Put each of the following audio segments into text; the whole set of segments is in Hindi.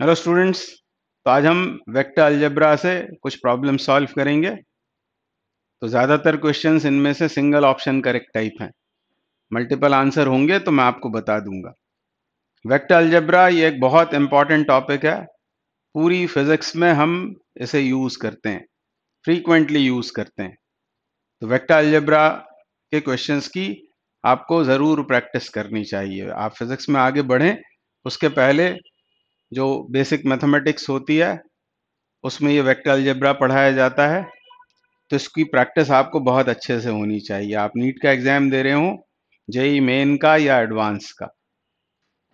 हेलो स्टूडेंट्स तो आज हम वेक्टर अलजेब्रा से कुछ प्रॉब्लम सॉल्व करेंगे। तो ज़्यादातर क्वेश्चंस इनमें से सिंगल ऑप्शन करेक्ट टाइप हैं। मल्टीपल आंसर होंगे तो मैं आपको बता दूँगा। वेक्टर अलजेब्रा ये एक बहुत इंपॉर्टेंट टॉपिक है। पूरी फिजिक्स में हम इसे यूज़ करते हैं। फ्रीक्वेंटली यूज़ करते हैं। तो वेक्टर अलजेब्रा के क्वेश्चंस की आपको ज़रूर प्रैक्टिस करनी चाहिए। आप फिज़िक्स में आगे बढ़ें, उसके पहले जो बेसिक मैथमेटिक्स होती है, उसमें ये वेक्टर अलजेब्रा पढ़ाया जाता है। तो इसकी प्रैक्टिस आपको बहुत अच्छे से होनी चाहिए। आप नीट का एग्ज़ाम दे रहे हो जेई मेन का या एडवांस का।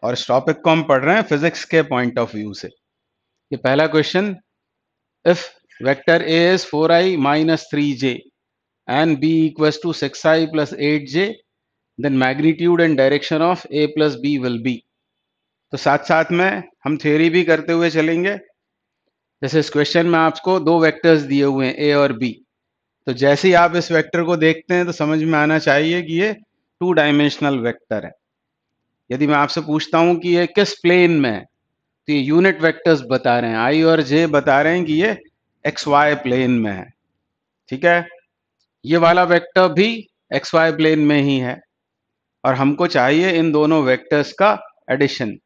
और इस टॉपिक को हम पढ़ रहे हैं फिजिक्स के पॉइंट ऑफ़ व्यू से। ये पहला question if vector A is four i minus three j and B equal to six i plus eight j then magnitude and direction of A plus B will be तो साथ साथ में हम थ्योरी भी करते हुए चलेंगे। जैसे इस क्वेश्चन में आपको दो वेक्टर्स दिए हुए हैं ए और बी तो जैसे ही आप इस वेक्टर को देखते हैं तो समझ में आना चाहिए कि ये टू डायमेंशनल वेक्टर है। यदि मैं आपसे पूछता हूँ कि ये किस प्लेन में है तो ये यूनिट वेक्टर्स बता रहे हैं। आई और जे बता रहे हैं कि ये एक्स वाई प्लेन में है। ठीक है? ये वाला वेक्टर भी एक्स वाई प्लेन में ही है। और हमको चाहिए इन दोनों वेक्टर्स का एडिशन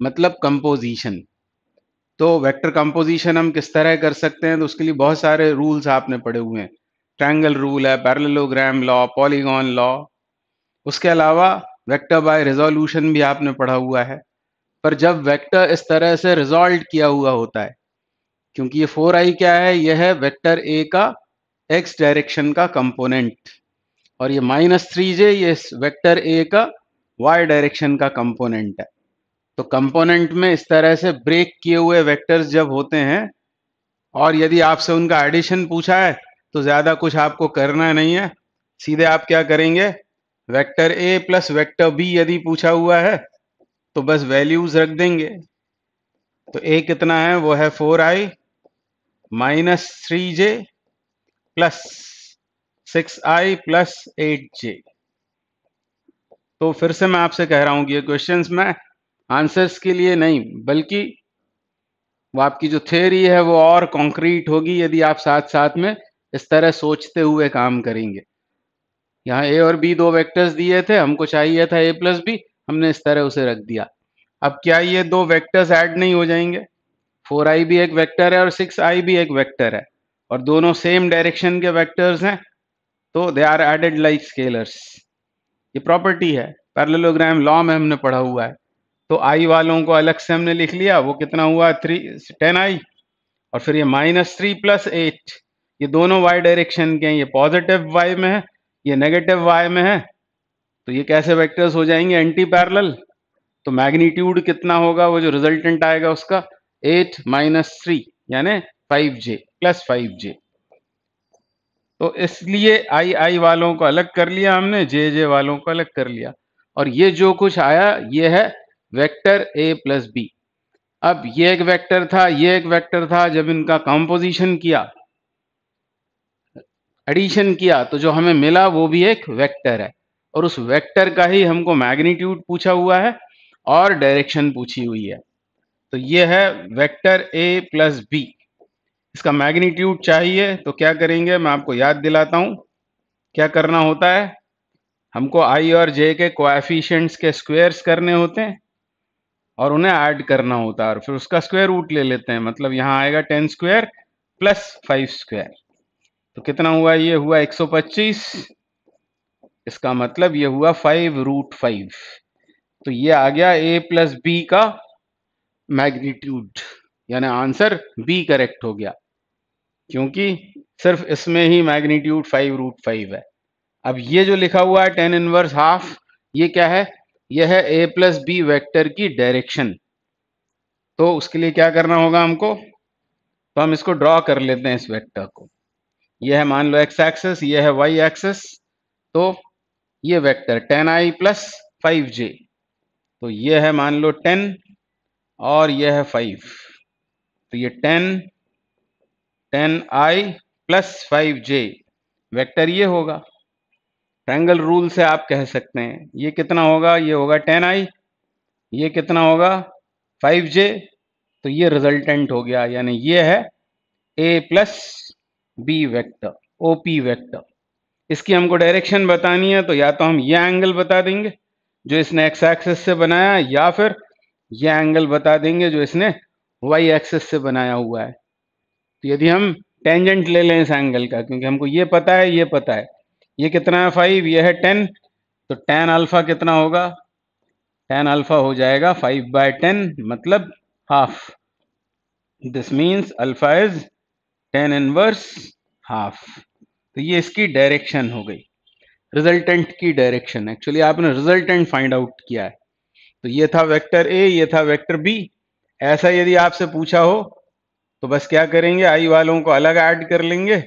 मतलब कंपोजिशन तो वेक्टर कंपोजिशन हम किस तरह कर सकते हैं? तो उसके लिए बहुत सारे रूल्स आपने पढ़े हुए हैं। ट्रायंगल रूल है पैरेललोग्राम लॉ पॉलीगॉन लॉ उसके अलावा वेक्टर बाय रिजोल्यूशन भी आपने पढ़ा हुआ है। पर जब वेक्टर इस तरह से रिजॉल्व किया हुआ होता है, क्योंकि ये फोर आई क्या है? यह है वेक्टर ए का एक्स डायरेक्शन का कंपोनेंट और ये माइनस थ्री जे ये वेक्टर ए का वाई डायरेक्शन का कंपोनेंट है। तो कंपोनेंट में इस तरह से ब्रेक किए हुए वेक्टर्स जब होते हैं, और यदि आपसे उनका एडिशन पूछा है तो ज़्यादा कुछ आपको करना नहीं है। सीधे आप क्या करेंगे? Vector A plus vector B यदि पूछा हुआ है तो बस वैल्यूज़ रख देंगे। तो ए कितना है? वो है four i minus three j plus six i plus eight j तो फिर से मैं आपसे कह रहा हूँ कि ये क्वेश्चंस में आंसर्स के लिए नहीं, बल्कि वो आपकी जो थ्योरी है वो और कॉन्क्रीट होगी यदि आप साथ साथ में इस तरह सोचते हुए काम करेंगे। यहाँ ए और बी दो वेक्टर्स दिए थे, हमको चाहिए था ए प्लस बी हमने इस तरह उसे रख दिया। अब क्या ये दो वेक्टर्स ऐड नहीं हो जाएँगे? फोर आई भी एक वेक्टर है और सिक्स आई भी एक वेक्टर है, और दोनों सेम डायरेक्शन के वेक्टर्स हैं तो they are added like scalars ये प्रॉपर्टी है पैरलोग्राम लॉ में हमने पढ़ा हुआ है। तो आई वालों को अलग से हमने लिख लिया, वो कितना हुआ? थ्री टेन आई और फिर ये माइनस थ्री प्लस एट ये दोनों वाई डायरेक्शन के हैं, ये पॉजिटिव वाई में है, ये नेगेटिव वाई में है तो ये कैसे वेक्टर्स हो जाएँगे? एंटी पैरल तो मैग्नीट्यूड कितना होगा? वो जो रिजल्टेंट आएगा उसका एट माइनस थ्री यानी five j plus five j तो इसलिए आई आई वालों को अलग कर लिया हमने जे जे वालों को अलग कर लिया। और ये जो कुछ आया, ये है वेक्टर ए प्लस बी। अब ये एक वेक्टर था, ये एक वेक्टर था, जब इनका कंपोजिशन किया एडिशन किया तो जो हमें मिला वो भी एक वेक्टर है। और उस वेक्टर का ही हमको मैग्नीट्यूड पूछा हुआ है और डायरेक्शन पूछी हुई है। तो ये है वेक्टर ए प्लस बी। इसका मैग्नीट्यूड चाहिए तो क्या करेंगे, मैं आपको याद दिलाता हूँ। क्या करना होता है? हमको आई और जे के कोएफिशिएंट्स के स्क्वायर्स करने होते हैं। और उन्हें ऐड करना होता है और फिर उसका स्क्वायर रूट ले लेते हैं। मतलब यहाँ आएगा ten square plus five square तो कितना हुआ? ये हुआ 125 इसका मतलब ये हुआ फाइव रूट फाइव तो ये आ गया ए प्लस बी का मैग्नीट्यूड यानी आंसर बी करेक्ट हो गया। क्योंकि सिर्फ़ इसमें ही मैग्नीट्यूड फाइव रूट फाइव है। अब ये जो लिखा हुआ है टेन इनवर्स हाफ़ ये क्या है? यह है ए प्लस बी वैक्टर की डायरेक्शन तो उसके लिए क्या करना होगा हमको? तो हम इसको ड्रॉ कर लेते हैं इस वेक्टर को. यह है मान लो एक्स एक्सेस यह है वाई एक्सेस तो ये vector ten i plus five j तो ये है मान लो टेन और यह है फाइव तो ये ten ten i plus five j vector ये होगा. ट्रायंगल रूल से आप कह सकते हैं। ये कितना होगा? ये होगा टेन आई, ये कितना होगा? फाइव जे तो ये रिजल्टेंट हो गया। यानी ये है A plus B vector O P vector. इसकी हमको डायरेक्शन बतानी है तो या तो हम ये एंगल बता देंगे, जो इसने एक्स एक्सेस से बनाया, या फिर ये एंगल बता देंगे, जो इसने वाई एक्सेस से बनाया हुआ है। तो यदि हम टेंजेंट ले लें इस एंगल का, क्योंकि हमको ये पता है, ये पता है। ये कितना है फाइव ये है टेन तो टेन अल्फ़ा कितना होगा? टेन अल्फ़ा हो जाएगा फाइव बाय टेन मतलब half this means alpha is tan inverse half तो ये इसकी डायरेक्शन हो गई. रिजल्टेंट की डायरेक्शन एक्चुअली आपने रिजल्टेंट फाइंड आउट किया है. तो ये था वेक्टर ए ये था वेक्टर बी ऐसा यदि आपसे पूछा हो तो बस क्या करेंगे? आई वालों को अलग ऐड कर लेंगे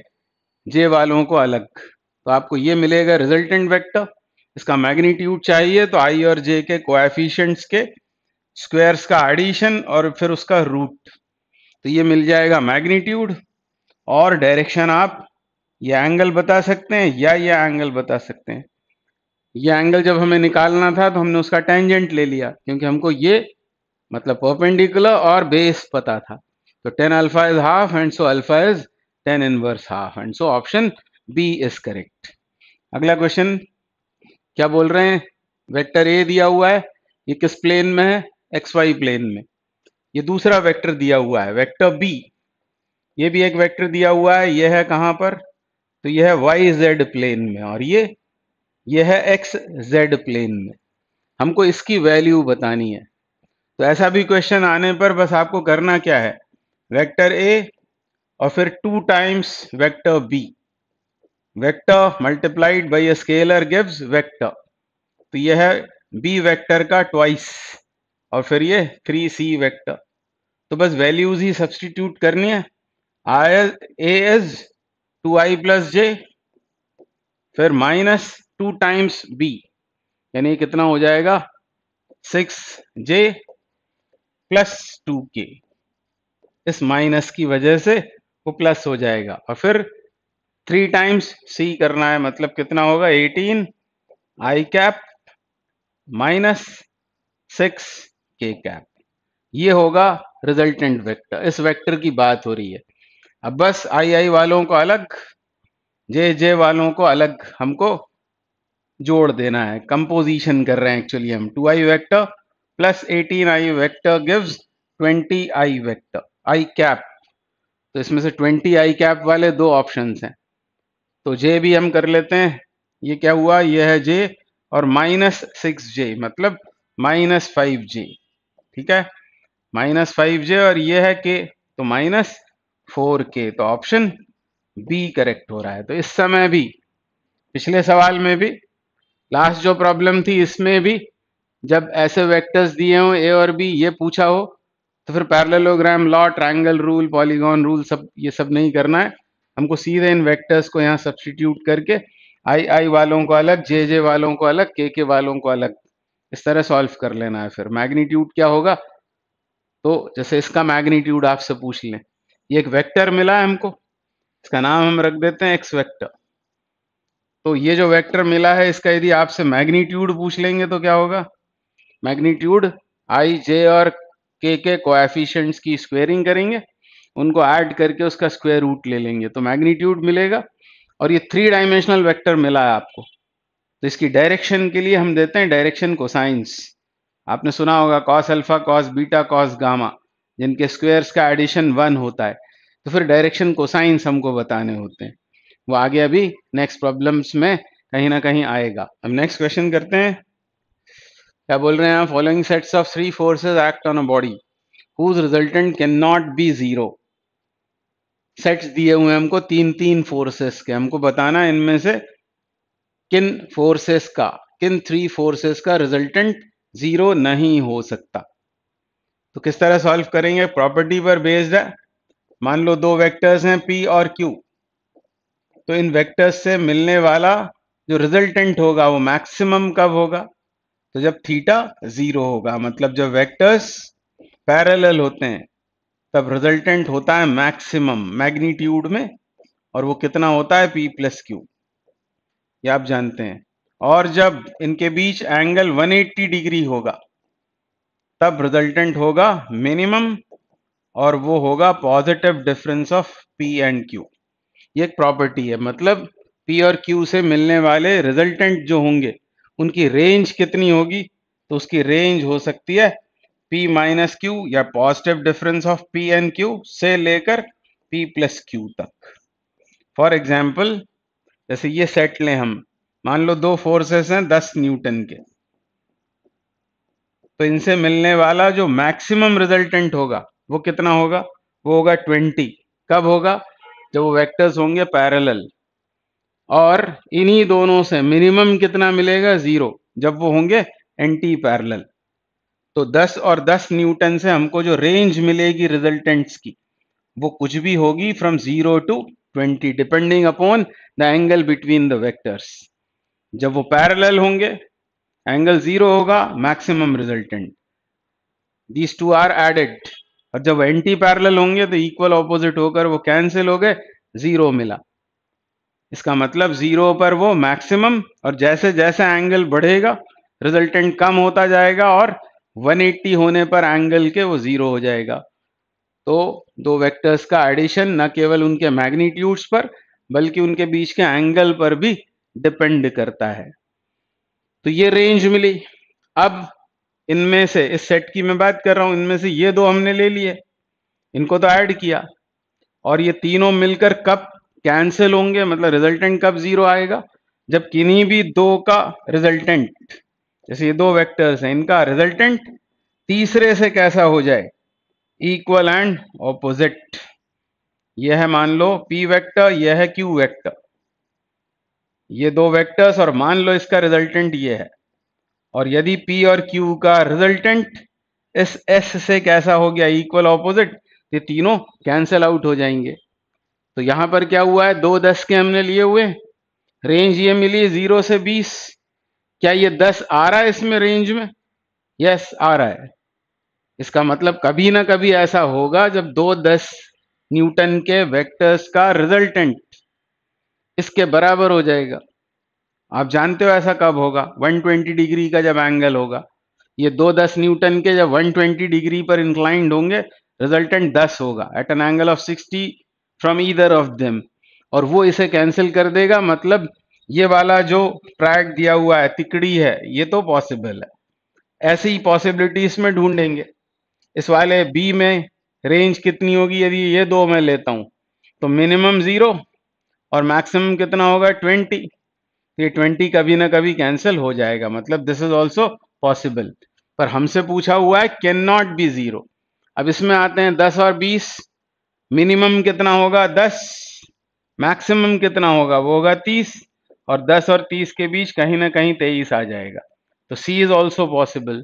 जे वालों को अलग. तो आपको ये मिलेगा रिजल्टेंट वेक्टर इसका मैग्नीट्यूड चाहिए तो आई और जे के कोएफिशिएंट्स के स्क्वायर्स का एडिशन और फिर उसका रूट तो ये मिल जाएगा मैग्नीट्यूड और डायरेक्शन आप ये एंगल बता सकते हैं या ये एंगल बता सकते हैं। ये एंगल जब हमें निकालना था तो हमने उसका टेंजेंट ले लिया क्योंकि हमको ये मतलब परपेंडिकुलर और बेस पता था। तो tan alpha is half and so alpha is tan inverse half and so option B is correct अगला क्वेश्चन क्या बोल रहे हैं? वेक्टर ए दिया हुआ है, ये किस प्लेन में है? एक्स वाई प्लेन में। ये दूसरा वेक्टर दिया हुआ है वेक्टर बी ये भी एक वेक्टर दिया हुआ है, ये है कहाँ पर? तो ये है वाई जेड प्लेन में और ये ये है एक्स जेड प्लेन में। हमको इसकी वैल्यू बतानी है। तो ऐसा भी क्वेश्चन आने पर बस आपको करना क्या है? वेक्टर ए और फिर two times vector B vector multiplied by scalar gives vector तो यह है बी वेक्टर का ट्वाइस और फिर ये थ्री सी वेक्टर तो बस वैल्यूज़ ही सब्सटीट्यूट करनी है। I A is two i plus j फिर माइनस टू टाइम्स बी यानी कितना हो जाएगा? सिक्स जे प्लस टू के इस माइनस की वजह से वो प्लस हो जाएगा। और फिर थ्री टाइम्स सी करना है मतलब कितना होगा? Eighteen i cap minus six k cap ये होगा रिजल्टेंट वेक्टर इस वेक्टर की बात हो रही है। अब बस आई आई वालों को अलग जे जे वालों को अलग हमको जोड़ देना है। कंपोजिशन कर रहे हैं एक्चुअली हम। Two i vector plus eighteen i vector gives twenty i vector i cap तो इसमें से ट्वेंटी आई कैप वाले दो ऑप्शन हैं। तो जे भी हम कर लेते हैं। ये क्या हुआ? ये है जे और माइनस सिक्स जे मतलब माइनस फाइव जे, ठीक है? माइनस फाइव जे और ये है के तो माइनस फोर के तो ऑप्शन बी करेक्ट हो रहा है। तो इस समय भी, पिछले सवाल में भी, लास्ट जो प्रॉब्लम थी इसमें भी, जब ऐसे वेक्टर्स दिए हो, ए और बी, ये पूछा हो तो फिर parallelogram law triangle rule polygon rule सब, ये सब नहीं करना है। हमको सीधे इन वेक्टर्स को यहाँ सब्सटीट्यूट करके आई आई वालों को अलग जे जे वालों को अलग के के वालों को अलग इस तरह सॉल्व कर लेना है फिर। मैग्नीट्यूड क्या होगा? तो जैसे इसका मैग्नीट्यूड आपसे पूछ लें। ये एक वेक्टर मिला है हमको। इसका नाम हम रख देते हैं एक्स वेक्टर तो ये जो वेक्टर मिला है, इसका यदि आपसे मैग्नीट्यूड पूछ लेंगे तो क्या होगा? मैग्नीट्यूड आई जे और के के कोएफिशिएंट्स की स्क्वेयरिंग करेंगे। उनको ऐड करके उसका स्क्वायर रूट ले लेंगे। तो मैग्नीट्यूड मिलेगा और ये थ्री डायमेंशनल वेक्टर मिला है आपको। तो इसकी डायरेक्शन के लिए हम देते हैं डायरेक्शन कोसाइंस आपने सुना होगा cos alpha cos beta cos gamma जिनके स्क्वेयर्स का एडिशन वन होता है। तो फिर डायरेक्शन कोसाइंस हमको बताने होते हैं। वो आगे अभी नेक्स्ट प्रॉब्लम्स में कहीं ना कहीं आएगा। अब नेक्स्ट क्वेश्चन करते हैं। क्या बोल रहे हैं following sets of three forces act on a body whose resultant can not be zero sets दिए हुए हैं हमको तीन तीन फोर्सेस के। हमको बताना है इनमें से किन फोर्सेस का, किन थ्री फोर्सेस का रिजल्टेंट ज़ीरो नहीं हो सकता। तो किस तरह सॉल्व करेंगे? प्रॉपर्टी पर बेस्ड है। मान लो दो वेक्टर्स हैं पी और क्यू तो इन वेक्टर्स से मिलने वाला जो रिजल्टेंट होगा, वो मैक्सिमम कब होगा? तो जब थीटा ज़ीरो होगा मतलब जब वेक्टर्स पैरेलल होते हैं तब रिजल्टेंट होता है मैक्सिमम मैग्नीट्यूड में, और वो कितना होता है पी प्लस क्यू ये आप जानते हैं। और जब इनके बीच एंगल 180 डिग्री होगा, तब रिजल्टेंट होगा मिनिमम और वो होगा positive difference of P and Q ये एक प्रॉपर्टी है मतलब पी और क्यू से मिलने वाले रिजल्टेंट जो होंगे, उनकी रेंज कितनी होगी तो उसकी रेंज हो सकती है P माइनस क्यू या positive difference of P and Q से लेकर P प्लस क्यू तक। फॉर एग्ज़ाम्पल जैसे ये सेट लें हम, मान लो दो फोर्सेस हैं दस न्यूटन के। तो इनसे मिलने वाला जो मैक्सिमम रिजल्टेंट होगा, वो कितना होगा? वो होगा ट्वेंटी कब होगा? जब वो वेक्टर्स होंगे पैरेलल और इन्हीं दोनों से मिनिमम कितना मिलेगा? ज़ीरो जब वो होंगे एंटी पैरेलल तो 10 और 10 न्यूटन से हमको जो रेंज मिलेगी रिजल्टेंट्स की, वो कुछ भी होगी from zero to 20 depending upon the angle between the vectors जब वो पैरेलल होंगे एंगल ज़ीरो होगा maximum resultant these two are added और जब एंटी पैरेलल होंगे तो इक्वल ऑपोजिट होकर वो कैंसिल हो गए ज़ीरो मिला. इसका मतलब ज़ीरो पर वो मैक्सिमम और जैसे जैसे एंगल बढ़ेगा रिजल्टेंट कम होता जाएगा और 180 होने पर एंगल के वो ज़ीरो हो जाएगा। तो दो वेक्टर्स का एडिशन न केवल उनके मैग्नीट्यूड्स पर, बल्कि उनके बीच के एंगल पर भी डिपेंड करता है। तो ये रेंज मिली। अब इनमें से, इस सेट की मैं बात कर रहा हूँ, इनमें से ये दो हमने ले लिए। इनको तो ऐड किया। और ये तीनों मिलकर कब कैंसिल होंगे मतलब रिजल्टेंट कब ज़ीरो आएगा? जब किन्हीं भी दो का रिजल्टेंट जैसे ये दो वेक्टर्स हैं, इनका रिजल्टेंट तीसरे से कैसा हो जाए? इक्वल एंड ऑपोजिट यह है मान लो, p वेक्टर यह है q वेक्टर ये दो वेक्टर्स और मान लो इसका रिजल्टेंट ये है. और यदि p और q का रिजल्टेंट इस s से कैसा हो गया इक्वल ऑपोजिट ये तीनों कैंसिल आउट हो जाएँगे. तो यहाँ पर क्या हुआ है? दो दस के हमने लिए हुए. रेंज ये मिली ज़ीरो से बीस. क्या ये दस आ रहा है इसमें रेंज में? यस आ रहा है। इसका मतलब कभी ना कभी ऐसा होगा जब दो दस न्यूटन के वेक्टर्स का रिजल्टेंट इसके बराबर हो जाएगा। आप जानते हो ऐसा कब होगा? 120 डिग्री का जब एंगल होगा। ये दो दस न्यूटन के जब 120 डिग्री पर इंक्लाइंड होंगे रिजल्टेंट 10 होगा। At an angle of 60 from either of them और वो इसे कैंसिल कर देगा मतलब ये वाला जो ट्रैक दिया हुआ है, तिकड़ी है, ये तो पॉसिबल है। ऐसी ही पॉसिबिलिटी इसमें ढूंढेंगे। इस वाले बी में रेंज कितनी होगी, यदि ये दो मैं लेता हूँ तो मिनिमम ज़ीरो और मैक्सिमम कितना होगा? ट्वेंटी ये ट्वेंटी कभी ना कभी कैंसिल हो जाएगा। मतलब दिस इज़ ऑल्सो पॉसिबल पर हमसे पूछा हुआ है कैन नॉट बी ज़ीरो अब इसमें आते हैं दस और बीस। मिनिमम कितना होगा? दस। मैक्सिमम कितना होगा? वो होगा तीस। और 10 और 30 के बीच कहीं ना कहीं 23 आ जाएगा। तो सी इज़ ऑल्सो पॉसिबल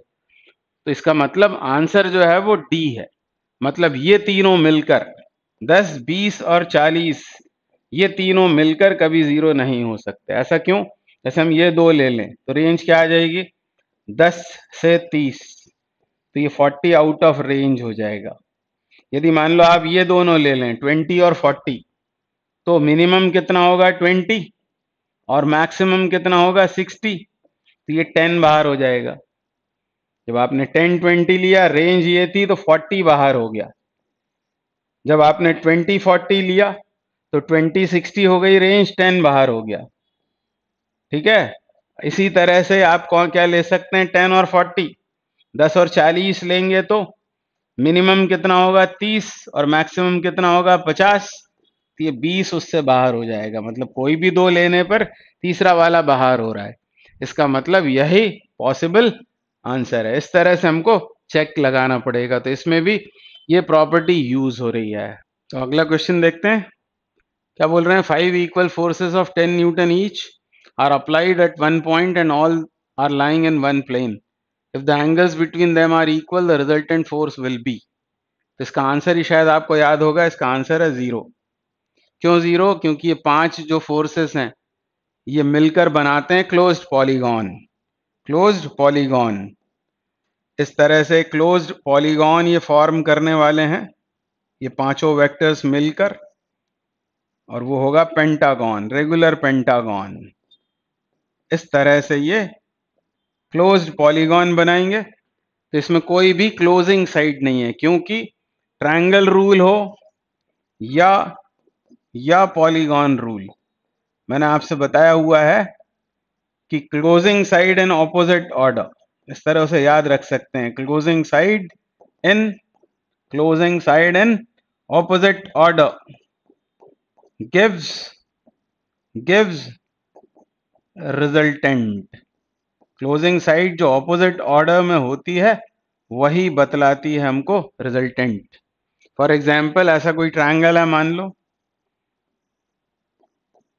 तो इसका मतलब आंसर जो है वो डी है। मतलब ये तीनों मिलकर 10, 20 और 40 ये तीनों मिलकर कभी ज़ीरो नहीं हो सकते। ऐसा क्यों? जैसे हम ये दो ले लें तो रेंज क्या आ जाएगी? 10 से 30 तो ये 40 आउट ऑफ़ रेंज हो जाएगा। यदि मान लो आप ये दोनों ले लें 20 और 40 तो मिनिमम कितना होगा? 20 और मैक्सिमम कितना होगा? सिक्सटी तो ये टेन बाहर हो जाएगा। जब आपने टेन ट्वेंटी लिया रेंज ये थी तो फोर्टी बाहर हो गया। जब आपने ट्वेंटी फोर्टी लिया तो ट्वेंटी सिक्सटी हो गई रेंज टेन बाहर हो गया। ठीक है? इसी तरह से आप कौन क्या ले सकते हैं? टेन और फोर्टी दस और चालीस लेंगे तो मिनिमम कितना होगा? तीस और मैक्सिमम कितना होगा? पचास। तो ये बीस उससे बाहर हो जाएगा। मतलब कोई भी दो लेने पर तीसरा वाला बाहर हो रहा है। इसका मतलब यही पॉसिबल आंसर है। इस तरह से हमको चेक लगाना पड़ेगा। तो इसमें भी ये प्रॉपर्टी यूज़ हो रही है। तो अगला क्वेश्चन देखते हैं। क्या बोल रहे हैं? Five equal forces of ten newton each are applied at one point and all are lying in one plane if the angles between them are equal the resultant force will be इसका आंसर ही शायद आपको याद होगा। इसका आंसर है ज़ीरो क्यों ज़ीरो? क्योंकि ये पाँच जो फोर्सेस हैं, ये मिलकर बनाते हैं क्लोज्ड पॉलीगॉन क्लोज्ड पॉलीगॉन इस तरह से क्लोज्ड पॉलीगॉन ये फॉर्म करने वाले हैं। ये पाँचों वेक्टर्स मिलकर, और वो होगा पेंटागॉन रेगुलर पेंटागॉन इस तरह से ये क्लोज्ड पॉलीगॉन बनाएँगे। तो इसमें कोई भी क्लोजिंग साइड नहीं है, क्योंकि ट्रायंगल रूल हो या या पॉलीगॉन रूल मैंने आपसे बताया हुआ है कि closing side in opposite order इस तरह से याद रख सकते हैं. Closing side in closing side in opposite order gives gives resultant closing side जो ऑपोजिट ऑर्डर में होती है, वही बतलाती है हमको रिजल्टेंट फॉर एग्ज़ाम्पल ऐसा कोई ट्रायंगल है मान लो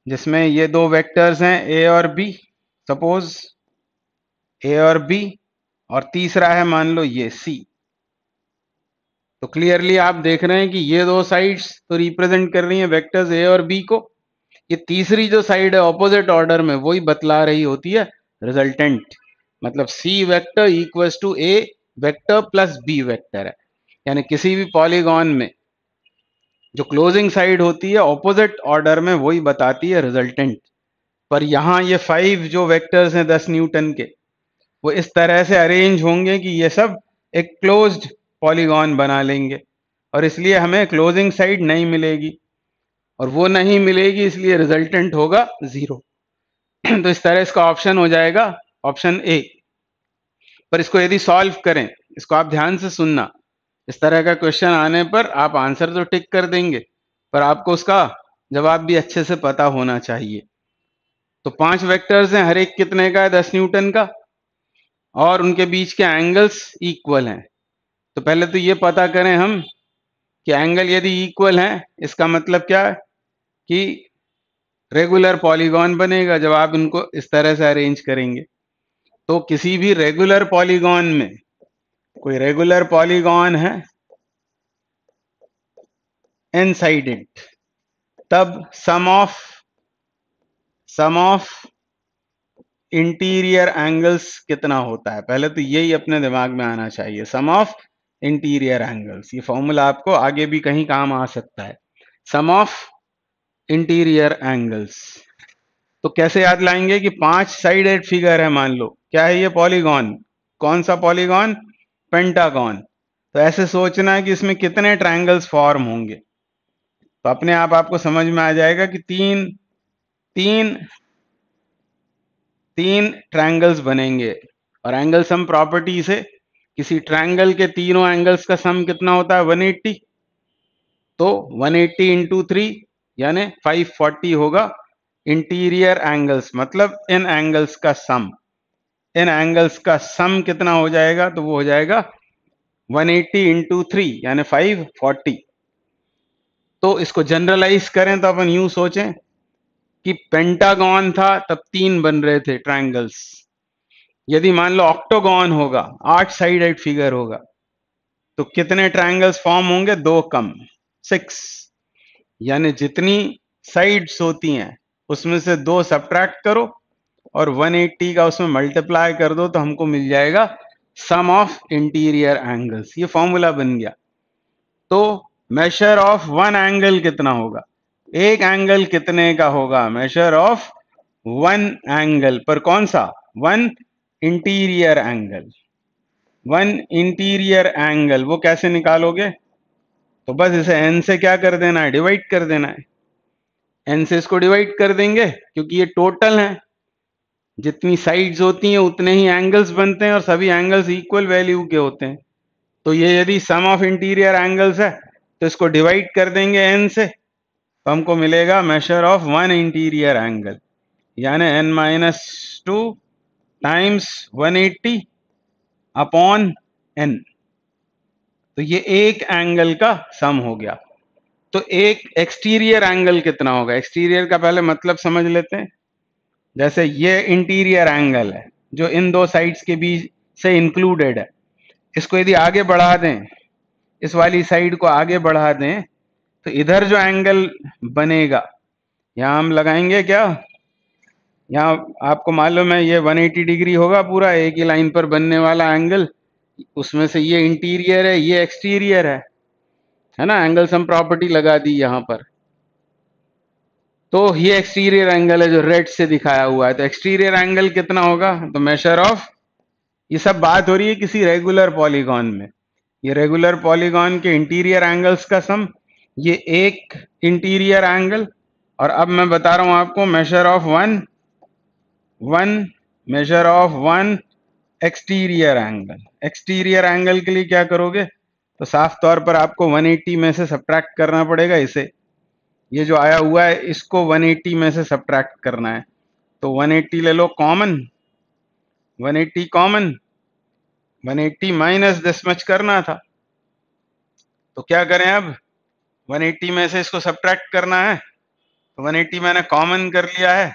जिसमें ये दो वेक्टर्स हैं ए और बी सपोज़ ए और बी और तीसरा है मान लो ये सी तो क्लियरली आप देख रहे हैं कि ये दो साइड्स तो रिप्रेजेंट कर रही हैं वेक्टर्स ए और बी को. ये तीसरी जो साइड है ऑपोजिट ऑर्डर में, वही बतला रही होती है रिजल्टेंट मतलब C vector equals to A vector plus B vector है. यानी किसी भी पॉलीगॉन में जो क्लोजिंग साइड होती है ऑपोजिट ऑर्डर में वही बताती है रिजल्टेंट पर यहाँ ये फाइव जो वेक्टर्स हैं, दस न्यूटन के, वो इस तरह से अरेंज होंगे कि ये सब एक क्लोज्ड पॉलीगॉन बना लेंगे। और इसलिए हमें क्लोजिंग साइड नहीं मिलेगी। और वो नहीं मिलेगी, इसलिए रिजल्टेंट होगा ज़ीरो तो इस तरह इसका ऑप्शन हो जाएगा ऑप्शन ए पर इसको यदि सॉल्व करें, इसको आप ध्यान से सुनना। इस तरह का क्वेश्चन आने पर आप आंसर तो टिक कर देंगे, पर आपको उसका जवाब भी अच्छे से पता होना चाहिए। तो पाँच वेक्टर्स हैं, हर एक कितने का है? दस न्यूटन का। और उनके बीच के एंगल्स इक्वल हैं। तो पहले तो ये पता करें हम कि एंगल यदि इक्वल हैं, इसका मतलब क्या है? कि रेगुलर पॉलीगॉन बनेगा, जब आप इनको इस तरह से अरेंज करेंगे। तो किसी भी रेगुलर पॉलीगॉन में कोई रेगुलर पॉलीगॉन है? एन साइडेड तब sum of sum of interior angles कितना होता है? पहले तो यही अपने दिमाग में आना चाहिए। सम ऑफ़ इंटीरियर एंगल्स ये फॉर्मूला आपको आगे भी कहीं काम आ सकता है। सम ऑफ़ इंटीरियर एंगल्स तो कैसे याद लाएँगे कि पाँच साइडेड फिगर है मान लो। क्या है ये पॉलीगॉन कौन सा पॉलीगॉन पेंटागॉन तो ऐसे सोचना है कि इसमें कितने ट्रायंगल्स फॉर्म होंगे। तो अपने आप आपको समझ में आ जाएगा कि तीन तीन तीन ट्रायंगल्स बनेंगे। और एंगल सम प्रॉपर्टी से किसी ट्रायंगल के तीनों एंगल्स का सम कितना होता है? 180 तो 180 एट्टी इंटू थ्री यानी 540 होगा। इंटीरियर एंगल्स मतलब इन एंगल्स का सम इन एंगल्स का सम कितना हो जाएगा तो वो हो जाएगा 180 एट्टी इंटू थ्री यानी 540 तो इसको जनरलाइज करें तो अपन यूँ सोचें कि पेंटागन था, तब तीन बन रहे थे ट्रायंगल्स यदि मान लो ऑक्टोगॉन होगा, आठ साइडेड फिगर होगा तो कितने ट्रायंगल्स फॉर्म होंगे? दो कम सिक्स यानी जितनी साइड्स होती हैं, उसमें से दो सब्ट्रैक्ट करो और 180 का उसमें मल्टीप्लाई कर दो तो हमको मिल जाएगा सम ऑफ़ इंटीरियर एंगल्स ये फॉर्मूला बन गया। तो मेशर ऑफ़ वन एंगल कितना होगा? एक एंगल कितने का होगा? मेशर ऑफ़ वन एंगल पर कौन सा? One interior angle one interior angle वो कैसे निकालोगे? तो बस इसे एन से क्या कर देना है? डिवाइड कर देना है। एन से इसको डिवाइड कर देंगे, क्योंकि ये टोटल है। जितनी साइड्स होती हैं, उतने ही एंगल्स बनते हैं और सभी एंगल्स इक्वल वैल्यू के होते हैं। तो ये यदि सम ऑफ़ इंटीरियर एंगल्स है तो इसको डिवाइड कर देंगे एन से तो हमको मिलेगा measure of one interior angle यानी N minus two times one eighty upon N तो ये एक एंगल का सम हो गया। तो एक एक्सटीरियर एंगल कितना होगा? एक्सटीरियर का पहले मतलब समझ लेते हैं। जैसे ये इंटीरियर एंगल है, जो इन दो साइड्स के बीच से इंक्लूडेड है। इसको यदि आगे बढ़ा दें, इस वाली साइड को आगे बढ़ा दें तो इधर जो एंगल बनेगा, यहाँ हम लगाएँगे क्या? यहाँ आपको मालूम है, ये 180 डिग्री होगा पूरा, एक ही लाइन पर बनने वाला एंगल उसमें से ये इंटीरियर है, ये एक्सटीरियर है। है ना? एंगल सम प्रॉपर्टी लगा दी यहाँ पर। तो ये एक्सटीरियर एंगल है जो रेड से दिखाया हुआ है। तो एक्सटीरियर एंगल कितना होगा? तो मेशर ऑफ़ ये सब बात हो रही है किसी रेगुलर पॉलीगॉन में। ये रेगुलर पॉलीगॉन के इंटीरियर एंगल्स का सम ये एक इंटीरियर एंगल और अब मैं बता रहा हूँ आपको measure of one one major of one exterior angle exterior angle के लिए क्या करोगे? तो साफ़ तौर पर आपको 180 में से सब्ट्रैक्ट करना पड़ेगा इसे। ये जो आया हुआ है, इसको 180 में से सब्ट्रैक्ट करना है। तो 180 ले लो common 180 common 180 minus this much करना था। तो क्या करें अब? 180 में से इसको सब्ट्रैक्ट करना है। तो 180 मैंने कॉमन कर लिया है।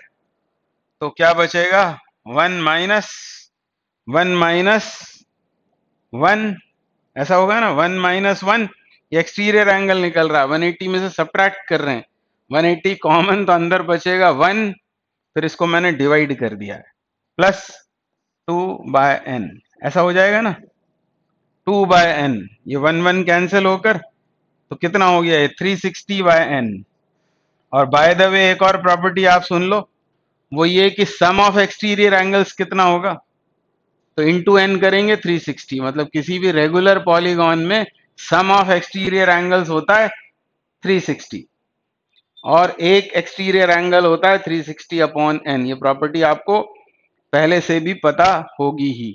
तो क्या बचेगा? One minus one minus one ऐसा होगा ना? One minus one exterior angle निकल रहा है। वन एट्टी में से सब्ट्रैक्ट कर रहे हैं। वन एट्टी कॉमन तो अंदर बचेगा वन, फिर इसको मैंने डिवाइड कर दिया है। प्लस टू बाय एन ऐसा हो जाएगा ना? टू बाय एन ये वन वन कैंसिल होकर तो कितना हो गया ये? थ्री सिक्सटी बाय एन और बाय द वे एक और प्रॉपर्टी आप सुन लो, वो ये कि सम ऑफ़ एक्सटीरियर एंगल्स कितना होगा? तो इंटू एन करेंगे 360 मतलब किसी भी रेगुलर पॉलीगॉन में सम ऑफ़ एक्सटीरियर एंगल्स होता है 360 और एक एक्सटीरियर एंगल होता है 360 सिक्सटी अपॉन एन ये प्रॉपर्टी आपको पहले से भी पता होगी ही।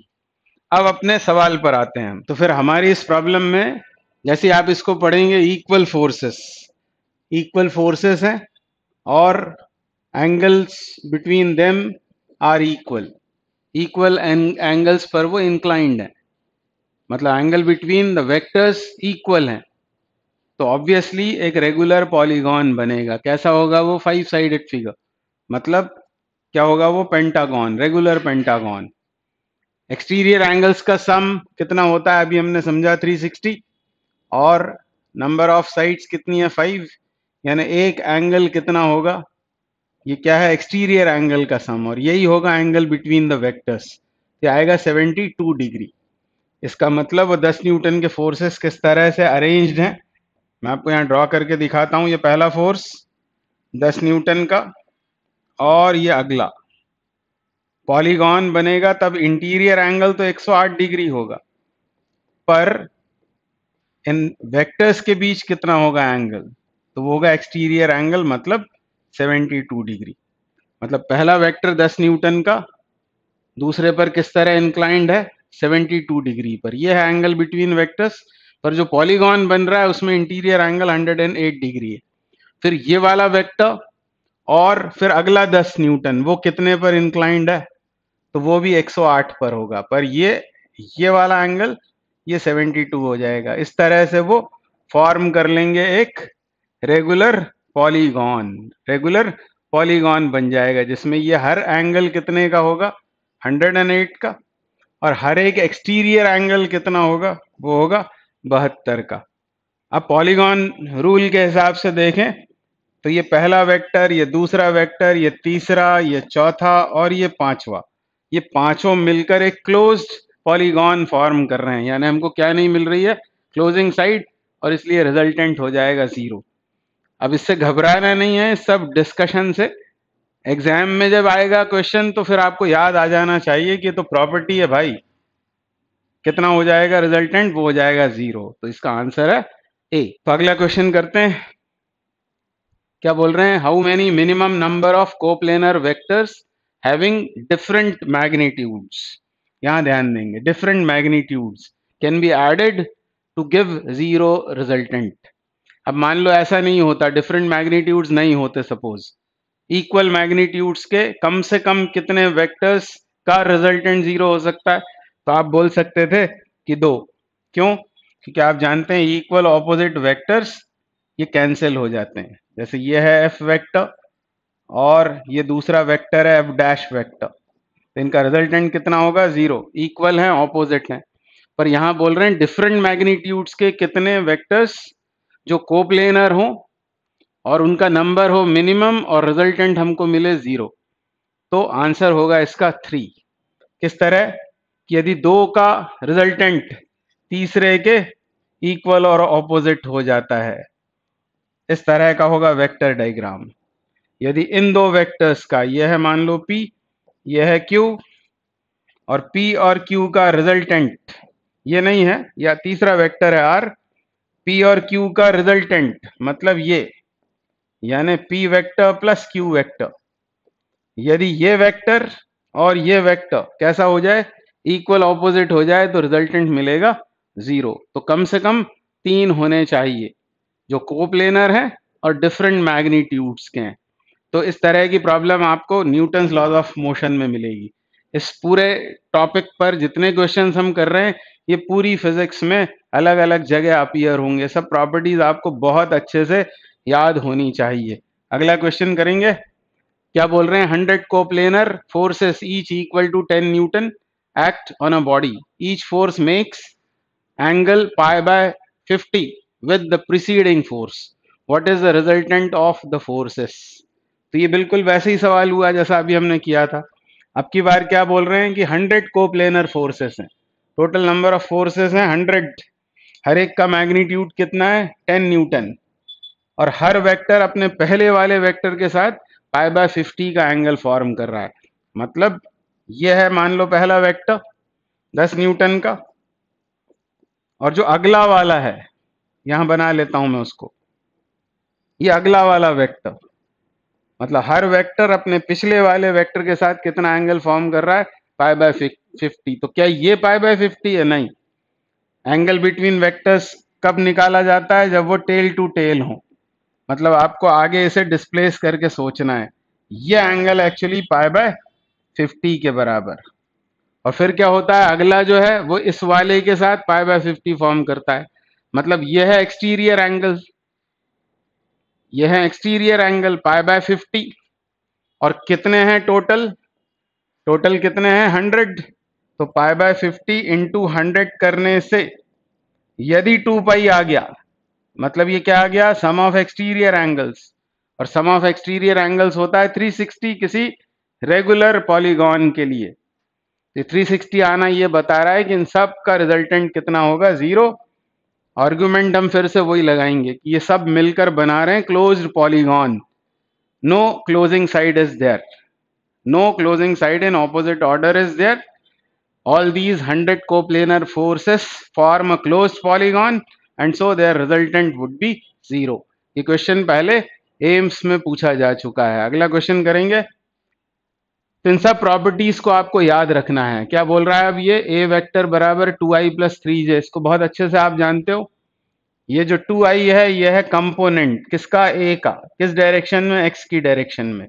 अब अपने सवाल पर आते हैं तो फिर हमारी इस प्रॉब्लम में, जैसे आप इसको पढ़ेंगे इक्वल फोर्सेस इक्वल फोर्सेस हैं और angles between them are equal equal angles पर वो इंक्लाइंड है। मतलब angle between the vectors equal हैं। तो ऑब्वियसली एक रेगुलर पॉलीगॉन बनेगा। कैसा होगा वो फाइव साइडेड फिगर मतलब क्या होगा वो pentagon regular pentagon exterior angles का सम कितना होता है? अभी हमने समझा 360 और नंबर ऑफ़ साइड्स कितनी है? फाइव यानी एक एंगल कितना होगा? ये क्या है? एक्सटीरियर एंगल का सम और यही होगा एंगल बिटवीन द वेक्टर्स ये आएगा 72 डिग्री इसका मतलब वो 10 न्यूटन के फोर्सेस किस तरह से अरेंज्ड हैं? मैं आपको यहाँ ड्रॉ करके दिखाता हूँ, ये पहला फोर्स 10 न्यूटन का, और ये अगला। पॉलीगॉन बनेगा, तब इंटीरियर एंगल तो 108 डिग्री होगा। पर इन वेक्टर्स के बीच कितना होगा एंगल तो वो होगा एक्सटीरियर एंगल मतलब 72 डिग्री मतलब पहला वेक्टर 10 न्यूटन का, दूसरे पर किस तरह इंक्लाइंड है? 72 डिग्री पर। यह है एंगल बिटवीन वेक्टर्स पर जो पॉलीगॉन बन रहा है, उसमें इंटीरियर एंगल 108 डिग्री है। फिर ये वाला वेक्टर और फिर अगला 10 न्यूटन, वो कितने पर इंक्लाइंड है? तो वो भी 108 पर होगा। पर ये ये वाला एंगल ये 72 हो जाएगा। इस तरह से वो फॉर्म कर लेंगे एक रेगुलर पॉलीगॉन रेगुलर पॉलीगॉन बन जाएगा, जिसमें ये हर एंगल कितने का होगा? 108 का। और हर एक एक्सटीरियर एंगल कितना होगा? वो होगा बहत्तर का। अब पॉलीगॉन रूल के हिसाब से देखें तो ये पहला वेक्टर ये दूसरा वेक्टर ये तीसरा, ये चौथा और ये पांचवा। ये पाँचों मिलकर एक क्लोज्ड पॉलीगॉन फॉर्म कर रहे हैं, यानी हमको क्या नहीं मिल रही है? क्लोजिंग साइड और इसलिए रिजल्टेंट हो जाएगा ज़ीरो अब इससे घबराना नहीं है सब डिस्कशन से। एग्ज़ाम में जब आएगा क्वेश्चन तो फिर आपको याद आ जाना चाहिए कि तो प्रॉपर्टी है भाई। कितना हो जाएगा रिजल्टेंट वो हो जाएगा ज़ीरो तो इसका आंसर है ए तो अगला क्वेश्चन करते हैं। क्या बोल रहे हैं? How many minimum number of coplanar vectors having different magnitudes यहाँ ध्यान देंगे। Different magnitudes can be added to give zero resultant अब मान लो ऐसा नहीं होता। डिफरेंट मैग्नीट्यूड्स नहीं होते सपोज़ इक्वल मैग्नीट्यूड्स के कम से कम कितने वेक्टर्स का रिजल्टेंट ज़ीरो हो सकता है? तो आप बोल सकते थे कि दो। क्यों? क्योंकि आप जानते हैं इक्वल ऑपोजिट वेक्टर्स ये कैंसिल हो जाते हैं। जैसे ये है एफ़ वेक्टर और ये दूसरा वेक्टर है एफ़ डैश वेक्टर तो इनका रिजल्टेंट कितना होगा? ज़ीरो इक्वल है ऑपोजिट है। पर यहाँ बोल रहे हैं डिफरेंट मैग्नीट्यूड्स के कितने वेक्टर्स जो कोप्लेनर हो और उनका नंबर हो मिनिमम और रिजल्टेंट हमको मिले ज़ीरो तो आंसर होगा इसका थ्री किस तरह? कि यदि दो का रिजल्टेंट तीसरे के इक्वल और ऑपोजिट हो जाता है, इस तरह का होगा वेक्टर डायग्राम यदि इन दो वेक्टर्स का, यह है मान लो P, यह है Q, और P और Q का रिजल्टेंट ये नहीं है, या तीसरा वेक्टर है आर पी और क्यू का रिजल्टेंट मतलब ये, यानी P vector plus Q vector यदि ये वेक्टर और ये वेक्टर कैसा हो जाए? इक्वल ऑपोजिट हो जाए तो रिजल्टेंट मिलेगा ज़ीरो तो कम से कम तीन होने चाहिए, जो कोप्लेनर है और डिफरेंट मैग्नीट्यूड्स के हैं। तो इस तरह की प्रॉब्लम आपको न्यूटन लॉज ऑफ़ मोशन में मिलेगी। इस पूरे टॉपिक पर जितने क्वेश्चन हम कर रहे हैं, ये पूरी फिजिक्स में अलग अलग जगह अपियर होंगे। सब प्रॉपर्टीज़ आपको बहुत अच्छे से याद होनी चाहिए। अगला क्वेश्चन करेंगे। क्या बोल रहे हैं? Hundred coplanar forces each equal to ten newton act on a body each force makes angle pi by 50 with the preceding force what is the resultant of the forces तो ये बिल्कुल वैसे ही सवाल हुआ जैसा अभी हमने किया था। अब की बार क्या बोल रहे हैं कि हंड्रेड कोप्लेनर फोर्सेस हैं। टोटल नंबर ऑफ़ फोर्सेस हैं हंड्रेड हर एक का मैग्नीट्यूड कितना है? टेन न्यूटन और हर वेक्टर अपने पहले वाले वेक्टर के साथ पाई बाय फिफ्टी का एंगल फॉर्म कर रहा है। मतलब यह है मान लो पहला वेक्टर दस न्यूटन का। और जो अगला वाला है, यहाँ बना लेता हूँ मैं उसको। ये अगला वाला वेक्टर मतलब हर वेक्टर अपने पिछले वाले वेक्टर के साथ कितना एंगल फॉर्म कर रहा है? पाई बाय फिफ्टी तो क्या ये पाई बाय फिफ्टी है? नहीं। एंगल बिटवीन वेक्टर्स कब निकाला जाता है? जब वो टेल टू टेल हो। मतलब आपको आगे इसे डिस्प्लेस करके सोचना है। ये angle actually pi by fifty के बराबर। और फिर क्या होता है, अगला जो है, वो इस वाले के साथ पाई बाय फिफ्टी फॉर्म करता है। मतलब ये है एक्सटीरियर एंगल ये है exterior angle pi by fifty और कितने हैं टोटल टोटल कितने हैं? हंड्रेड तो pi by fifty into hundred करने से यदि टू पाई आ गया मतलब ये क्या आ गया? सम ऑफ़ एक्सटीरियर एंगल्स और सम ऑफ़ एक्सटीरियर एंगल्स होता है 360 किसी रेगुलर पॉलीगॉन के लिए। तो 360 आना ये बता रहा है कि इन सब का रिजल्टेंट कितना होगा? ज़ीरो आर्ग्यूमेंट हम फिर से वही लगाएँगे कि ये सब मिलकर बना रहे हैं closed polygon no closing side is there no closing side in opposite order is there all these 100 coplanar forces form a closed polygon and so their resultant would be zero ये क्वेश्चन पहले एम्स में पूछा जा चुका है। अगला क्वेश्चन करेंगे। तो इन सब प्रॉपर्टीज़ को आपको याद रखना है। क्या बोल रहा है अब ये? ए वेक्टर बराबर two I plus three J इसको बहुत अच्छे से आप जानते हो। ये जो टू आई है, ये है कंपोनेंट किसका? ए का। किस डायरेक्शन में? एक्स की डायरेक्शन में।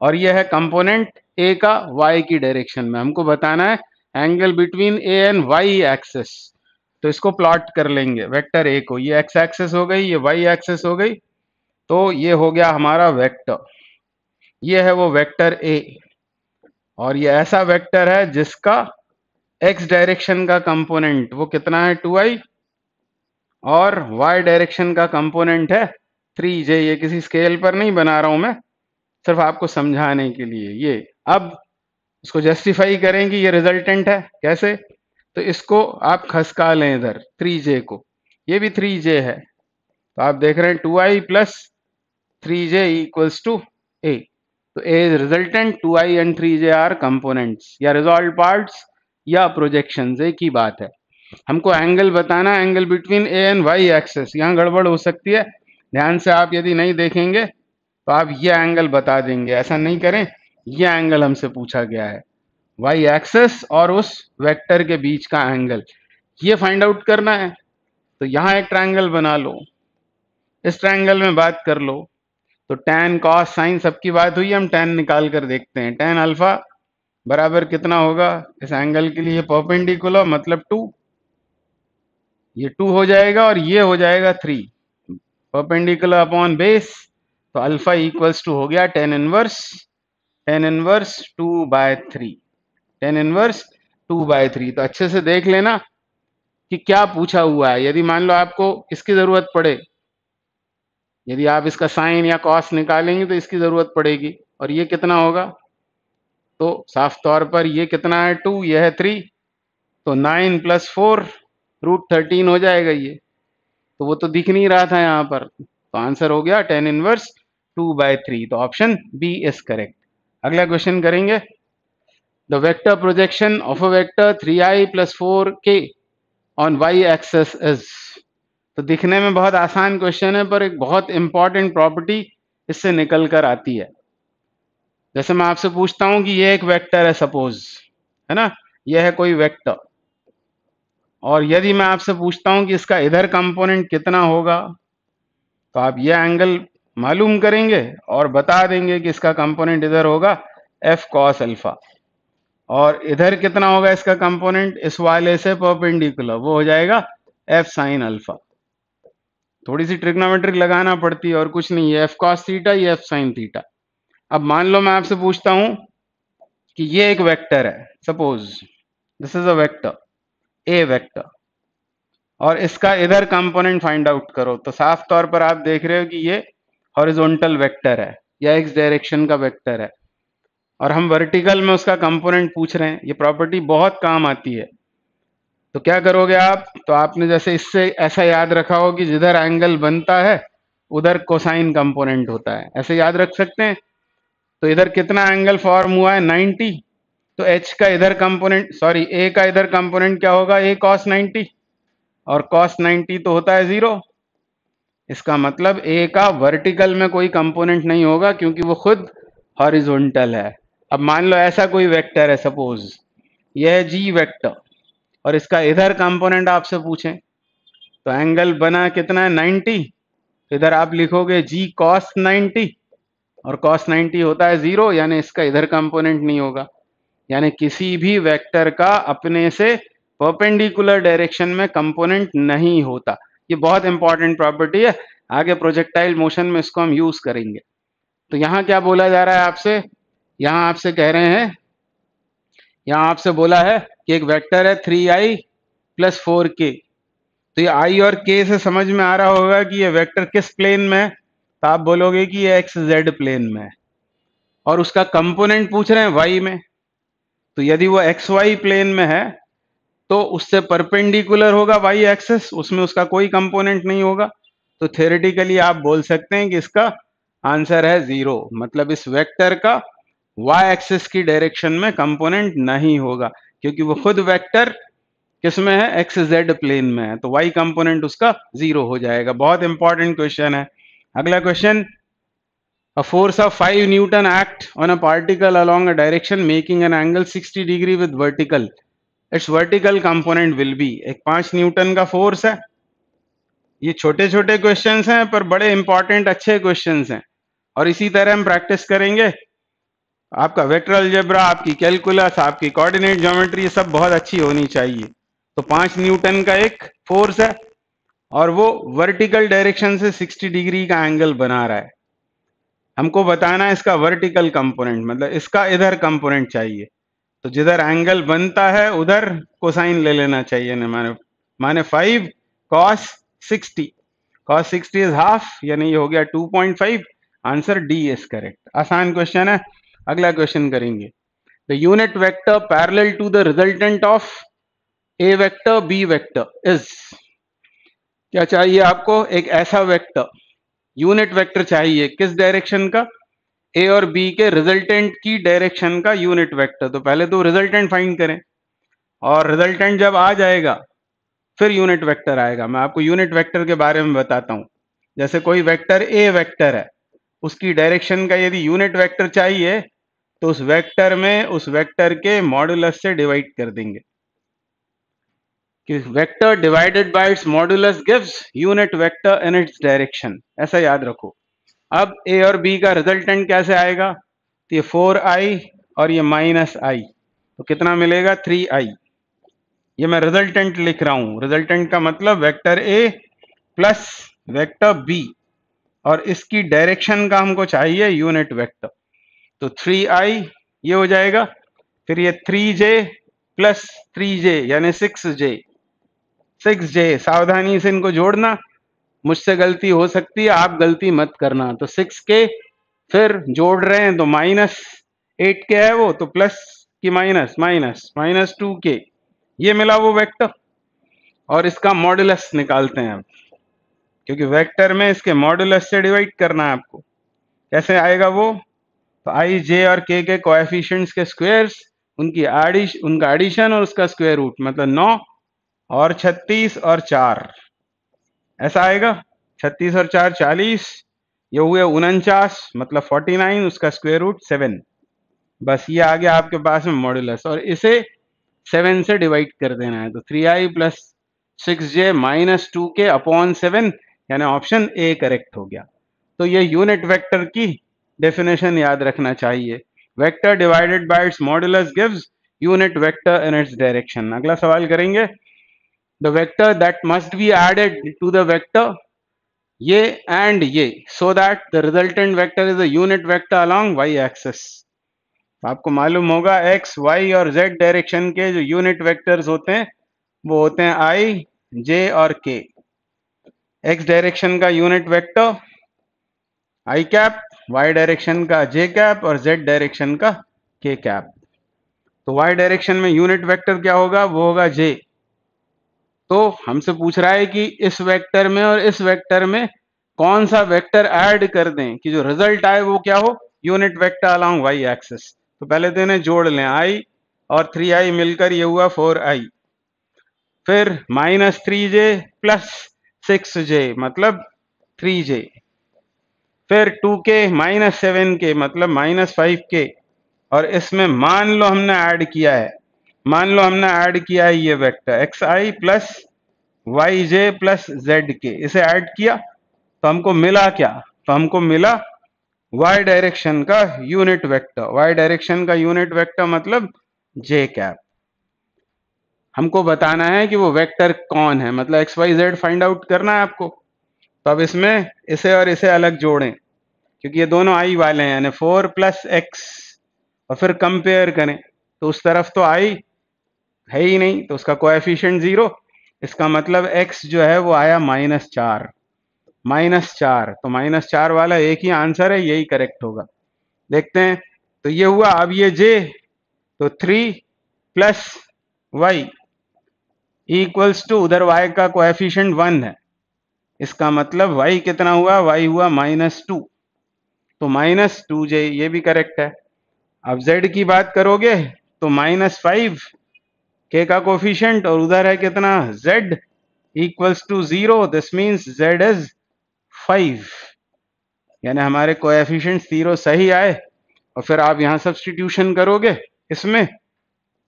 और ये है कंपोनेंट ए का वाई की डायरेक्शन में। हमको बताना है angle between A and Y axis तो इसको प्लॉट कर लेंगे वेक्टर ए को। ये एक्स एक्सेस हो गई, ये वाई एक्सेस हो गई। तो ये हो गया हमारा वेक्टर ये है वो वेक्टर ए और ये ऐसा वेक्टर है जिसका एक्स डायरेक्शन का कंपोनेंट वो कितना है? टू आई और वाई डायरेक्शन का कंपोनेंट है थ्री जे ये किसी स्केल पर नहीं बना रहा हूँ मैं, सिर्फ़ आपको समझाने के लिए। ये अब इसको जस्टिफाई करें कि ये रिजल्टेंट है। कैसे? तो इसको आप खसका लें इधर थ्री जे को। ये भी थ्री जे है। तो आप देख रहे हैं two I plus three J equals to A तो A resultant two I and three J are components या रिजॉल्व पार्ट्स या प्रोजेक्शन एक की बात है। हमको एंगल बताना angle between A and Y axis यहाँ गड़बड़ हो सकती है। ध्यान से आप यदि नहीं देखेंगे तो आप ये एंगल बता देंगे। ऐसा नहीं करें, ये एंगल हमसे पूछा गया है। वाई एक्सेस और उस वेक्टर के बीच का एंगल ये फाइंड आउट करना है तो यहाँ एक ट्रायंगल बना लो। इस ट्रायंगल में बात कर लो। तो टेन कॉस साइन सबकी बात हुई, हम टेन निकाल कर देखते हैं। टेन अल्फ़ा बराबर कितना होगा? इस एंगल के लिए परपेंडिकुलर मतलब टू ये टू हो जाएगा और ये हो जाएगा थ्री परपेंडिकुलर अपॉन बेस तो अल्फ़ा इक्वल्स टू हो गया tan inverse tan inverse two by three tan inverse two by three तो अच्छे से देख लेना कि क्या पूछा हुआ है। यदि मान लो आपको इसकी ज़रूरत पड़े यदि आप इसका साइन या कॉस निकालेंगे तो इसकी ज़रूरत पड़ेगी। और ये कितना होगा? तो साफ़ तौर पर ये कितना है? टू ये है थ्री तो nine plus four root thirteen हो जाएगा ये। तो वो तो दिख नहीं रहा था यहाँ पर। तो आंसर हो गया tan inverse two by three तो ऑप्शन बी इज़ करेक्ट अगला क्वेश्चन करेंगे। The vector projection of a vector three I plus four K on Y axis is तो दिखने में बहुत आसान क्वेश्चन है, पर एक बहुत इंपॉर्टेंट प्रॉपर्टी इससे निकल कर आती है। जैसे मैं आपसे पूछता हूँ कि यह एक वेक्टर है सपोज़ है ना? यह है कोई वेक्टर और यदि मैं आपसे पूछता हूँ कि इसका इधर कंपोनेंट कितना होगा तो आप यह एंगल मालूम करेंगे और बता देंगे कि इसका कंपोनेंट इधर होगा एफ़ कॉस अल्फ़ा और इधर कितना होगा इसका कंपोनेंट इस वाले से परपेंडिकुलर वो हो जाएगा एफ़ साइन अल्फ़ा थोड़ी सी ट्रिग्नोमेट्रिक लगाना पड़ती है और कुछ नहीं है। एफ़ कॉस थीटा ये एफ़ साइन थीटा अब मान लो मैं आपसे पूछता हूँ कि ये एक वेक्टर है। Suppose this is a vector A vector और इसका इधर कंपोनेंट फाइंड आउट करो। तो साफ़ तौर पर आप देख रहे हो कि ये हॉरिजॉन्टल वेक्टर है, या एक्स डायरेक्शन का वेक्टर है। और हम वर्टिकल में उसका कंपोनेंट पूछ रहे हैं। ये प्रॉपर्टी बहुत काम आती है। तो क्या करोगे आप? तो आपने जैसे इससे ऐसा याद रखा हो कि जिधर एंगल बनता है, उधर कोसाइन कंपोनेंट होता है। ऐसे याद रख सकते हैं? तो इधर कितना एंगल फॉर्म हुआ है? 90 तो एच का इधर कंपोनेंट सॉरी ए का इधर कंपोनेंट क्या होगा? ए कॉस 90 और कॉस 90 तो होता है ज़ीरो इसका मतलब ए का वर्टिकल में कोई कंपोनेंट नहीं होगा, क्योंकि वो खुद हॉरिजॉन्टल है। अब मान लो ऐसा कोई वेक्टर है सपोज़ यह जी वेक्टर और इसका इधर कंपोनेंट आपसे पूछें। तो एंगल बना कितना है? 90 इधर आप लिखोगे जी कॉस 90 और कॉस 90 होता है ज़ीरो यानी इसका इधर कंपोनेंट नहीं होगा। यानी किसी भी वेक्टर का अपने से परपेंडिकुलर डायरेक्शन में कंपोनेंट नहीं होता। ये बहुत इंपॉर्टेंट प्रॉपर्टी है। आगे प्रोजेक्टाइल मोशन में इसको हम यूज़ करेंगे। तो यहाँ क्या बोला जा रहा है आपसे? यहाँ आपसे कह रहे हैं। यहाँ आपसे बोला है कि एक वेक्टर है थ्री आई प्लस फोर के तो ये आई और के से समझ में आ रहा होगा कि ये वेक्टर किस प्लेन में है? तो आप बोलोगे कि ये एक्स जेड प्लेन में है। और उसका कंपोनेंट पूछ रहे हैं वाई में। तो यदि वो एक्स वाई प्लेन में है तो उससे परपेंडिकुलर होगा वाई एक्सेस उसमें उसका कोई कंपोनेंट नहीं होगा। तो थेरेटिकली आप बोल सकते हैं कि इसका आंसर है ज़ीरो मतलब इस वेक्टर का वाई एक्सेस की डायरेक्शन में कंपोनेंट नहीं होगा। क्योंकि वो खुद वेक्टर किसमें है? एक्स जेड प्लेन में है। तो वाई कंपोनेंट उसका ज़ीरो हो जाएगा। बहुत इंपॉर्टेंट क्वेश्चन है। अगला question A force of 5 Newton act on a particle along a direction making an angle 60 degree with vertical. Its vertical component will be, एक पाँच न्यूटन का फोर्स है। ये छोटे छोटे क्वेश्चंस हैं, पर बड़े इंपॉर्टेंट अच्छे क्वेश्चंस हैं। और इसी तरह हम प्रैक्टिस करेंगे। आपका वेक्टर अलजेब्रा आपकी कैलकुलस, आपकी कोऑर्डिनेट ज्योमेट्री सब बहुत अच्छी होनी चाहिए। तो पाँच न्यूटन का एक फोर्स है और वो वर्टिकल डायरेक्शन से 60 डिग्री का एंगल बना रहा है। हमको बताना है इसका वर्टिकल कंपोनेंट मतलब इसका इधर कंपोनेंट चाहिए। तो जिधर एंगल बनता है, उधर कोसाइन ले लेना चाहिए ना माने माने five cos sixty cos sixty is half यानी ये हो गया two point five answer D is correct आसान क्वेश्चन है। अगला क्वेश्चन करेंगे। The unit vector parallel to the resultant of A vector B vector is क्या चाहिए आपको? एक ऐसा वेक्टर यूनिट वेक्टर चाहिए किस डायरेक्शन का? ए और बी के रिजल्टेंट की डायरेक्शन का यूनिट वेक्टर तो पहले तो रिजल्टेंट फाइंड करें। और रिजल्टेंट जब आ जाएगा, फिर यूनिट वेक्टर आएगा। मैं आपको यूनिट वेक्टर के बारे में बताता हूँ। जैसे कोई वेक्टर ए वेक्टर है, उसकी डायरेक्शन का यदि यूनिट वेक्टर चाहिए तो उस वेक्टर में, उस वेक्टर के मॉडुलस से डिवाइड कर देंगे। कि vector divided by its modulus gives unit vector in its direction ऐसा याद रखो। अब ए और बी का रिजल्टेंट कैसे आएगा? तो ये फोर आई और ये माइनस आई तो कितना मिलेगा? थ्री आई ये मैं रिजल्टेंट लिख रहा हूँ। रिजल्टेंट का मतलब vector A plus vector B और इसकी डायरेक्शन का हमको चाहिए यूनिट वेक्टर तो थ्री आई ये हो जाएगा। फिर ये three J plus three J यानी सिक्स जे सिक्स जे सावधानी से इनको जोड़ना। मुझसे गलती हो सकती है, आप गलती मत करना। तो सिक्स के फिर जोड़ रहे हैं तो माइनस एट के है वो तो प्लस की माइनस माइनस माइनस टू के ये मिला वो वेक्टर और इसका मॉडुलस निकालते हैं अब क्योंकि वेक्टर में इसके मॉडुलस से डिवाइड करना है आपको। कैसे आएगा वो? तो आई जे और के के कोएफिशिएंट्स के स्क्वायर्स उनकी एडिश उनका एडिशन और उसका स्क्वायर रूट मतलब नौ और 36 और 4 ऐसा आएगा? 36 और 4 40 ये हुए उनचास मतलब 49 उसका स्क्वायर रूट सेवन बस ये आ गया आपके पास में मॉड्यूलस और इसे सेवन से डिवाइड कर देना है। तो three I plus six J minus two K upon seven यानी ऑप्शन ए करेक्ट हो गया। तो ये यूनिट वेक्टर की डेफिनेशन याद रखना चाहिए। Vector divided by its modulus gives unit vector in its direction अगला सवाल करेंगे। The vector that must be added to the vector ये एंड ये so that the resultant vector is a unit vector along Y axis आपको मालूम होगा एक्स वाई और जेड डायरेक्शन के जो यूनिट वेक्टर्स होते हैं, वो होते हैं आई जे और के एक्स डायरेक्शन का unit vector I cap Y direction का जे कैप और जेड डायरेक्शन का के कैप तो वाई डायरेक्शन में यूनिट वेक्टर क्या होगा? वो होगा जे तो हमसे पूछ रहा है कि इस वेक्टर में और इस वेक्टर में कौन सा वेक्टर ऐड कर दें कि जो रिज़ल्ट आए वो क्या हो? Unit vector along Y axis तो पहले तो इन्हें जोड़ लें आई और थ्री आई मिलकर ये हुआ फोर आई फिर minus three J plus six J मतलब थ्री जे फिर टू के माइनस सेवन के मतलब माइनस फाइव के और इसमें मान लो हमने ऐड किया है। मान लो हमने ऐड किया है ये vector X I plus Y J plus Z K इसे ऐड किया तो हमको मिला क्या? तो हमको मिला वाई डायरेक्शन का यूनिट वेक्टर वाई डायरेक्शन का यूनिट वेक्टर मतलब जे कैप हमको बताना है कि वो वेक्टर कौन है? मतलब X Y Z find out करना है आपको। तो अब इसमें इसे और इसे अलग जोड़ें, क्योंकि ये दोनों आई वाले हैं, यानी फोर प्लस एक्स, और फिर कंपेयर करें तो उस तरफ़ तो आई है ही नहीं तो उसका कोएफिशिएंट ज़ीरो, इसका मतलब एक्स जो है वो आया माइनस चार माइनस चार तो माइनस चार वाला एक ही आंसर है, यही करेक्ट होगा। देखते हैं तो ये हुआ, अब ये जे तो three plus Y equals to, उधर वाई का कोएफिशिएंट वन है इसका मतलब y कितना हुआ? y हुआ माइनस टू तो माइनस टू जे, ये भी करेक्ट है। अब z की बात करोगे तो माइनस फाइव के का कोफिशियंट और उधर है कितना? z equals to zero this means z is five यानी हमारे कोएफिशिएंट ज़ीरो सही आए, और फिर आप यहाँ सब्सटीट्यूशन करोगे इसमें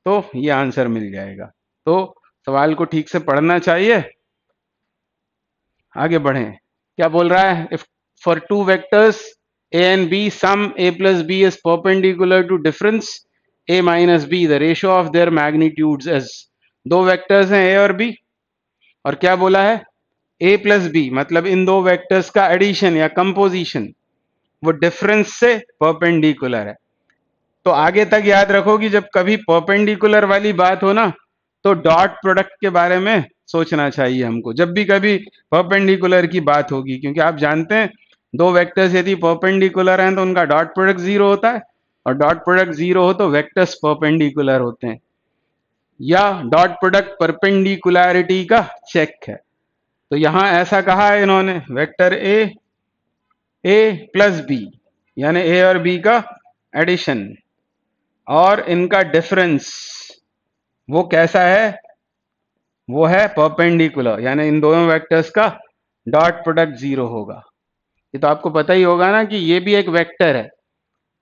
तो ये आंसर मिल जाएगा। तो सवाल को ठीक से पढ़ना चाहिए। आगे बढ़े। क्या बोल रहा है? If for two vectors A and B sum A plus B is perpendicular to difference A minus B the ratio of their magnitudes is दो वेक्टर्स हैं ए और बी और क्या बोला है? ए प्लस बी मतलब इन दो वेक्टर्स का एडिशन या कंपोजिशन वो डिफरेंस से परपेंडिकुलर है। तो आगे तक याद रखो कि जब कभी परपेंडिकुलर वाली बात हो ना तो डॉट प्रोडक्ट के बारे में सोचना चाहिए हमको। जब भी कभी परपेंडिकुलर की बात होगी, क्योंकि आप जानते हैं, दो वेक्टर्स यदि परपेंडिकुलर हैं तो उनका डॉट प्रोडक्ट ज़ीरो होता है, और डॉट प्रोडक्ट ज़ीरो हो तो वेक्टर्स परपेंडिकुलर होते हैं। या डॉट प्रोडक्ट परपेंडिकुलरिटी का चेक है। तो यहाँ ऐसा कहा है इन्होंने vector A A plus B यानी ए और बी का एडिशन और इनका डिफरेंस वो कैसा है? वो है परपेंडिकुलर यानी इन दोनों वेक्टर्स का डॉट प्रोडक्ट ज़ीरो होगा। ये तो आपको पता ही होगा ना कि ये भी एक वेक्टर है।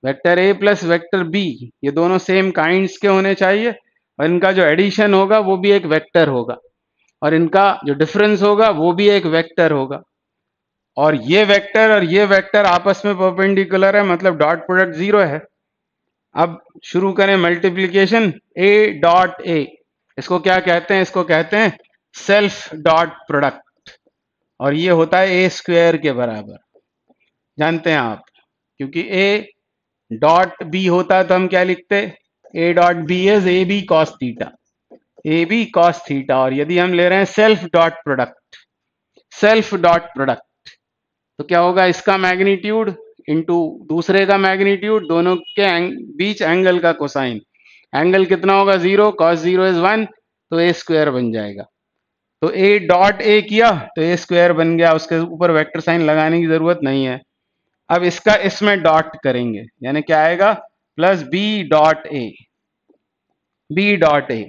Vector A plus vector B ये दोनों सेम काइंड्स के होने चाहिए, और इनका जो एडिशन होगा वो भी एक वेक्टर होगा। और इनका जो डिफरेंस होगा वो भी एक वेक्टर होगा। और ये वेक्टर और ये वेक्टर आपस में परपेंडिकुलर है मतलब डॉट प्रोडक्ट ज़ीरो है। अब शुरू करें मल्टीप्लीकेशन ए डॉट ए इसको क्या कहते हैं? इसको कहते हैं सेल्फ डॉट प्रोडक्ट और ये होता है ए स्क्वेयर के बराबर। जानते हैं आप? क्योंकि ए डॉट बी होता है तो हम क्या लिखते a dot b is a b cos theta a b cos theta और यदि हम ले रहे हैं self dot product self dot product तो क्या होगा? इसका मैग्नीट्यूड इंटू दूसरे का मैग्नीट्यूड दोनों के बीच एंगल का कोसाइन एंगल कितना होगा? Zero. Cos zero is one तो ए स्क्वायर बन जाएगा। तो ए डॉट ए किया तो ए स्क्वायर बन गया। उसके ऊपर वेक्टर साइन लगाने की ज़रूरत नहीं है। अब इसका इसमें डॉट करेंगे। यानी क्या आएगा? Plus b dot a. B dot a.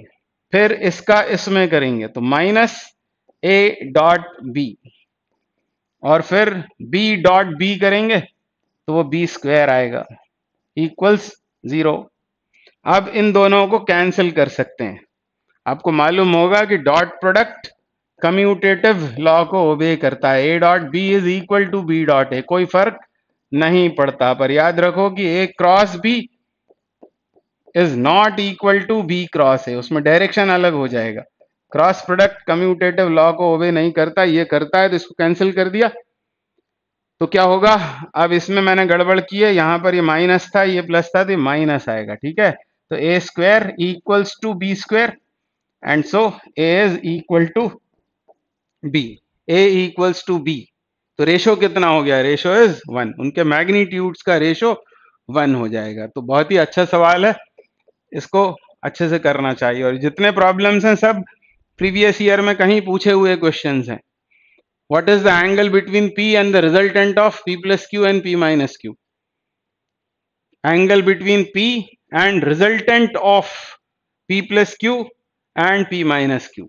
फिर इसका इसमें करेंगे तो माइनस ए डॉट बी। और फिर बी डॉट बी करेंगे तो वो बी स्क्वायर आएगा। Equals zero. अब इन दोनों को कैंसिल कर सकते हैं। आपको मालूम होगा कि डॉट प्रोडक्ट कम्यूटेटिव लॉ को ओबे करता है। A dot b is equal to b dot a कोई फ़र्क नहीं पड़ता, पर याद रखो कि a cross b is not equal to b cross a उसमें डायरेक्शन अलग हो जाएगा। क्रॉस प्रोडक्ट कम्यूटेटिव लॉ को ओबे नहीं करता, ये करता है तो इसको कैंसिल कर दिया। तो क्या होगा? अब इसमें मैंने गड़बड़ की है। यहाँ पर ये माइनस था, ये प्लस था तो माइनस आएगा, ठीक है? तो A square equals to B square and so A is equal to B A equals to B तो रेशो कितना हो गया? रेशो इज़ वन उनके मैग्नीट्यूड्स का रेशो वन हो जाएगा। तो बहुत ही अच्छा सवाल है। इसको अच्छे से करना चाहिए। और जितने प्रॉब्लम्स हैं सब प्रीवियस ईयर में कहीं पूछे हुए क्वेश्चंस हैं। What is the angle between p and the resultant of p plus q and p minus q angle between p and resultant of p plus q and p minus q.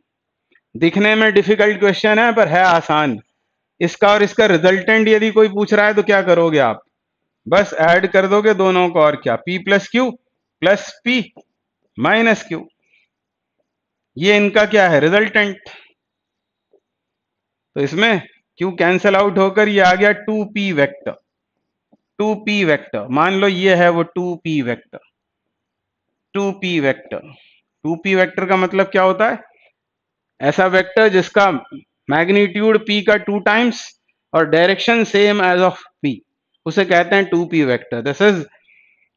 दिखने में डिफ़िकल्ट क्वेश्चन है, पर है आसान। इसका और इसका रिजल्टेंट यदि कोई पूछ रहा है तो क्या करोगे आप? बस ऐड कर दोगे दोनों को और क्या? P plus q plus p minus q ये इनका क्या है? रिजल्टेंट तो इसमें क्यू कैंसल आउट होकर ये आ गया two p vector two p vector मान लो ये है वो two p vector two p vector two p vector का मतलब क्या होता है? ऐसा वेक्टर जिसका मैग्नीट्यूड पी का टू टाइम्स और direction same as of p उसे कहते हैं two p vector this is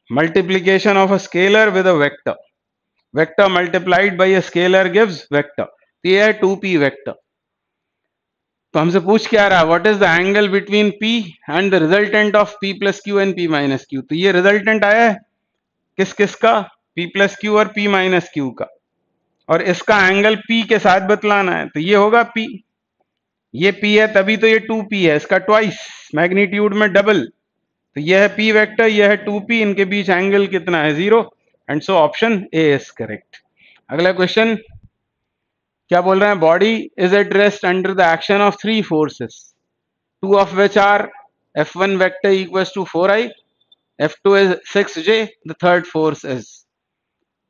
multiplication of a scalar with a vector vector multiplied by a scalar gives vector तो ये है टू पी वैक्टर तो हमसे पूछ क्या रहा? है what is the angle between p and the resultant of p plus q and p minus q तो ये रिजल्टेंट आया है किस किस का? पी प्लस क्यू और पी माइनस क्यू का। और इसका एंगल पी के साथ बतलाना है तो ये होगा पी ये पी है, तभी तो ये टू पी है, इसका ट्वाइस मैग्नीट्यूड में डबल तो ये है पी वेक्टर ये है टू पी इनके बीच एंगल कितना है? Zero and so option a is correct अगला क्वेश्चन क्या बोल रहे हैं? Body is at rest under the action of three forces two of which are f one vector equal to four i f two is six j the third force is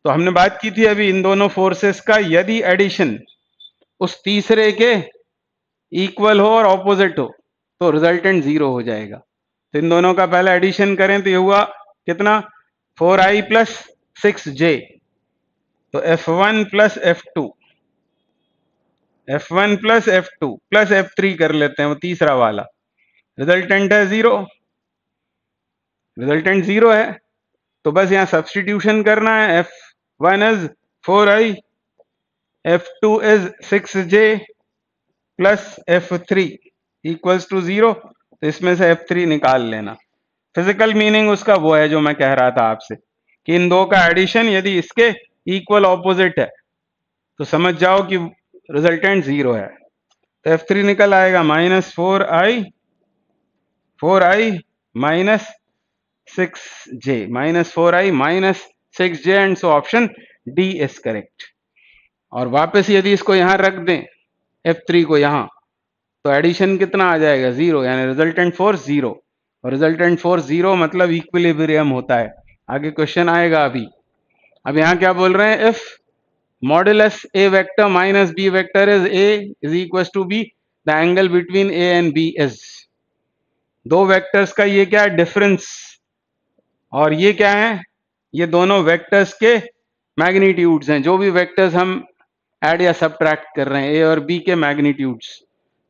तो हमने बात की थी अभी इन दोनों फोर्सेस का, यदि एडिशन उस तीसरे के इक्वल हो और ऑपोजिट हो तो रिजल्टेंट ज़ीरो हो जाएगा। तो इन दोनों का पहले एडिशन करें तो ये हुआ कितना? Four i plus six j तो f one plus f two f one plus f two plus f three कर लेते हैं वो तीसरा वाला। रिजल्टेंट है ज़ीरो रिजल्टेंट ज़ीरो है तो बस यहाँ सब्सटीट्यूशन करना है f one is four i f two is six j plus f three equals to zero तो इसमें से एफ़ थ्री निकाल लेना। फ़िज़िकल मीनिंग उसका वो है जो मैं कह रहा था आपसे, कि इन दो का एडिशन यदि इसके इक्वल ऑपोजिट है तो समझ जाओ कि रिजल्टेंट ज़ीरो है। तो एफ़ थ्री निकल आएगा minus four i four i minus six j minus four i minus six j and so option d is correct और वापस यदि इसको यहाँ रख दें एफ़ थ्री को यहाँ तो एडिशन कितना आ जाएगा? ज़ीरो यानी रिजल्टेंट फोर्स ज़ीरो और रिजल्टेंट फोर्स ज़ीरो मतलब इक्विलिब्रियम होता है। आगे क्वेश्चन आएगा अभी। अब यहाँ क्या बोल रहे हैं? If modulus a vector minus b vector is a is equals to b. The angle between a and b is दो वेक्टर्स का ये क्या है डिफरेंस और ये क्या है? ये दोनों वेक्टर्स के मैग्नीट्यूड्स हैं। जो भी वेक्टर्स हम ऐड या सब्ट्रैक्ट कर रहे हैं ए और बी के मैग्नीट्यूड्स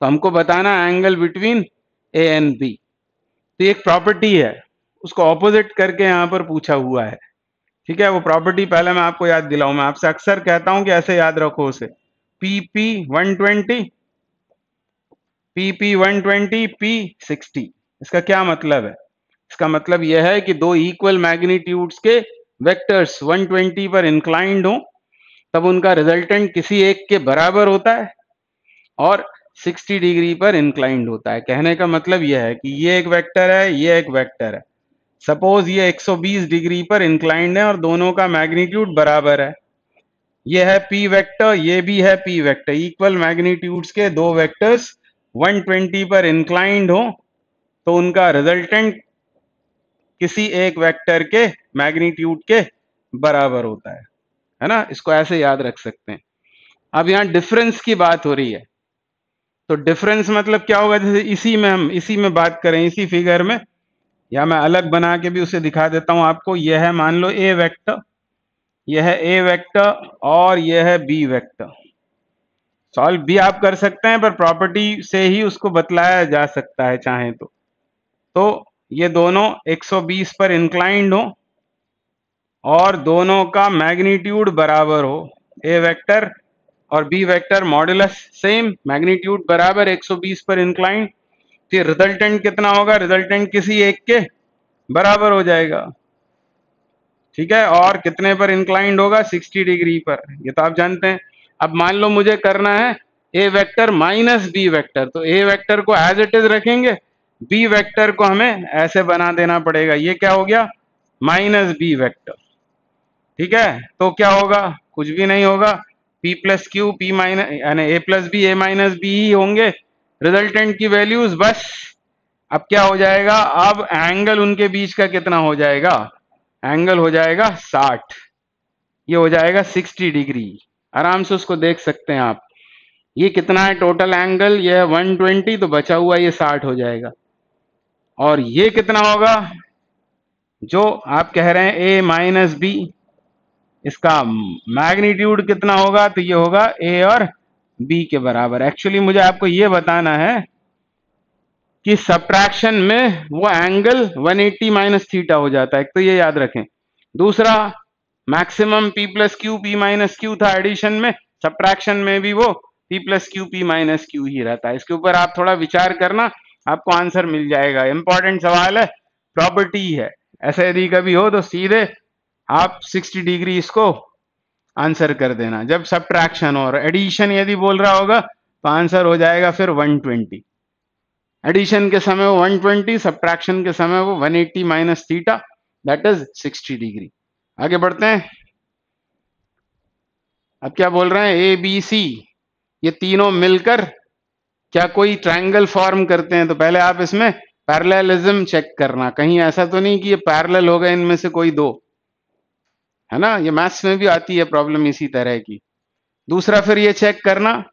तो हमको बताना angle between a and b तो एक प्रॉपर्टी है। उसको ऑपोजिट करके यहाँ पर पूछा हुआ है। ठीक है? वो प्रॉपर्टी पहले मैं आपको याद दिलाऊं। मैं आपसे अक्सर कहता हूँ कि ऐसे याद रखो उसे। P p one twenty p p one twenty p sixty इसका क्या मतलब है? इसका मतलब यह है कि दो इक्वल मैग्नीट्यूड्स के वेक्टर्स 120 पर इंक्लाइंड हो, तब उनका रिजल्टेंट किसी एक के बराबर होता है और 60 डिग्री पर इंक्लाइंड होता है। कहने का मतलब यह है कि ये एक वेक्टर है, ये एक वेक्टर है। सपोज़ ये 120 डिग्री पर इंक्लाइंड है और दोनों का मैग्नीट्यूड बराबर है। ये है पी वेक्टर ये भी है पी वेक्टर इक्वल मैग्नीट्यूड्स के दो वेक्टर्स 120 पर इंक्लाइंड हो तो उनका रिजल्टेंट किसी एक वेक्टर के मैग्नीट्यूड के बराबर होता है है ना? इसको ऐसे याद रख सकते हैं। अब यहाँ डिफरेंस की बात हो रही है। तो डिफरेंस मतलब क्या होगा? जैसे इसी में हम, इसी में बात करें, इसी फिगर में। या मैं अलग बना के भी उसे दिखा देता हूँ आपको। यह है मान लो ए वेक्टर यह है ए वेक्टर और यह है बी वेक्टर सॉल्व भी आप कर सकते हैं, पर प्रॉपर्टी से ही उसको बतलाया जा सकता है, चाहे तो। तो ये दोनों 120 पर इंक्लाइंड हो और दोनों का मैग्नीट्यूड बराबर हो। ए वेक्टर और b vector modulus same magnitude बराबर 120 पर इंक्लाइंड फिर रिजल्टेंट कितना होगा? रिजल्टेंट किसी एक के बराबर हो जाएगा। ठीक है? और कितने पर इंक्लाइंड होगा? 60 डिग्री पर। ये तो आप जानते हैं। अब मान लो मुझे करना है a vector minus b vector तो ए वेक्टर को एज इट इज़ रखेंगे। बी वेक्टर को हमें ऐसे बना देना पड़ेगा। ये क्या हो गया? माइनस बी वैक्टर ठीक है? तो क्या होगा? कुछ भी नहीं होगा। P plus q p minus यानी a plus b a minus b ही होंगे। रिजल्टेंट की वैल्यूज़ बस। अब क्या हो जाएगा? अब एंगल उनके बीच का कितना हो जाएगा? एंगल हो जाएगा 60 ये हो जाएगा 60 डिग्री। आराम से उसको देख सकते हैं आप। ये कितना है? टोटल एंगल ये है 120 तो बचा हुआ ये 60 हो जाएगा। और ये कितना होगा? जो आप कह रहे हैं ए माइनस बी इसका मैग्नीट्यूड कितना होगा? तो ये होगा ए और बी के बराबर। एक्चुअली मुझे आपको ये बताना है कि सब्ट्रैक्शन में वो एंगल 180 एट्टी माइनस थीटा हो जाता है। एक तो ये याद रखें। दूसरा maximum p plus q p minus q था एडिशन में। सब्ट्रैक्शन में भी वो p plus q p minus q ही रहता है। इसके ऊपर आप थोड़ा विचार करना। आपको आंसर मिल जाएगा। इंपॉर्टेंट सवाल है प्रॉपर्टी है। ऐसा यदि कभी हो तो सीधे आप 60 डिग्री इसको आंसर कर देना। जब सब्ट्रैक्शन और एडिशन यदि बोल रहा होगा तो आंसर हो जाएगा फिर 120 एडिशन के समय वो 120 सब्ट्रैक्शन के समय वो 180 eighty minus theta that is 60 degree आगे बढ़ते हैं। अब क्या बोल रहे हैं? ए बी सी ये तीनों मिलकर क्या कोई ट्रायंगल फॉर्म करते हैं? तो पहले आप इसमें पैरेललिज्म चेक करना। कहीं ऐसा तो नहीं कि ये पैरेलल हो गए, इनमें से कोई दो। है ना? ये मैथ्स में भी आती है प्रॉब्लम इसी तरह की। दूसरा फिर ये चेक करना,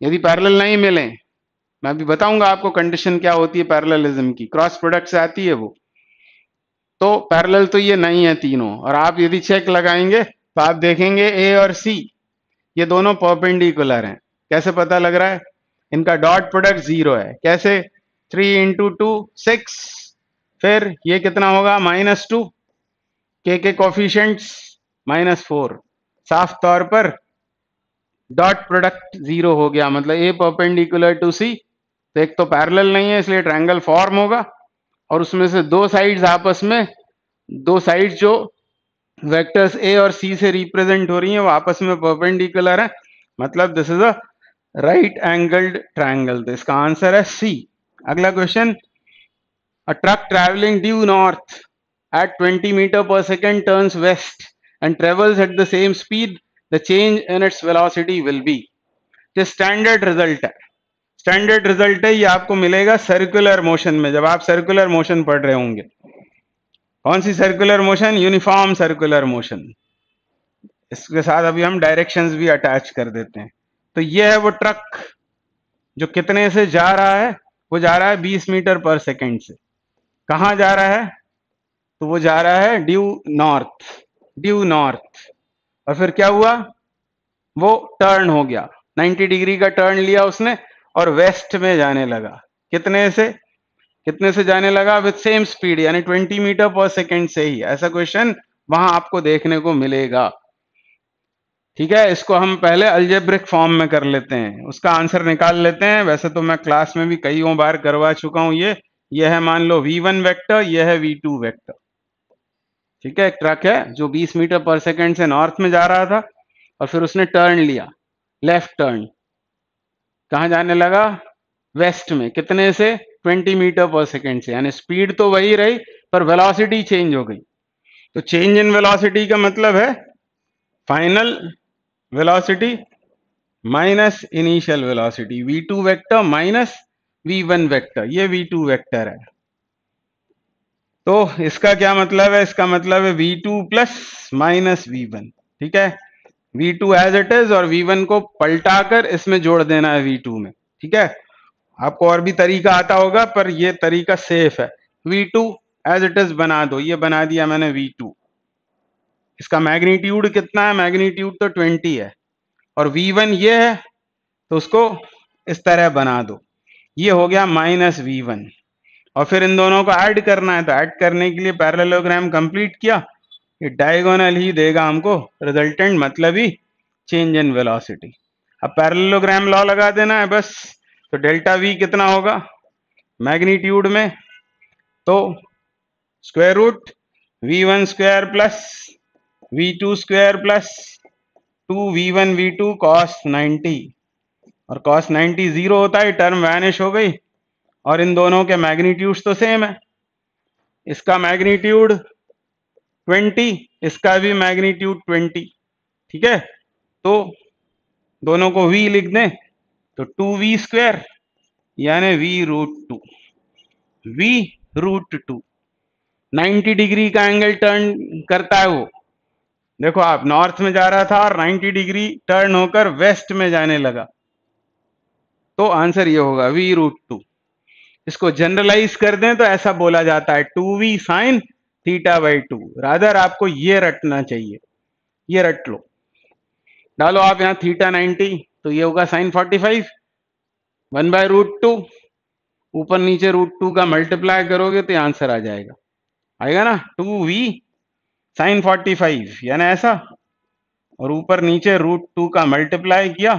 यदि पैरेलल नहीं मिले, मैं अभी बताऊँगा आपको कंडीशन क्या होती है पैरेललिज्म की। क्रॉस प्रोडक्ट से आती है वो। तो पैरेलल तो ये नहीं है तीनों। और आप यदि चेक लगाएँगे तो आप देखेंगे ए और सी ये दोनों परपेंडिकुलर हैं। कैसे पता लग रहा है? इनका डॉट प्रोडक्ट ज़ीरो है। कैसे? Three into two, six. फिर ये कितना होगा? Minus two. के के कॉफिशेंट्स माइनस फोर। साफ़ तौर पर डॉट प्रोडक्ट ज़ीरो हो गया। मतलब ए परपेंडिकुलर टू सी। तो एक तो पैरेलल नहीं है, इसलिए ट्रायंगल फॉर्म होगा। और उसमें से दो साइड्स आपस में, दो साइड्स जो वेक्टर्स ए और सी से रिप्रेजेंट हो रही हैं, वो आपस में परपेंडिकुलर है। मतलब this is a right angled triangle तो इसका आंसर है सी अगला question a truck travelling due north at 20 metre per second turns west and travels at the same speed, the change in its velocity will be. ये स्टैंडर्ड रिज़ल्ट है स्टैंडर्ड रिज़ल्ट है ये आपको मिलेगा सर्कुलर मोशन में जब आप सर्कुलर मोशन पढ़ रहे होंगे। कौन सी circular motion uniform circular motion इसके साथ अभी हम डायरेक्शंस भी अटैच कर देते हैं। तो ये है वो ट्रक, जो कितने से जा रहा है, वो जा रहा है 20 मीटर पर सेकंड से। कहा जा रहा है? तो वो जा रहा है ड्यू नॉर्थ ड्यू नॉर्थ। और फिर क्या हुआ? वो टर्न हो गया। 90 डिग्री का टर्न लिया उसने और वेस्ट में जाने लगा। कितने से? कितने से जाने लगा? विथ सेम स्पीड, यानी 20 मीटर पर सेकेंड से ही। ऐसा क्वेश्चन वहाँ आपको देखने को मिलेगा। ठीक है, इसको हम पहले अल्जेब्रिक फॉर्म में कर लेते हैं। उसका आंसर निकाल लेते हैं। वैसे तो मैं क्लास में भी कई बार करवा चुका हूँ ये। यह है मान लो v1 वेक्टर यह है v2 वेक्टर ठीक है, एक ट्रक है जो 20 मीटर पर सेकंड से नॉर्थ में जा रहा था और फिर उसने टर्न लिया लेफ़्ट टर्न कहा जाने लगा? वेस्ट में। कितने से? 20 मीटर पर सेकंड से। यानी स्पीड तो वही रही, पर वेलोसिटी चेंज हो गई। तो चेंज इन वेलोसिटी का मतलब है final velocity minus initial velocity v2 vector minus v1 vector ये v2 वेक्टर है। तो इसका क्या मतलब है? इसका मतलब है v2 प्लस माइनस v1 ठीक है? V2 एज इट इज़ और v1 को पलटाकर इसमें जोड़ देना है v2 में। ठीक है? आपको और भी तरीका आता होगा, पर ये तरीका सेफ़ है। V2 एज इट इज़ बना दो। ये बना दिया मैंने v2 इसका मैग्नीट्यूड कितना है? मैग्नीट्यूड तो 20 है। और वी वन ये है तो उसको इस तरह बना दो। ये हो गया माइनस वी वन और फिर इन दोनों को ऐड करना है तो ऐड करने के लिए पैरेललोग्राम कंप्लीट किया। ये डायगोनल ही देगा हमको रिजल्टेंट मतलब ही चेंज इन वेलोसिटी अब पैरेललोग्राम लॉ लगा देना है बस तो डेल्टा वी कितना होगा? मैग्नीट्यूड में तो square root v one square plus v two square plus two v one v two cos और कॉस नाइन्टी ज़ीरो होता है टर्म वैनिश हो गई। और इन दोनों के मैग्नीट्यूड तो सेम है। इसका मैग्नीट्यूड 20 इसका भी मैग्नीट्यूड 20 ठीक है? तो दोनों को v लिख दें तो टू वी स्क्वायर यानी v root two v root two 90 degree का एंगल टर्न करता है वो। देखो आप नॉर्थ में जा रहा था और 90 डिग्री टर्न होकर वेस्ट में जाने लगा। तो आंसर ये होगा वी रूट टू। इसको जनरलाइज कर दें तो ऐसा बोला जाता है two v sine theta by two. Rather आपको ये रटना चाहिए। ये रट लो। डालो आप यहाँ थीटा नाइनटी तो ये होगा sine forty five. One by root two, ऊपर नीचे रूट टू का मल्टीप्लाई करोगे तो आंसर आ जाएगा। आएगा ना? Two v sine forty five यानी ऐसा। और ऊपर नीचे रूट टू का मल्टीप्लाई किया,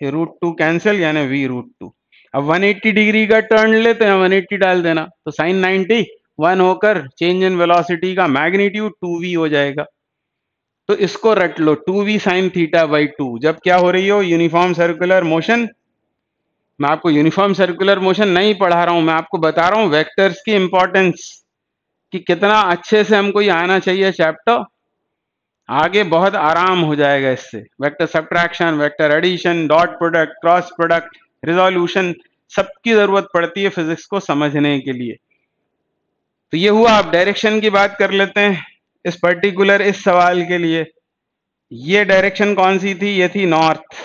फिर रूट टू कैंसिल यानी वी रूट टू अब 180 डिग्री का टर्न ले तो यहाँ 180 डाल देना। तो साइन 90 वन होकर चेंज इन वेलोसिटी का मैग्नीट्यूड टू वी हो जाएगा। तो इसको रट लो two v sine theta by two जब क्या हो रही हो? यूनिफॉर्म सर्कुलर मोशन मैं आपको यूनिफॉर्म सर्कुलर मोशन नहीं पढ़ा रहा हूँ, मैं आपको बता रहा हूँ वेक्टर्स की इंपॉर्टेंस कि कितना अच्छे से हमको ये आना चाहिए चैप्टर आगे बहुत आराम हो जाएगा इससे। Vector subtraction vector addition dot product cross product resolution सबकी ज़रूरत पड़ती है फिजिक्स को समझने के लिए। तो ये हुआ, आप डायरेक्शन की बात कर लेते हैं इस पर्टिकुलर इस सवाल के लिए। ये डायरेक्शन कौन सी थी? ये थी नॉर्थ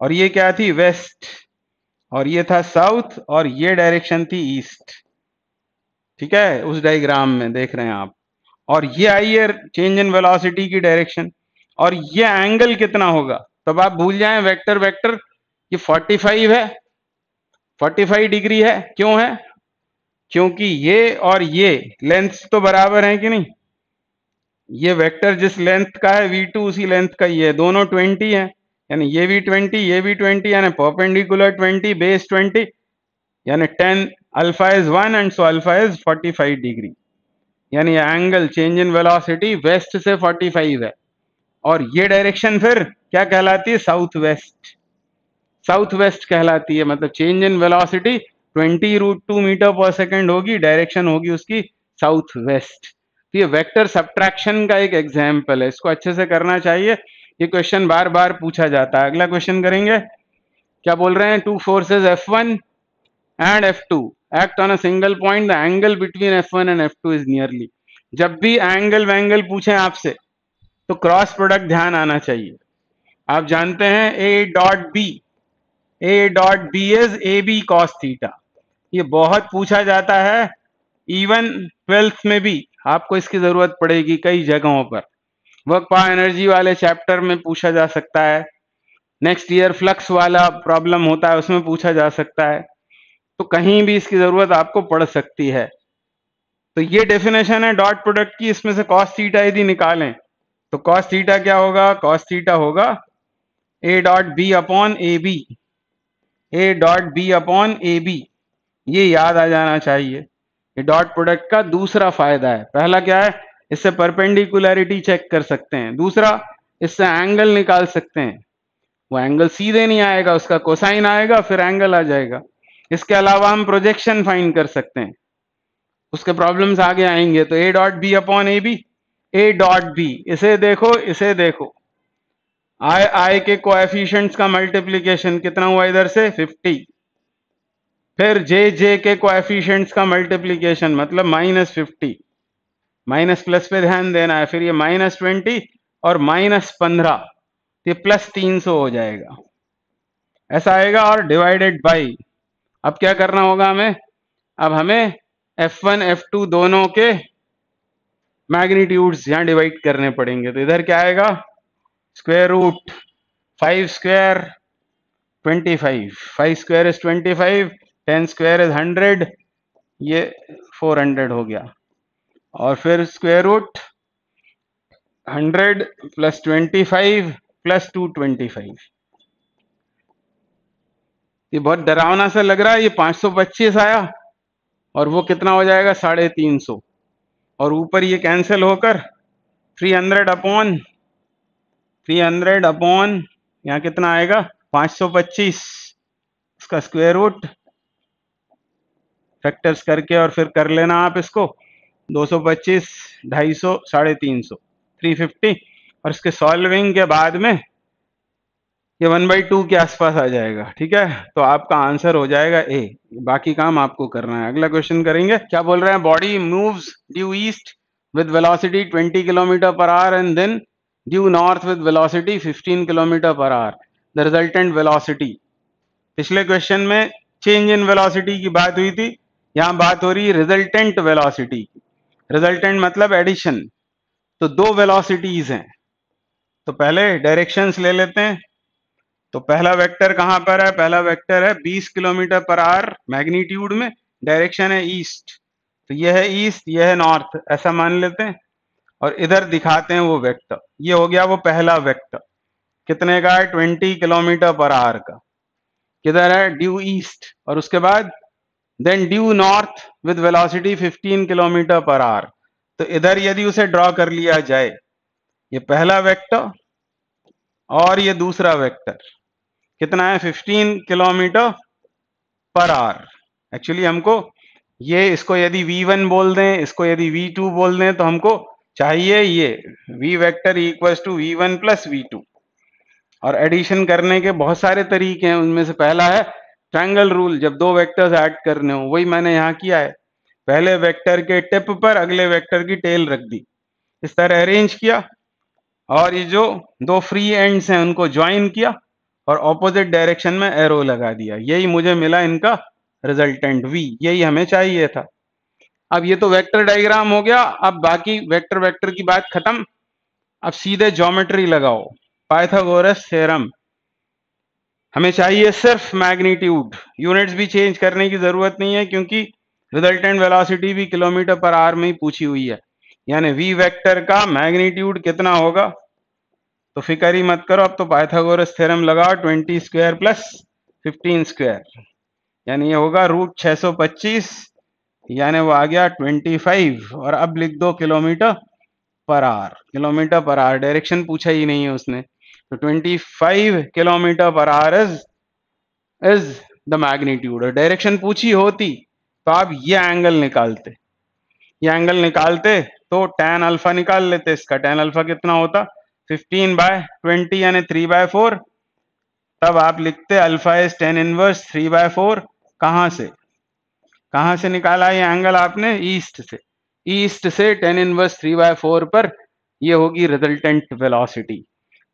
और ये क्या थी? वेस्ट और ये था साउथ और ये डायरेक्शन थी ईस्ट ठीक है? उस डायग्राम में देख रहे हैं आप। और ये आई है चेंज इन वेलोसिटी की डायरेक्शन और ये एंगल कितना होगा? तब आप भूल जाएँ वेक्टर वेक्टर ये 45 है। 45 डिग्री है। क्यों है? क्योंकि ये और ये लेंथ तो बराबर है कि नहीं? ये वेक्टर जिस लेंथ का है v2 उसी लेंथ का ये दोनों 20 है। यानी ये भी 20 ये भी 20 यानी परपेंडिकुलर 20 बेस 20 यानी 10 is 1 and so alpha is 45 degree यानी angle change in velocity west से 45 है। और ये डायरेक्शन फिर क्या कहलाती है? साउथ वेस्ट साउथ वेस्ट कहलाती है। मतलब change in velocity 20 root two metre per second होगी डायरेक्शन होगी उसकी साउथ वेस्ट तो ये वेक्टर सब्ट्रैक्शन का एक एग्ज़ाम्पल है। इसको अच्छे से करना चाहिए। ये क्वेश्चन बार बार पूछा जाता है। अगला क्वेश्चन करेंगे। क्या बोल रहे हैं? Two forces f one and f two act on a single point, the angle between f1 and f2 is nearly. जब भी एंगल वैंगल पूछे आपसे तो क्रॉस प्रोडक्ट ध्यान आना चाहिए। आप जानते हैं a dot b a dot b is a b cos theta ये बहुत पूछा जाता है इवन ट्वेल्थ में भी। आपको इसकी ज़रूरत पड़ेगी कई जगहों पर। वर्क पावर एनर्जी वाले चैप्टर में पूछा जा सकता है। नेक्स्ट ईयर फ्लक्स वाला प्रॉब्लम होता है, उसमें पूछा जा सकता है। तो कहीं भी इसकी ज़रूरत आपको पड़ सकती है। तो ये डेफिनेशन है डॉट प्रोडक्ट की, इसमें से कॉस थीटा यदि निकालें तो कॉस थीटा क्या होगा? कॉस थीटा होगा a dot b upon a b a dot b upon a b ये याद आ जाना चाहिए। ये डॉट प्रोडक्ट का दूसरा फ़ायदा है। पहला क्या है? इससे परपेंडिकुलरिटी चेक कर सकते हैं। दूसरा, इससे एंगल निकाल सकते हैं। वो एंगल सीधे नहीं आएगा, उसका कोसाइन आएगा, फिर एंगल आ जाएगा। इसके अलावा हम प्रोजेक्शन फाइंड कर सकते हैं। उसके प्रॉब्लम्स आगे आएँगे तो a dot b upon a b a dot b इसे देखो इसे देखो। आई आई के कोएफिशिएंट्स का मल्टीप्लीकेशन कितना हुआ इधर से? 50 फिर जे जे के कोएफिशिएंट्स का मल्टीप्लीकेशन मतलब माइनस फिफ्टी माइनस प्लस पे ध्यान देना है, फिर ये माइनस ट्वेंटी और माइनस पंद्रह। ये प्लस तीन सौ हो जाएगा। ऐसा आएगा और डिवाइडेड बाई अब क्या करना होगा हमें? अब हमें F1 F2 दोनों के मैग्नीट्यूड्स यहाँ डिवाइड करने पड़ेंगे। तो इधर क्या आएगा? Square root five square twenty five five square is twenty five ten square is hundred ये फोर हंड्रेड हो गया। और फिर square root hundred plus twenty five plus two twenty five ये बहुत डरावना सा लग रहा है, ये पाँच सौ पच्चीस आया और वो कितना हो जाएगा? साढ़े तीन सौ। और ऊपर ये कैंसिल होकर three hundred upon three hundred upon यहाँ कितना आएगा? पाँच सौ पच्चीस। उसका स्क्वायर रूट फैक्टर्स करके और फिर कर लेना आप इसको। दो सौ पच्चीस, ढाई सौ, साढ़े तीन सौ थ्री फिफ्टी और इसके सॉल्विंग के बाद में ये वन बाई टू के आसपास आ जाएगा, ठीक है? तो आपका आंसर हो जाएगा ए। बाकी काम आपको करना है। अगला क्वेश्चन करेंगे। क्या बोल रहे हैं? Body moves due east with velocity 20 kilometre per hour and then due north with velocity 15 kilometre per hour the resultant velocity पिछले क्वेश्चन में चेंज इन वेलोसिटी की बात हुई थी। यहाँ बात हो रही है रिजल्टेंट वेलोसिटी रिजल्टेंट मतलब एडिशन तो दो वेलोसिटीज हैं। तो पहले डायरेक्शंस ले लेते हैं। तो पहला वेक्टर कहाँ पर है? पहला वेक्टर है 20 किलोमीटर पर आवर मैग्नीट्यूड में। डायरेक्शन है ईस्ट तो यह है ईस्ट यह है नॉर्थ ऐसा मान लेते हैं। और इधर दिखाते हैं वो वेक्टर ये हो गया वो पहला वेक्टर कितने का है? 20 किलोमीटर पर आवर का। किधर है? ड्यू ईस्ट और उसके बाद then due north with velocity 15 kilometre per hour तो इधर यदि उसे ड्रॉ कर लिया जाए, ये पहला वेक्टर और ये दूसरा वेक्टर कितना है? 15 किलोमीटर पर आवर। एक्चुअली हमको ये, इसको यदि v1 बोल दें, इसको यदि v2 बोल दें तो हमको चाहिए ये, v vector equals to v one plus v और एडिशन करने के बहुत सारे तरीके हैं, उनमें से पहला है ट्रायंगल रूल जब दो वेक्टर्स ऐड करने हो, वही मैंने यहाँ किया है। पहले वेक्टर के टिप पर अगले वेक्टर की टेल रख दी। इस तरह अरेंज किया और ये जो दो फ्री एंड्स हैं, उनको ज्वाइन किया। और ऑपोजिट डायरेक्शन में एरो लगा दिया। यही मुझे मिला इनका रिजल्टेंट वी यही हमें चाहिए था। अब ये तो वेक्टर डायग्राम हो गया, अब बाकी वेक्टर वेक्टर की बात खत्म। अब सीधे ज्योमेट्री लगाओ। पाइथागोरस थ्योरम हमें चाहिए सिर्फ़ मैग्नीट्यूड यूनिट्स भी चेंज करने की ज़रूरत नहीं है, क्योंकि रिजल्टेंट वेलोसिटी भी किलोमीटर पर आर में ही पूछी हुई है। यानी वी वेक्टर का मैग्नीट्यूड कितना होगा? तो फ़िक्र ही मत करो, अब तो पाइथागोरस थ्योरम लगाओ twenty square plus fifteen square यानी ये होगा रूट 625 यानी वो आ गया 25 और अब लिख दो kilometre per hour. Kilometre per hour direction पूछा ही नहीं है उसने। तो 25 kilometre per hour is is the magnitude और डायरेक्शन पूछी होती तो आप ये एंगल निकालते। ये एंगल निकालते तो टेन अल्फ़ा निकाल लेते, इसका टेन अल्फ़ा कितना होता? फिफ्टीन बाय ट्वेंटी यानी थ्री बाय फोर तब आप लिखते alpha is ten inverse three by four कहाँ से? कहाँ से निकाला ये एंगल आपने? ईस्ट से। ईस्ट से ten inverse three by four पर ये होगी रिजल्टेंट वेलोसिटी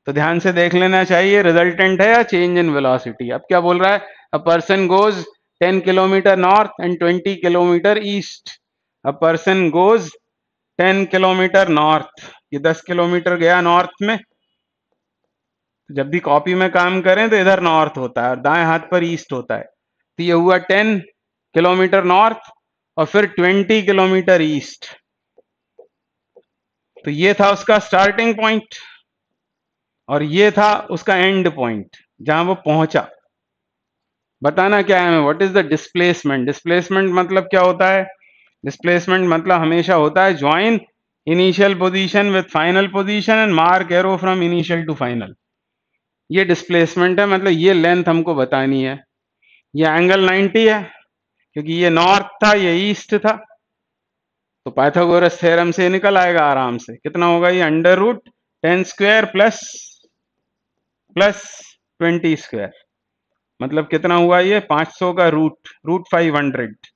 तो ध्यान से देख लेना चाहिए रिजल्टेंट है या चेंज इन वेलोसिटी अब क्या बोल रहा है? A person goes ten kilometre north and twenty kilometre east a person goes ten kilometre north, ये दस किलोमीटर गया नॉर्थ में। जब भी कॉपी में काम करें तो इधर नॉर्थ होता है और दाएँ हाथ पर ईस्ट होता है। तो ये हुआ टेन किलोमीटर नॉर्थ और फिर ट्वेंटी किलोमीटर ईस्ट। तो ये था उसका स्टार्टिंग पॉइंट और ये था उसका एंड पॉइंट, जहाँ वो पहुँचा। बताना क्या है what is the displacement displacement मतलब क्या होता है? डिस्प्लेसमेंट मतलब हमेशा होता है join initial position with final position and mark arrow from initial to final ये डिस्प्लेसमेंट है मतलब ये लेंथ हमको बतानी है। ये एंगल 90 है, क्योंकि ये नॉर्थ था, ये ईस्ट था। तो पाइथागोरस थ्योरम से निकल आएगा आराम से। कितना होगा ये? Under root ten square plus plus twenty square मतलब कितना हुआ ये? 500 का रूट रूट 500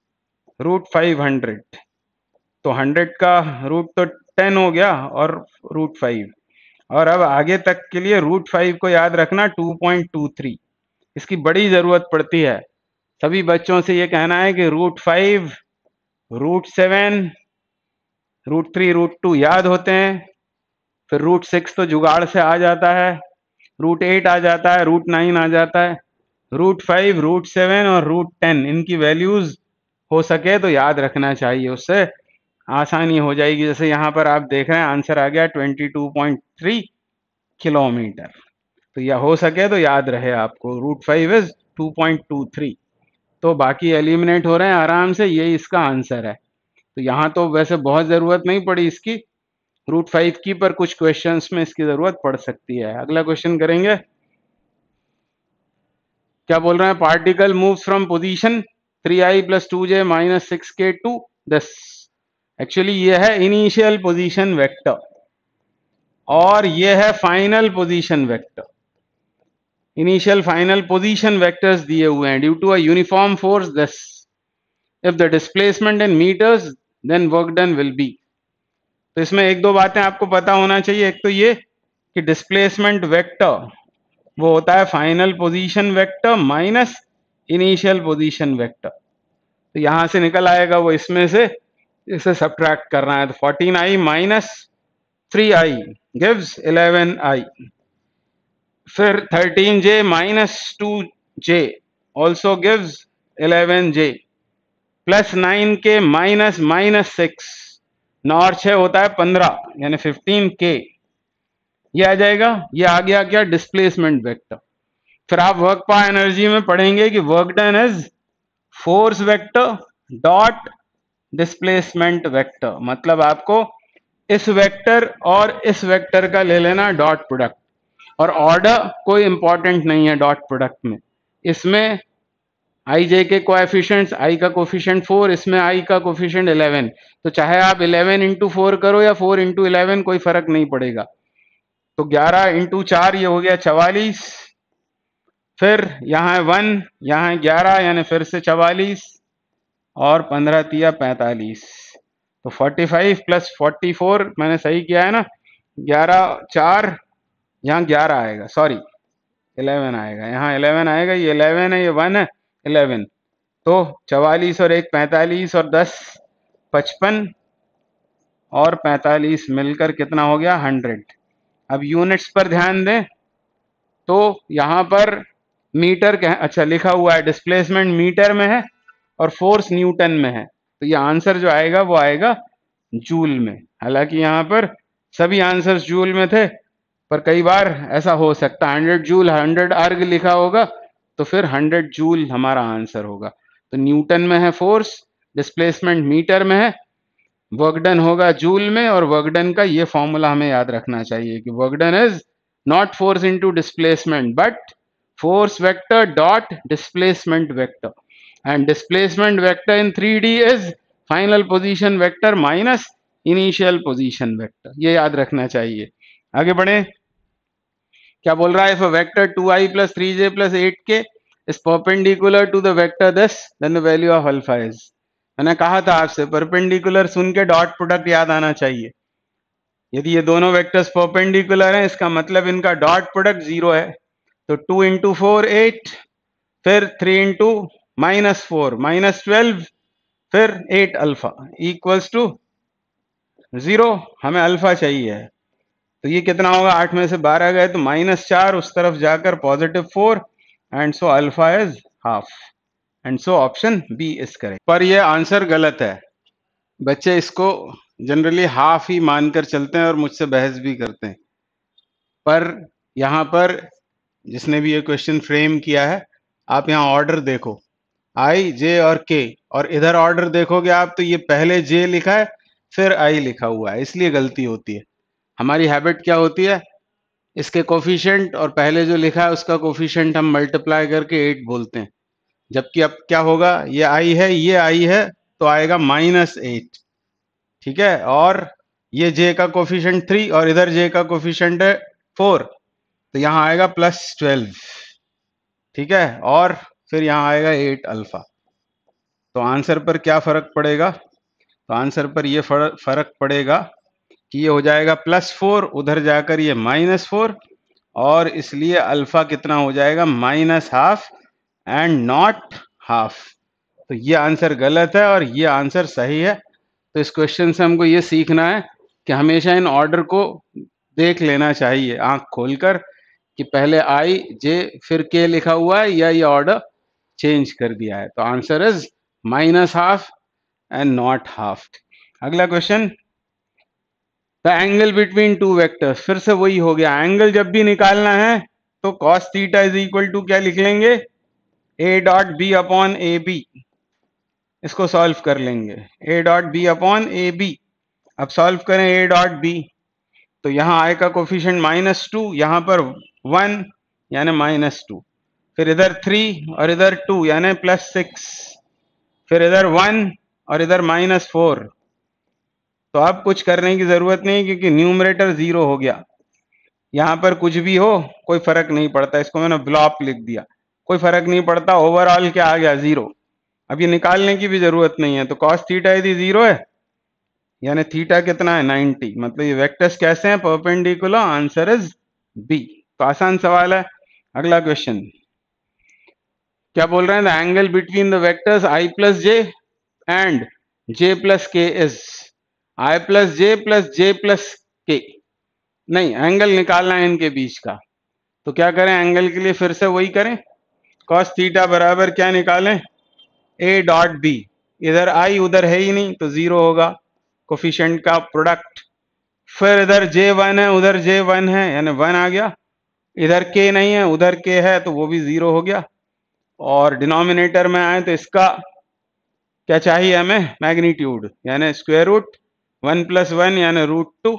रूट 500 तो 100 का रूट तो टेन हो गया और रूट फाइव और अब आगे तक के लिए रूट फाइव को याद रखना 2.23 इसकी बड़ी ज़रूरत पड़ती है। सभी बच्चों से ये कहना है कि root five root seven root three root two याद होते हैं। फिर रूट सिक्स तो जुगाड़ से आ जाता है। रूट एट आ जाता है रूट नाइन आ जाता है। रूट फाइव रूट सेवन और रूट टेन इनकी वैल्यूज़ हो सके तो याद रखना चाहिए उससे। आसानी हो जाएगी। जैसे यहाँ पर आप देख रहे हैं, आंसर आ गया twenty two point three kilometre. तो यह हो सके तो याद रहे आपको। Root five is two point two three. तो बाकी एलिमिनेट हो रहे हैं आराम से, ये इसका आंसर है। तो यहाँ तो वैसे बहुत ज़रूरत नहीं पड़ी इसकी। रूट फाइव की पर कुछ क्वेश्चन में इसकी ज़रूरत पड़ सकती है। अगला क्वेश्चन करेंगे। क्या बोल रहे हैं? Particle move from position three I plus two J minus six K to दस एक्चुअली ये है इनिशियल पोजीशन वेक्टर और ये है final position vector initial final position vectors दिए हुए हैं. Due to a uniform force दस if the displacement in metres then work done will be तो इसमें एक दो बातें आपको पता होना चाहिए. एक तो ये कि डिस्प्लेसमेंट वेक्टर वो होता है final position vector minus initial position vector. तो यहाँ से निकल आएगा वो इसमें से, इसे सब्ट्रैक्ट करना है तो fourteen I minus three I gives eleven I फिर thirteen J minus two J also gives eleven J plus nine K minus minus six नौ और होता है पंद्रह, यानी फिफ्टीन के ये आ जाएगा, ये आ गया क्या? डिस्प्लेसमेंट वेक्टर फिर आप वर्क पा एनर्जी में पढ़ेंगे कि work done is force vector dot displacement vector मतलब आपको इस वेक्टर और इस वेक्टर का ले लेना डॉट प्रोडक्ट और ऑर्डर कोई इंपॉर्टेंट नहीं है डॉट प्रोडक्ट में. इसमें आई जे के कोएफिशिएंट्स आई का कोफिशियंट फोर इसमें आई का कोफिशियंट इलेवन तो चाहे आप इलेवन इंटू फोर करो या फोर इंटू इलेवन कोई फ़र्क नहीं पड़ेगा. तो 11 इंटू चार ये हो गया चवालीस. फिर यहाँ है वन, यहाँ है ग्यारह, यानी फिर से चवालीस और पंद्रह तिया पैंतालीस। तो 45 प्लस 44 मैंने सही किया है ना? 11 चार, यहाँ 11 आएगा सॉरी 11 आएगा। यहाँ 11 आएगा, ये 11 है, ये वन है 11 तो चवालीस और एक पैंतालीस और दस, पचपन और पैंतालीस मिलकर कितना हो गया? हंड्रेड अब यूनिट्स पर ध्यान दें तो यहाँ पर मीटर कह अच्छा लिखा हुआ है डिस्प्लेसमेंट मीटर में है और फोर्स न्यूटन में है। तो ये आंसर जो आएगा, वो आएगा जूल में। हालाँकि यहाँ पर सभी आंसर्स जूल में थे, पर कई बार ऐसा हो सकता है। हंड्रेड जूल हंड्रेड अर्ग लिखा होगा तो फिर हंड्रेड जूल हमारा आंसर होगा। तो न्यूटन में है फोर्स डिस्प्लेसमेंट मीटर में है। वर्कडन होगा जूल में, और वर्कडन का ये फॉर्मूला हमें याद रखना चाहिए कि work done is not force into displacement but dot displacement vector and displacement vector in three D is final position vector minus initial position vector ये याद रखना चाहिए। आगे बढ़े। क्या बोल रहा है? If vector two I plus three J plus eight K is perpendicular to the vector this then the value of alpha मैंने कहा था आपसे परपेंडिकुलर सुन के डॉट प्रोडक्ट याद आना चाहिए। यदि ये दोनों वेक्टर्स परपेंडिकुलर हैं, इसका मतलब इनका डॉट प्रोडक्ट ज़ीरो है। तो टू इंटू फोर एट फिर three into minus four minus twelve फिर eight alpha equals to zero हमें अल्फ़ा चाहिए। तो ये कितना होगा? आठ में से बारह गए तो माइनस चार, उस तरफ़ जाकर positive four and so alpha is half and so option B is correct पर ये आंसर गलत है। बच्चे, इसको जनरली हाफ़ ही मानकर चलते हैं और मुझसे बहस भी करते हैं। पर यहाँ पर जिसने भी ये क्वेश्चन फ्रेम किया है, आप यहाँ ऑर्डर देखो। आई जे और के और इधर ऑर्डर देखोगे आप तो ये पहले जे लिखा है, फिर आई लिखा हुआ है, इसलिए गलती होती है। हमारी हैबिट क्या होती है? इसके कोफिशेंट और पहले जो लिखा है, उसका कोफिशिएंट हम मल्टीप्लाई करके एट बोलते हैं। जबकि अब क्या होगा? ये आई है, ये आई है तो आएगा माइनस एट ठीक है? और ये जे का कोफिशेंट थ्री और इधर जे का कोफिशिएंट है फोर तो यहाँ आएगा प्लस ट्वेल्व ठीक है? और फिर यहाँ आएगा एट अल्फ़ा तो आंसर पर क्या फ़र्क पड़ेगा? तो आंसर पर ये फ़र्क पड़ेगा कि ये हो जाएगा प्लस फोर उधर जाकर ये माइनस फोर और इसलिए अल्फ़ा कितना हो जाएगा? Minus half and not half तो ये आंसर गलत है और ये आंसर सही है। तो इस क्वेश्चन से हमको ये सीखना है कि हमेशा इन ऑर्डर को देख लेना चाहिए आँख खोलकर। कि पहले आई, जे, फिर के लिखा हुआ है, या ये ऑर्डर चेंज कर दिया है। तो answer is minus half and not half अगला question the angle between two vectors फिर से वही हो गया। एंगल जब भी निकालना है तो cos theta is equal to क्या लिख लेंगे? A dot B upon A B इसको सॉल्व कर लेंगे। A dot B upon A B अब सॉल्व करें ए डॉट बी तो यहाँ आए का कोफिशियंट माइनस टू यहाँ पर वन यानी माइनस टू। फिर इधर थ्री और इधर टू यानी प्लस सिक्स। फिर इधर वन और इधर माइनस फोर। तो अब कुछ करने की ज़रूरत नहीं क्योंकि न्यूमरेटर ज़ीरो हो गया। यहाँ पर कुछ भी हो, कोई फ़र्क नहीं पड़ता। इसको मैंने ब्लॉप लिख दिया। कोई फ़र्क नहीं पड़ता। ओवरऑल क्या आ गया? ज़ीरो। अब ये निकालने की भी ज़रूरत नहीं है। तो कॉस थीटा यदि ज़ीरो है, यानी थीटा कितना है? 90 मतलब ये वेक्टर्स कैसे हैं? परपेंडिकुलर आंसर इज़ बी तो आसान सवाल है। अगला क्वेश्चन क्या बोल रहे हैं? The angle between the vectors I plus J and J plus K is I plus J plus J plus K नहीं एंगल निकालना है इनके बीच का। तो क्या करें? एंगल के लिए फिर से वही करें। कॉस थीटा बराबर क्या निकालें? ए डॉट बी इधर आई उधर है ही नहीं तो ज़ीरो होगा। कोफिशेंट का प्रोडक्ट फिर इधर जे वन है, उधर जे वन है, यानी वन आ गया। इधर के नहीं है, उधर के है तो वो भी ज़ीरो हो गया। और डिनोमिनेटर में आए तो इसका क्या चाहिए हमें? मैग्नीट्यूड, यानी square root one plus one, यानी रूट टू।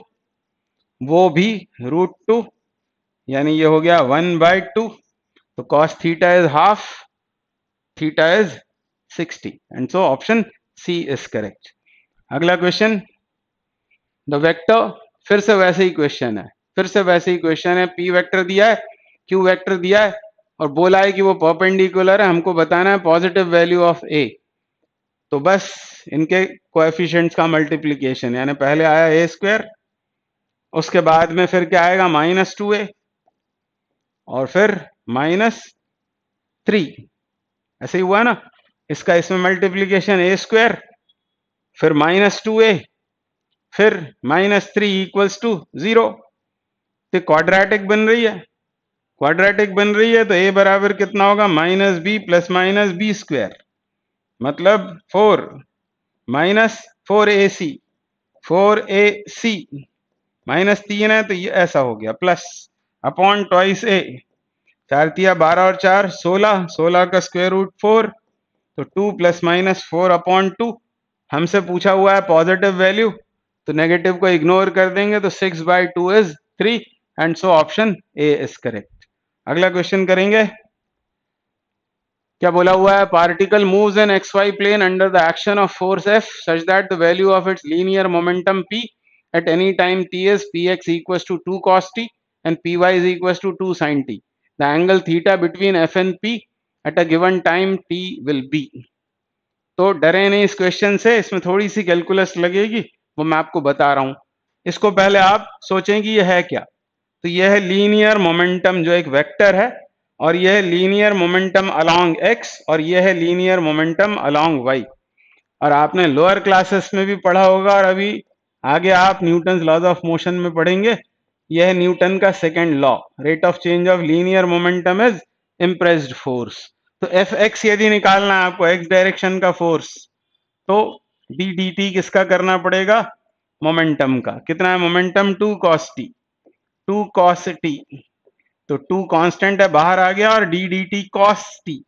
वो भी रूट टू, यानी ये हो गया वन बाई टू। तो cos theta is half theta is sixty and so option C is correct अगला क्वेश्चन द वेक्टर फिर से वैसे ही क्वेश्चन है। फिर से वैसे ही क्वेश्चन है पी वेक्टर दिया है क्यू वेक्टर दिया है, और बोला है कि वो परपेंडिकुलर है, हमको बताना है पॉजिटिव वैल्यू ऑफ़ ए तो बस इनके कोएफिशिएंट्स का मल्टीप्लीकेशन यानी पहले आया ए स्क्वायर उसके बाद में फिर क्या आएगा माइनस टू ए और फिर माइनस थ्री ऐसे ही हुआ ना? इसका इसमें मल्टीप्लीकेशन ए स्क्वायर फिर माइनस टू ए फिर minus three equals to zero तो क्वाड्रेटिक बन रही है। क्वाड्रेटिक बन रही है तो ए बराबर कितना होगा? Minus B plus minus B square मतलब four minus four A C four A C minus तीन है तो ये ऐसा हो गया। प्लस अपॉन ट्वाइस ए चार तिया बारह और चार, सोलह। सोलह का स्क्वायर रूट फोर तो two plus minus four upon two हमसे पूछा हुआ है पॉजिटिव वैल्यू तो नेगेटिव को इग्नोर कर देंगे तो six by two is three and so option A is correct अगला क्वेश्चन करेंगे। क्या बोला हुआ है? Particle moves in X Y plane under the action of force F such that the value of its linear momentum P at any time T is P X equal to two cos T and P Y is equal to two sine T the angle theta between F and P at a given time T will be तो डरे नहीं इस क्वेश्चन से? इसमें थोड़ी सी कैलकुलस लगेगी, वो मैं आपको बता रहा हूँ। इसको पहले आप सोचें कि यह है क्या। तो यह है लीनियर मोमेंटम जो एक वेक्टर है, और यह है लीनियर मोमेंटम अलोंग एक्स और यह है लीनियर मोमेंटम अलोंग वाई और आपने लोअर क्लासेस में भी पढ़ा होगा, और अभी आगे आप न्यूटन लॉज ऑफ़ मोशन में पढ़ेंगे। यह न्यूटन का second law rate of change of linear momentum is impressed force तो एफ़ एक्स यदि निकालना है आपको एक्स डायरेक्शन का फोर्स तो डी डी टी किसका करना पड़ेगा? मोमेंटम का। कितना है? Momentum two cos T two cos T तो टू कांस्टेंट है, बाहर आ गया और D D T cos T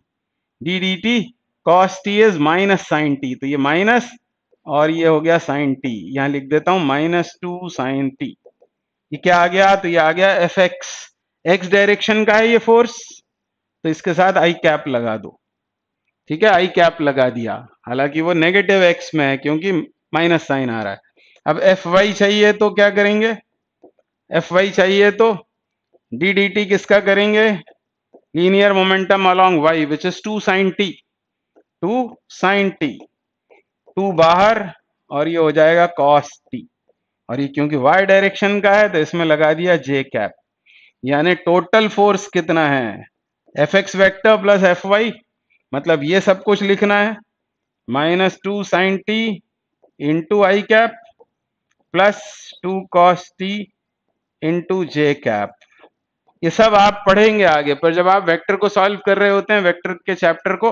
D D T cos T is minus sine T तो ये माइनस और ये हो गया साइन टी यहाँ लिख देता हूँ माइनस टू साइन टी ये क्या आ गया? तो ये आ गया एफ़ एक्स एक्स डायरेक्शन का है ये फोर्स तो इसके साथ आई कैप लगा दो। ठीक है? आई कैप लगा दिया। हालाँकि वो नेगेटिव एक्स में है, क्योंकि माइनस साइन आ रहा है। अब एफ़ वाई चाहिए तो क्या करेंगे? एफ़ वाई चाहिए तो डी डी टी किसका करेंगे? Linear momentum along Y which is two sine T two sine T two बाहर और ये हो जाएगा कॉस टी और ये क्योंकि वाई डायरेक्शन का है तो इसमें लगा दिया जे कैप यानी टोटल फोर्स कितना है? F X vector plus F Y मतलब ये सब कुछ लिखना है। Minus two sine T into I cap plus two cos T into J cap ये सब आप पढ़ेंगे आगे, पर जब आप वेक्टर को सॉल्व कर रहे होते हैं वेक्टर के चैप्टर को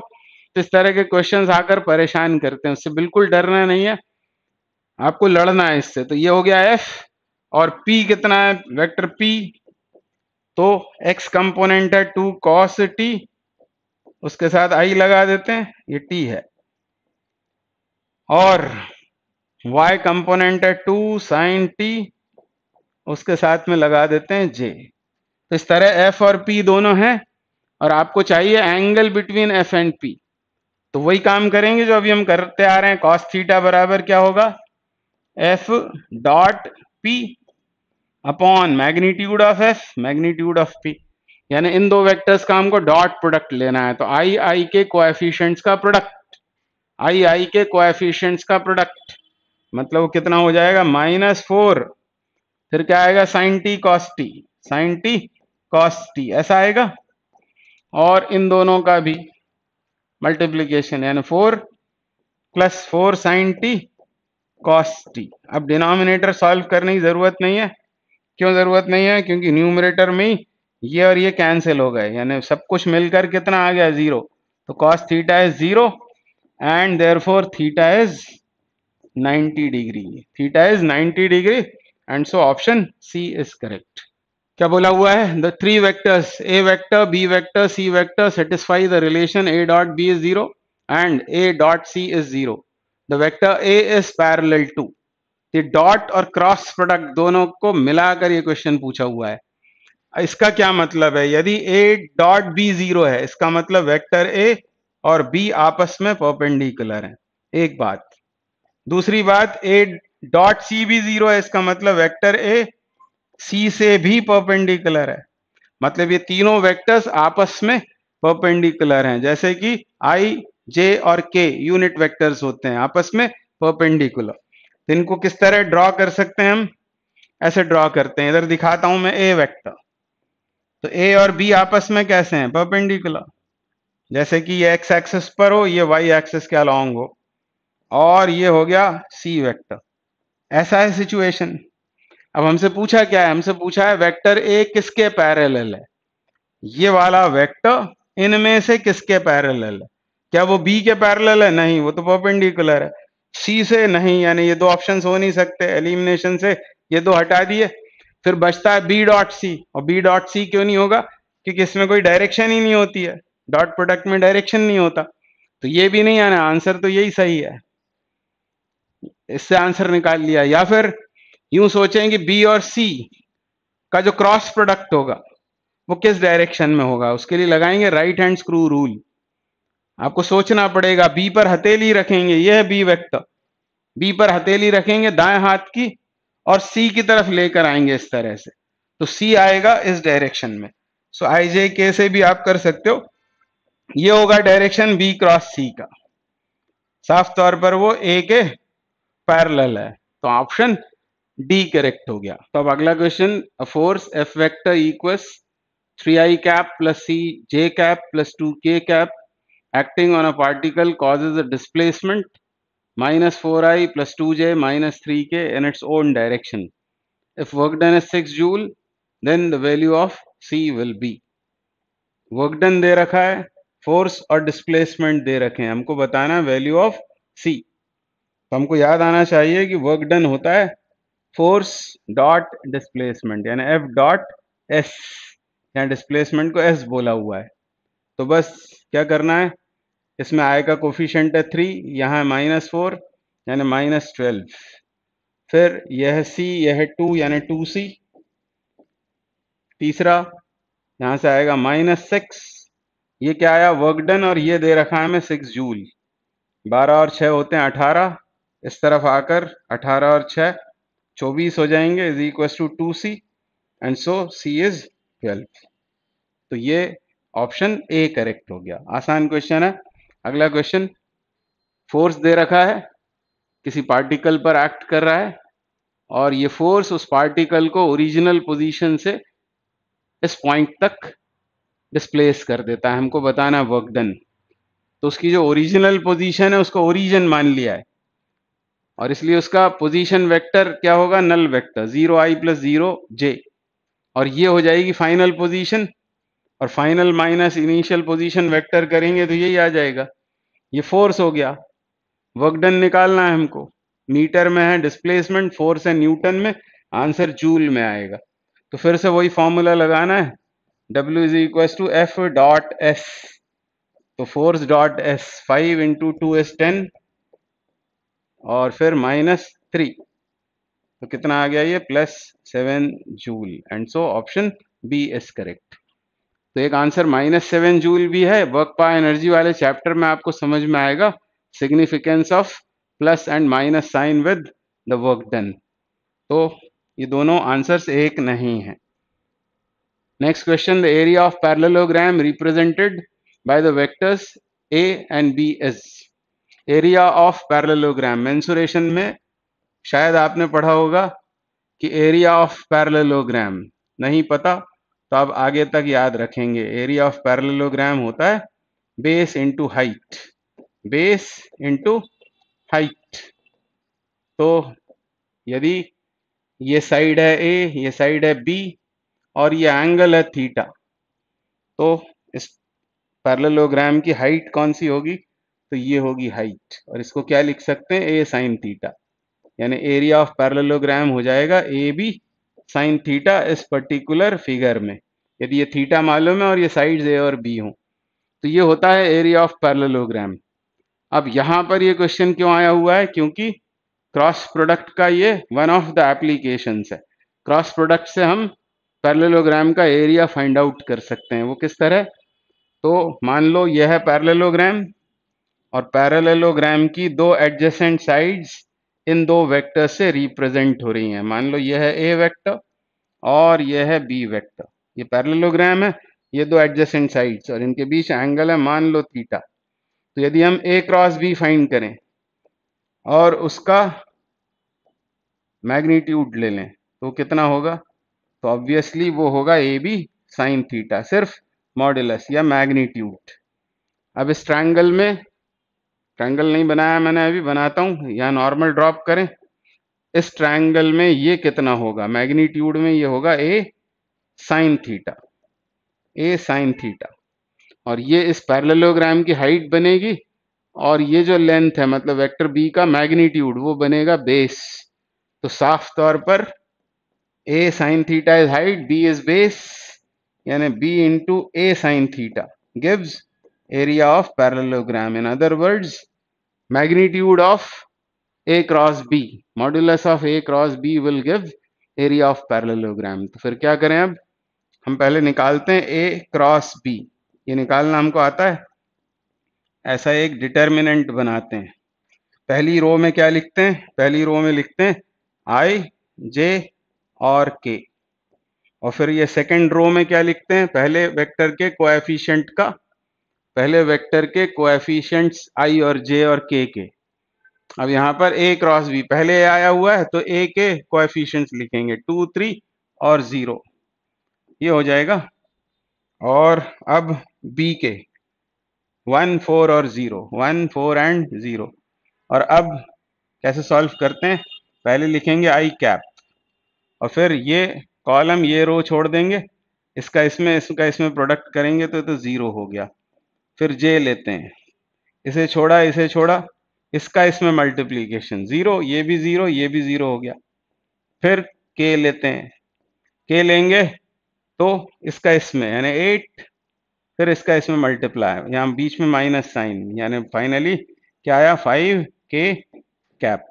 तो इस तरह के क्वेश्चंस आकर परेशान करते हैं। उससे बिल्कुल डरना नहीं है। आपको लड़ना है इससे। तो ये हो गया एफ़ और पी कितना है? वेक्टर पी तो एक्स कंपोनेंट है टू कॉस टी उसके साथ आई लगा देते हैं। ये टी है। और वाई कंपोनेंट है टू साइन टी उसके साथ में लगा देते हैं जे तो इस तरह एफ़ और पी दोनों हैं, और आपको चाहिए angle between F and P तो वही काम करेंगे जो अभी हम करते आ रहे हैं कॉस थीटा बराबर क्या होगा? F dot P upon magnitude of F magnitude of P यानी इन दो वेक्टर्स का हमको डॉट प्रोडक्ट लेना है तो आई आई के कोएफिशिएंट्स का प्रोडक्ट आई आई के कोएफिशिएंट्स का प्रोडक्ट मतलब वो कितना हो जाएगा? माइनस फोर फिर क्या आएगा? Sine T cos T sine T cos T ऐसा आएगा? और इन दोनों का भी मल्टीप्लीकेशन यानी four plus four sine T cos T अब डिनोमिनेटर सॉल्व करने की ज़रूरत नहीं है। क्यों ज़रूरत नहीं है? क्योंकि न्यूमरेटर में ये और ये कैंसिल हो गए। यानी सब कुछ मिलकर कितना आ गया? ज़ीरो तो cos theta is zero and therefore theta is 90 degree theta is 90 degree and so option C is correct क्या बोला हुआ है? The three vectors A vector B vector C vector satisfy the relation A dot B is zero and A dot C is zero the vector A is parallel to ये डॉट और क्रॉस प्रोडक्ट दोनों को मिलाकर ये क्वेश्चन पूछा हुआ है। इसका क्या मतलब है? यदि ए डॉट बी ज़ीरो है, इसका मतलब वेक्टर ए और बी आपस में परपेंडिकुलर है। एक बात। दूसरी बात ए डॉट सी भी ज़ीरो है, इसका मतलब वेक्टर ए, सी से भी परपेंडिकुलर है। मतलब ये तीनों वेक्टर्स आपस में परपेंडिकुलर हैं, जैसे कि आई, जे और के यूनिट वेक्टर्स होते हैं, आपस में परपेंडिकुलर। तो इनको किस तरह ड्रॉ कर सकते हैं हम? ऐसे ड्रॉ करते हैं। इधर दिखाता हूँ मैं ए वेक्टर। तो ए और बी आपस में कैसे हैं? परपेंडिकुलर। जैसे कि ये एक्स एक्सिस पर हो, ये वाई एक्सिस के अलॉन्ग हो, और ये हो गया सी वेक्टर। ऐसा है सिचुएशन अब हमसे पूछा क्या है? हमसे पूछा है वेक्टर ए किसके पैरेलल है? ये वाला वेक्टर इनमें से किसके पैरेलल है? क्या वो बी के पैरेलल है? नहीं, वो तो परपेंडिकुलर है. सी से नहीं, यानी ये दो ऑप्शंस हो नहीं सकते. एलिमिनेशन से ये दो हटा दिए. फिर बचता है बी डॉट सी और बी डॉट सी क्यों नहीं होगा? क्योंकि इसमें कोई डायरेक्शन ही नहीं होती है. डॉट प्रोडक्ट में डायरेक्शन नहीं होता. तो ये भी नहीं आना. आंसर तो यही सही है. इससे आंसर निकाल लिया। या फिर यूँ सोचें कि बी और सी का जो क्रॉस प्रोडक्ट होगा, वो किस डायरेक्शन में होगा? उसके लिए लगाएँगे राइट हैंड स्क्रू रूल आपको सोचना पड़ेगा बी पर हथेली रखेंगे, यह है बी वेक्टर बी पर हथेली रखेंगे, दाएँ हाथ की, और सी की तरफ़ लेकर आएँगे इस तरह से। तो सी आएगा इस डायरेक्शन में। सो आई जे के से भी आप कर सकते हो। ये होगा डायरेक्शन बी क्रॉस सी का। साफ़ तौर पर वो ए के पैरेलल है। तो ऑप्शन डी करेक्ट हो गया। तो अब अगला question force F vector equals three I cap plus C J cap plus two K cap acting on a particle causes a displacement minus four I plus two J minus three K in its own direction if work done is six joule then the value of C will be work done दे रखा है फोर्स और डिस्प्लेसमेंट दे रखे हैं। हमको बताना वैल्यू ऑफ़ सी तो हमको याद आना चाहिए कि वर्क डन होता है फोर्स डॉट डिस्प्लेसमेंट यानी एफ़ डॉट एस यहाँ डिस्प्लेसमेंट को एस बोला हुआ है। तो बस क्या करना है? इसमें आय का कोफिशेंट है थ्री यहाँ माइनस फोर यानी माइनस ट्वेल्व फिर यह सी यह टू यानी टू सी तीसरा, यहाँ से आएगा माइनस सिक्स ये क्या आया? वर्क डन और ये दे रखा है हमें सिक्स जूल बारह और छः होते हैं अठारह। इस तरफ़ आकर अठारह और छः चौबीस हो जाएँगे is equal to two C and so C is twelve तो ये ऑप्शन ए करेक्ट हो गया। आसान क्वेश्चन है। अगला क्वेश्चन फोर्स दे रखा है। किसी पार्टिकल पर एक्ट कर रहा है। और ये फोर्स उस पार्टिकल को ओरिजिनल पोजीशन से इस पॉइंट तक डिस्प्लेस कर देता है। हमको बताना वर्क डन तो उसकी जो ओरिजिनल पोजीशन है, उसको ओरिजिन मान लिया है। और इसलिए उसका पोजीशन वेक्टर क्या होगा? Null vector zero I plus zero J और ये हो जाएगी फाइनल पोजीशन और final minus initial position vector करेंगे तो यही आ जाएगा। ये फोर्स हो गया। वर्क डन निकालना है हमको। मीटर में है डिस्प्लेसमेंट फोर्स है न्यूटन में। आंसर जूल में आएगा। तो फिर से वही फॉर्मूला लगाना है। W is equal to F dot S तो force dot S five into two S ten और फिर माइनस थ्री तो कितना आ गया ये? Plus seven joule and so option B is correct तो एक आंसर माइनस सेवन जूल भी है। वर्क पा एनर्जी वाले चैप्टर में आपको समझ में आएगा। Significance of plus and minus sign with the work done तो ये दोनों आंसर्स एक नहीं है। Next question the area of parallelogram represented by the vectors A and B is area of parallelogram mensuration में शायद आपने पढ़ा होगा कि एरिया ऑफ़ पैरेललोग्राम नहीं पता तो आप आगे तक याद रखेंगे। एरिया ऑफ़ पैरेललोग्राम होता है base into height base into height तो यदि ये साइड है ए ये साइड है बी और ये एंगल है थीटा तो इस पैरेललोग्राम की हाइट कौन सी होगी? तो ये होगी हाइट और इसको क्या लिख सकते हैं? ए साइन थीटा यानी एरिया ऑफ़ पैरेललोग्राम हो जाएगा ए बी साइन थीटा इस पर्टिकुलर फिगर में. यदि ये थीटा मालूम है और ये साइड्स ए और बी हो तो ये होता है एरिया ऑफ़ पैरेललोग्राम अब यहाँ पर ये क्वेश्चन क्यों आया हुआ है? क्योंकि क्रॉस प्रोडक्ट का ये वन ऑफ़ द एप्लीकेशन है. क्रॉस प्रोडक्ट से हम पैरेललोग्राम का एरिया फाइंड आउट कर सकते हैं. वो किस तरह? तो मान लो यह है पैरेललोग्राम और पैरेललोग्राम की दो एडजेसेंट साइड्स इन दो वेक्टर से रिप्रेजेंट हो रही हैं। मान लो यह है ए वेक्टर और यह है बी वेक्टर ये पैरेललोग्राम है, ये दो एडजेसेंट साइड्स और इनके बीच एंगल है, मान लो थीटा तो यदि हम ए क्रॉस बी फाइंड करें और उसका मैग्नीट्यूड ले लें तो कितना होगा? तो ऑब्वियसली वो होगा ए बी साइन थीटा सिर्फ़ मॉडुलस या मैग्नीट्यूड अब इस ट्रायंगल में ट्रायंगल नहीं बनाया मैंने अभी, बनाता हूँ। या नॉर्मल ड्रॉप करें। इस ट्रायंगल में ये कितना होगा? मैग्नीट्यूड में ये होगा A sine theta. A sine theta. और ये इस पैरेललोग्राम की हाइट बनेगी और ये जो लेंथ है मतलब वेक्टर बी का मैग्नीट्यूड, वो बनेगा बेस। तो साफ़ तौर पर A sine theta is height, B is base, यानी B into A sine theta. Gives area of parallelogram in other words magnitude of A cross B modulus of A cross B will give area of parallelogram तो फिर क्या करें अब? हम पहले निकालते हैं ए क्रॉस बी ये निकालना हमको आता है? ऐसा एक डिटर्मिनेंट बनाते हैं। पहली रो में क्या लिखते हैं? पहली रो में लिखते हैं आई जे और के और फिर ये सेकंड रो में क्या लिखते हैं? पहले वेक्टर के कोएफिशिएंट का पहले वेक्टर के कोएफिशिएंट्स आई और जे और के के। अब यहाँ पर ए क्रॉस बी, पहले आया हुआ है तो ए के कोएफिशिएंट्स लिखेंगे, टू, थ्री और ज़ीरो। ये हो जाएगा। और अब बी के, वन, फोर और zero, one, four and zero. और अब कैसे सॉल्व करते हैं? पहले लिखेंगे आई कैप। और फिर ये कॉलम, ये रो छोड़ देंगे। इसका इसमें इसका इसमें प्रोडक्ट करेंगे तो तो ज़ीरो हो गया। फिर जे लेते हैं। इसे छोड़ा इसे छोड़ा, इसका इसमें मल्टीप्लीकेशन ज़ीरो ये भी ज़ीरो ये भी ज़ीरो हो गया। फिर के लेते हैं। के लेंगे तो इसका इसमें, यानी एट फिर इसका इसमें मल्टीप्लाई यहाँ बीच में माइनस साइन यानी फाइनली क्या आया? फाइव के कैप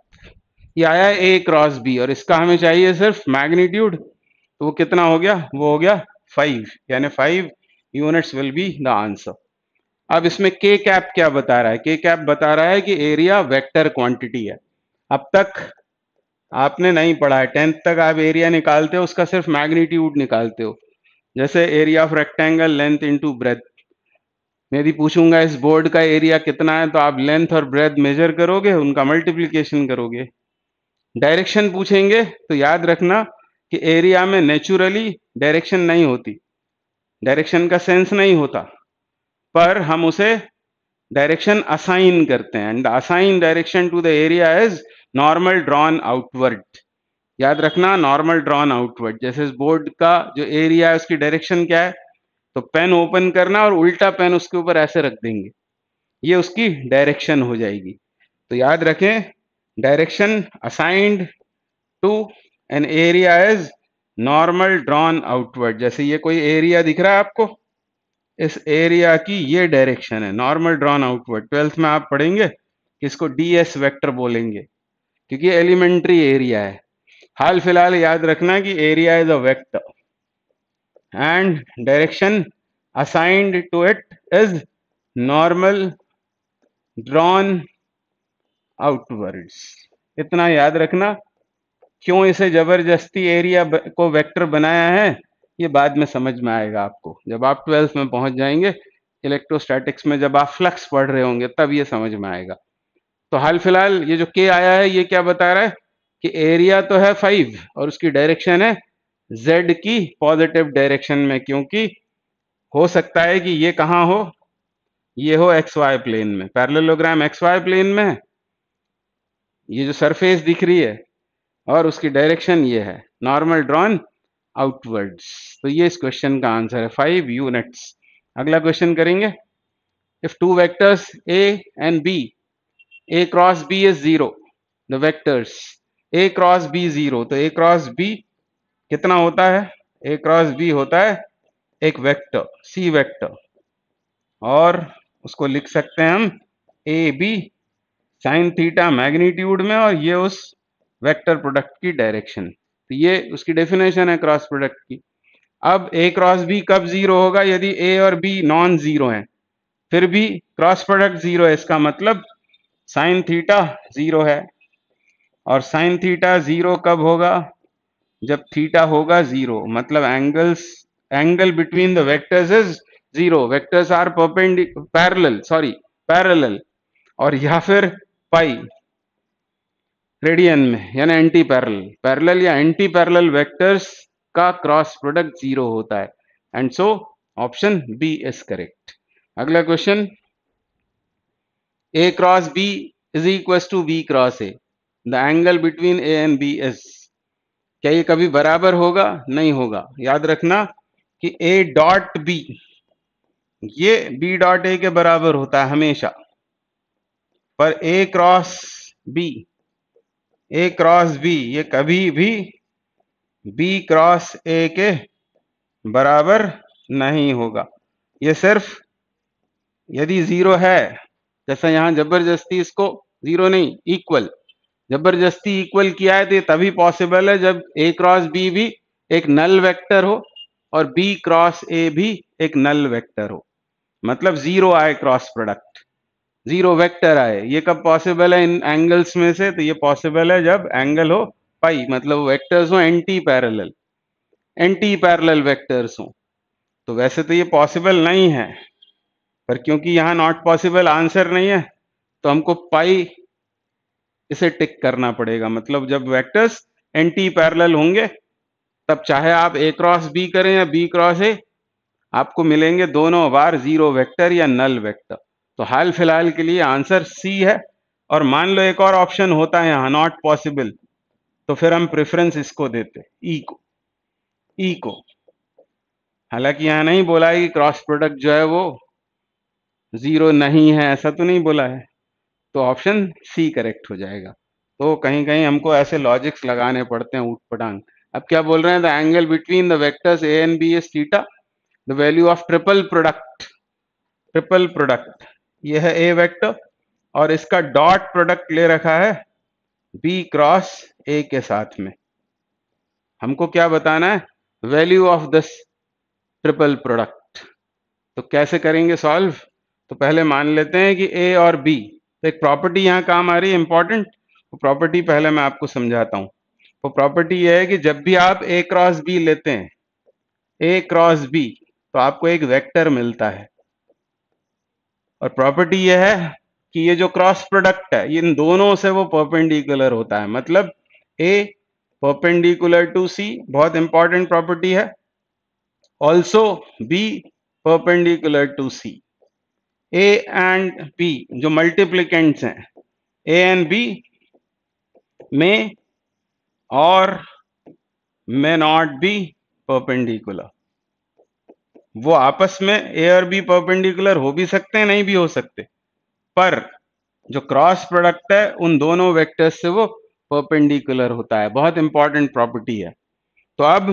ये आया ए क्रॉस बी और इसका हमें चाहिए सिर्फ़ मैग्नीट्यूड तो वो कितना हो गया? वो हो गया फाइव यानी five units will be the answer अब इसमें के कैप क्या बता रहा है? के कैप बता रहा है कि एरिया वेक्टर क्वांटिटी है। अब तक आपने नहीं पढ़ा है। टेंथ तक आप एरिया निकालते हो, उसका सिर्फ़ मैग्नीट्यूड निकालते हो। जैसे area of rectangle length into breadth यदि पूछूँगा, इस बोर्ड का एरिया कितना है? तो आप लेंथ और ब्रेथ मेजर करोगे, उनका मल्टीप्लीकेशन करोगे। डायरेक्शन पूछेंगे तो याद रखना कि एरिया में नेचुरली डायरेक्शन नहीं होती। डायरेक्शन का सेंस नहीं होता। पर हम उसे डायरेक्शन असाइन करते हैं. And assign direction to the area is normal drawn outward याद रखना नॉर्मल ड्रॉन आउटवर्ड जैसे इस बोर्ड का जो एरिया है, उसकी डायरेक्शन क्या है? तो पेन ओपन करना और उल्टा पेन उसके ऊपर ऐसे रख देंगे. ये उसकी डायरेक्शन हो जाएगी. तो याद रखें direction assigned to an area is normal drawn outward जैसे ये कोई एरिया दिख रहा है आपको? इस एरिया की ये डायरेक्शन है। नॉर्मल ड्रॉन आउटवर्ड ट्वेल्थ में आप पढ़ेंगे, इसको डी एस वैक्टर बोलेंगे, क्योंकि एलिमेंट्री एरिया है। हाल फ़िलहाल याद रखना कि area is a vector and direction assigned to it is normal drawn outwards इतना याद रखना, क्यों इसे ज़बरदस्ती एरिया को वेक्टर बनाया है? ये बाद में समझ में आएगा आपको। जब आप ट्वेल्थ में पहुँच जाएँगे इलेक्ट्रोस्टैटिक्स में जब आप फ्लक्स पढ़ रहे होंगे, तब ये समझ में आएगा। तो हाल फ़िलहाल ये जो के आया है, ये क्या बता रहा है? कि एरिया तो है फाइव और उसकी डायरेक्शन है जेड की पॉजिटिव डायरेक्शन में, क्योंकि हो सकता है कि ये कहाँ हो? ये हो एक्स वाई प्लेन में। पैरेललोग्राम एक्स वाई प्लेन में है। ये जो सरफेस दिख रही है और उसकी डायरेक्शन ये है। नॉर्मल ड्रॉन आउटवर्ड्स तो ये इस क्वेश्चन का आंसर है. फाइव यूनिट्स अगला क्वेश्चन करेंगे. If two vectors A and B A cross B is zero the vectors A cross B zero तो ए क्रॉस बी कितना होता है? ए क्रॉस बी होता है एक वेक्टर सी वेक्टर और उसको लिख सकते हैं हम A B sine theta magnitude में और ये उस वेक्टर प्रोडक्ट की डायरेक्शन तो ये उसकी डेफिनेशन है क्रॉस प्रोडक्ट की। अब ए क्रॉस बी कब ज़ीरो होगा? यदि ए और बी नॉन ज़ीरो हैं, फिर भी क्रॉस प्रोडक्ट ज़ीरो है। इसका मतलब साइन थीटा ज़ीरो है। और साइन थीटा ज़ीरो कब होगा? जब थीटा होगा ज़ीरो मतलब angles angle between the vectors is zero vectors are perpendicular parallel sorry parallel और या फिर पाई रेडियन में, यानी एंटी पैरेलल पैरेलल या एंटी पैरेलल वेक्टर्स का क्रॉस प्रोडक्ट ज़ीरो होता है। And so option B is correct अगला question A cross B is equal to B cross A the angle between A and B is क्या ये कभी बराबर होगा? नहीं होगा। याद रखना कि ए डॉट बी ये बी डॉट ए के बराबर होता है हमेशा। पर A cross B A cross B ये कभी भी बी क्रॉस ए के बराबर नहीं होगा। ये सिर्फ़ यदि ज़ीरो है, जैसा यहाँ ज़बरदस्ती इसको ज़ीरो नहीं इक्वल ज़बरदस्ती इक्वल किया है तो तभी पॉसिबल है जब ए क्रॉस बी भी एक नल वेक्टर हो और बी क्रॉस ए भी एक नल वेक्टर हो। मतलब ज़ीरो आए क्रॉस प्रोडक्ट ज़ीरो वेक्टर आए। ये कब पॉसिबल है इन एंगल्स में से? तो ये पॉसिबल है जब एंगल हो पाई मतलब वेक्टर्स हो anti parallel anti parallel vectors हो। तो वैसे तो ये पॉसिबल नहीं है, पर क्योंकि यहाँ नॉट पॉसिबल आंसर नहीं है तो हमको पाई इसे टिक करना पड़ेगा। मतलब जब वेक्टर्स एंटी पैरेलल होंगे, तब चाहे आप ए क्रॉस बी करें या बी क्रॉस ए आपको मिलेंगे दोनों बार ज़ीरो वेक्टर या नल वेक्टर तो हाल फ़िलहाल के लिए आंसर सी है। और मान लो एक और ऑप्शन होता है यहाँ नॉट पॉसिबल तो फिर हम प्रेफरेंस इसको देते ई e को। ई e को। हालाँकि यहाँ नहीं बोला है कि क्रॉस प्रोडक्ट जो है वो ज़ीरो नहीं है, ऐसा तो नहीं बोला है। तो ऑप्शन सी करेक्ट हो जाएगा। तो कहीं कहीं हमको ऐसे लॉजिक्स लगाने पड़ते हैं ऊट पटांग। अब क्या बोल रहे हैं? The angle between the vectors A and B is theta the value of triple product triple product ये है ए वेक्टर और इसका डॉट प्रोडक्ट ले रखा है बी क्रॉस ए के साथ में। हमको क्या बताना है? Value of this triple product तो कैसे करेंगे सॉल्व तो पहले मान लेते हैं कि ए और बी तो एक प्रॉपर्टी यहाँ काम आ रही है इंपॉर्टेंट वो प्रॉपर्टी पहले मैं आपको समझाता हूँ। वो प्रॉपर्टी ये है कि जब भी आप ए क्रॉस बी लेते हैं ए क्रॉस बी तो आपको एक वेक्टर मिलता है। और प्रॉपर्टी यह है कि ये जो क्रॉस प्रोडक्ट है, इन दोनों से वो परपेंडिकुलर होता है। मतलब ए परपेंडिकुलर टू सी बहुत इंपॉर्टेंट प्रॉपर्टी है। Also B perpendicular to C A and B जो मल्टीप्लीकेंट्स हैं ए एंड बी में और मे नॉट बी परपेंडिकुलर वो आपस में ए और बी परपेंडिकुलर हो भी सकते हैं, नहीं भी हो सकते। पर जो क्रॉस प्रोडक्ट है, उन दोनों वेक्टर्स से वो परपेंडिकुलर होता है। बहुत इंपॉर्टेंट प्रॉपर्टी है। तो अब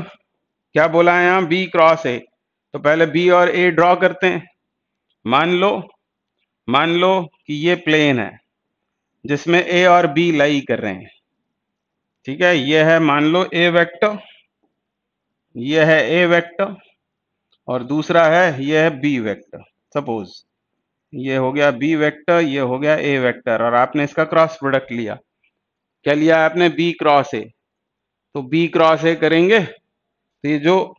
क्या बोला है यहाँ? बी क्रॉस ए तो पहले बी और ए ड्रॉ करते हैं। मान लो मान लो कि ये प्लेन है, जिसमें ए और बी लाई कर रहे हैं। ठीक है? ये है, मान लो ए वेक्टर ये है ए वेक्टर और दूसरा है ये है बी वेक्टर सपोज़ ये हो गया बी वेक्टर ये हो गया ए वेक्टर और आपने इसका क्रॉस प्रोडक्ट लिया। क्या लिया आपने? बी क्रॉस ए तो बी क्रॉस ए करेंगे तो ये जो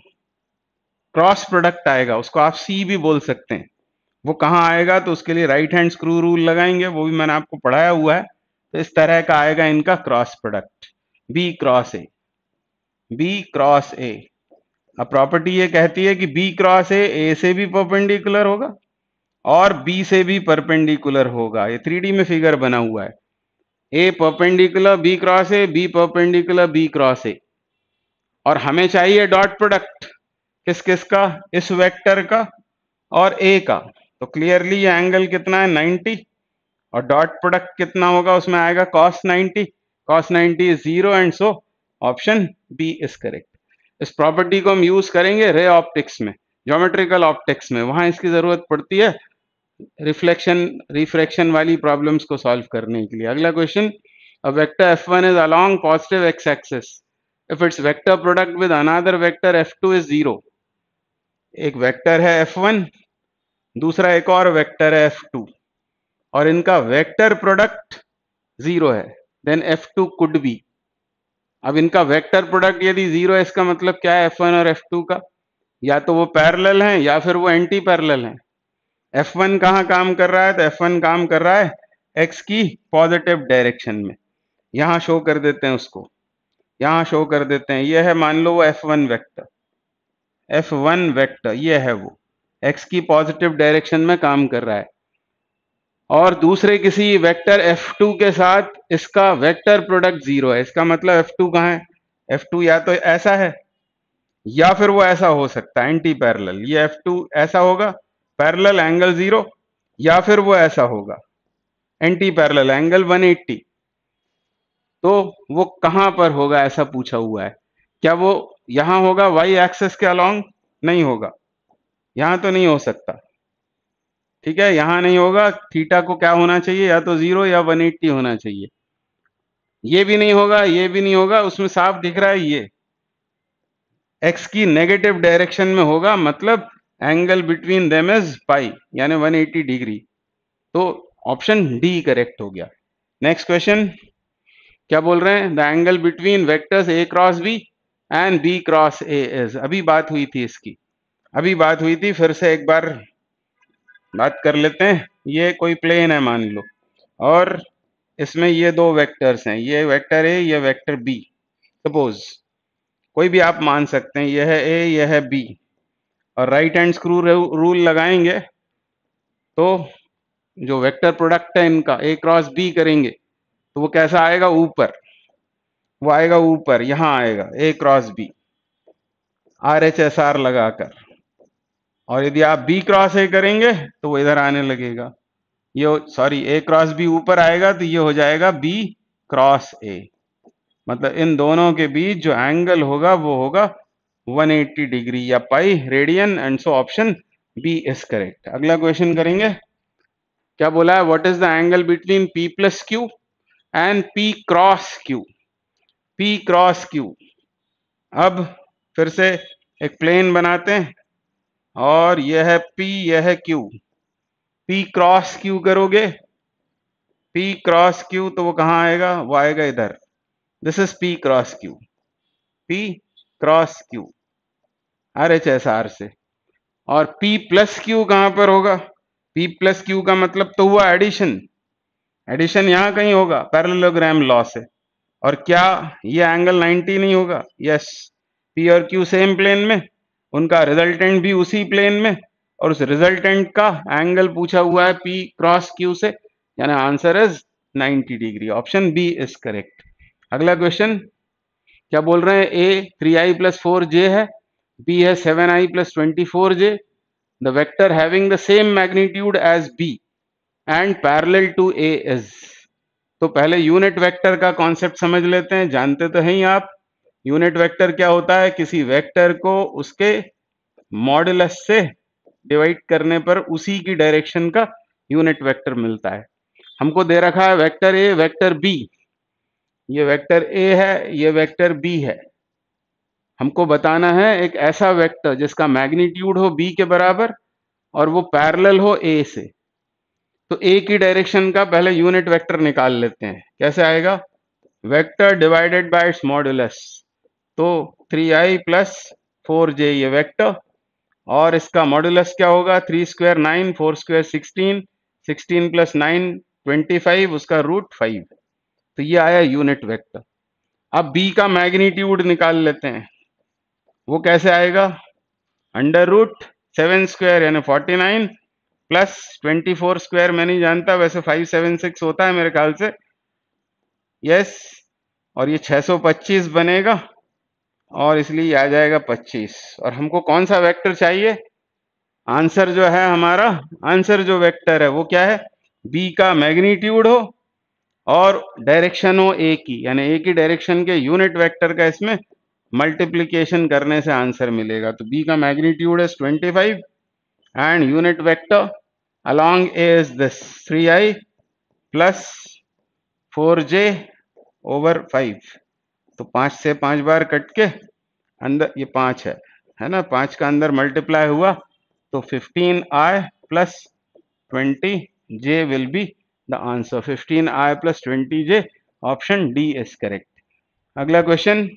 क्रॉस प्रोडक्ट आएगा, उसको आप सी भी बोल सकते हैं। वो कहाँ आएगा? तो उसके लिए राइट हैंड स्क्रू रूल लगाएँगे, वो भी मैंने आपको पढ़ाया हुआ है। तो इस तरह का आएगा इनका cross product B cross A B cross A अब प्रॉपर्टी ये कहती है कि बी क्रॉस ए ए से भी परपेंडिकुलर होगा और बी से भी परपेंडिकुलर होगा। ये थ्री में फिगर बना हुआ है। A perpendicular B cross A B perpendicular B cross A और हमें चाहिए डॉट प्रोडक्ट किस किस का? इस वेक्टर का और ए का। तो क्लियरली ये एंगल कितना है? 90 और डॉट प्रोडक्ट कितना होगा? उसमें आएगा cos 90 cos 90 is zero and so option B is correct इस प्रॉपर्टी को हम यूज़ करेंगे रे ऑप्टिक्स में ज्योमेट्रिकल ऑप्टिक्स में। वहाँ इसकी ज़रूरत पड़ती है रिफ्लेक्शन रिफ्रैक्शन वाली प्रॉब्लम्स को सॉल्व करने के लिए। अगला question a vector f1 is along positive x axis if its vector product with another vector f2 is zero, एक वेक्टर है f1 दूसरा एक और वेक्टर है f2 और इनका वेक्टर प्रोडक्ट ज़ीरो है। देन f2 कुड बी अब इनका वेक्टर प्रोडक्ट यदि ज़ीरो है इसका मतलब क्या है एफ़ वन और एफ़ टू का? या तो वो पैरेलल हैं, या फिर वो एंटी पैरेलल हैं। एफ़ वन कहाँ काम कर रहा है? तो एफ़ वन काम कर रहा है एक्स की पॉजिटिव डायरेक्शन में। यहाँ शो कर देते हैं उसको। यहाँ शो कर देते हैं। ये है, मान लो वो F one vector F one vector ये है वो। एक्स की पॉजिटिव डायरेक्शन में काम कर रहा है। और दूसरे किसी वेक्टर F2 के साथ इसका वेक्टर प्रोडक्ट ज़ीरो है। इसका मतलब F2 कहाँ है? F2 या तो ऐसा है, या फिर वो ऐसा हो सकता है एंटी पैरेलल ये F2 ऐसा होगा पैरेलल एंगल ज़ीरो या फिर वो ऐसा होगा एंटी पैरेलल एंगल 180 तो वो कहाँ पर होगा, ऐसा पूछा हुआ है। क्या वो यहाँ होगा वाई एक्सेस के अलोंग नहीं होगा? यहाँ तो नहीं हो सकता। ठीक है, यहाँ नहीं होगा, थीटा को क्या होना चाहिए, या तो ज़ीरो या वन एट्टी होना चाहिए। ये भी नहीं होगा, ये भी नहीं होगा, उसमें साफ़ दिख रहा है ये। एक्स की नेगेटिव डायरेक्शन में होगा मतलब angle between them is pi यानी 180 डिग्री। तो ऑप्शन डी करेक्ट हो गया। नेक्स्ट क्वेश्चन क्या बोल रहे हैं? The angle between vectors A cross B and B cross A is अभी बात हुई थी इसकी। अभी बात हुई थी, फिर से एक बार बात कर लेते हैं। ये कोई प्लेन है मान लो। और इसमें ये दो वेक्टर्स हैं। ये वेक्टर ए ये वेक्टर बी सपोज़ कोई भी आप मान सकते हैं, यह है ए यह है बी और राइट हैंड स्क्रू रूल लगाएँगे तो जो वेक्टर प्रोडक्ट है इनका ए क्रॉस बी करेंगे तो वो कैसा आएगा? ऊपर। वो आएगा ऊपर, यहाँ आएगा A cross B R H S R लगाकर। और यदि आप बी क्रॉस ए करेंगे तो वो इधर आने लगेगा। ये सॉरी ए क्रॉस बी ऊपर आएगा तो ये हो जाएगा बी क्रॉस ए मतलब इन दोनों के बीच जो एंगल होगा, वो होगा 180 डिग्री या pi radian and so option B is correct अगला क्वेश्चन करेंगे। क्या बोला है? What is the angle between P plus Q and P cross Q P cross Q अब फिर से एक प्लेन बनाते हैं। और यह है P, यह है Q P क्रॉस Q करोगे? P क्रॉस Q तो वो कहाँ आएगा? वो आएगा इधर। This is P cross Q P cross Q R H S R से। और P प्लस क्यू कहाँ पर होगा? P प्लस क्यू का मतलब तो हुआ एडिशन एडिशन यहाँ कहीं होगा? पैरेललोग्राम लॉ से। और क्या? ये एंगल 90 नहीं होगा? यस P और Q सेम प्लेन में? उनका रिजल्टेंट भी उसी प्लेन में और उस रिजल्टेंट का एंगल पूछा हुआ है पी क्रॉस Q से, यानी answer is 90 degree option B is correct अगला क्वेश्चन क्या बोल रहे हैं? A three I plus four J है बी है seven I plus twenty four J the vector having the same magnitude as B and parallel to A is तो पहले यूनिट वेक्टर का कॉन्सेप्ट समझ लेते हैं, जानते तो हैं ही आप। यूनिट वेक्टर क्या होता है? किसी वेक्टर को उसके मॉडुलस से डिवाइड करने पर उसी की डायरेक्शन का यूनिट वेक्टर मिलता है। हमको दे रखा है वेक्टर ए वेक्टर बी ये वेक्टर ए है, ये वेक्टर बी है। हमको बताना है एक ऐसा वेक्टर जिसका मैग्नीट्यूड हो बी के बराबर और वो पैरेलल हो ए से। तो ए की डायरेक्शन का पहले यूनिट वेक्टर निकाल लेते हैं। कैसे आएगा? Vector divided by its modulus तो three I plus four J ये वेक्टर, और इसका मॉडुलस क्या होगा? Three square nine, four square sixteen sixteen plus nine, twenty five, उसका रूट फाइव। तो ये आया यूनिट वेक्टर। अब बी का मैग्नीट्यूड निकाल लेते हैं। वो कैसे आएगा? अंडर रूट सेवन स्क्वायर, यानी forty nine, plus twenty four square. मैं नहीं जानता, वैसे फाइव सेवन सिक्स होता है मेरे ख्याल से। यस, और ये छह सौ पच्चीस बनेगा। और इसलिए आ जाएगा पच्चीस। और हमको कौन सा वेक्टर चाहिए? आंसर जो है हमारा आंसर जो वेक्टर है वो क्या है? बी का मैग्नीट्यूड हो और डायरेक्शन हो ए की। यानी ए की डायरेक्शन के यूनिट वेक्टर का इसमें मल्टीप्लीकेशन करने से आंसर मिलेगा। तो बी का magnitude is 25 and unit vector is this 3i plus 4j over 5 तो पाँच से पाँच बार कट के अंदर, ये पाँच है है ना? पाँच का अंदर मल्टीप्लाई हुआ तो 15 I plus 20 J will be the answer 15 I plus 20 J option D is correct अगला question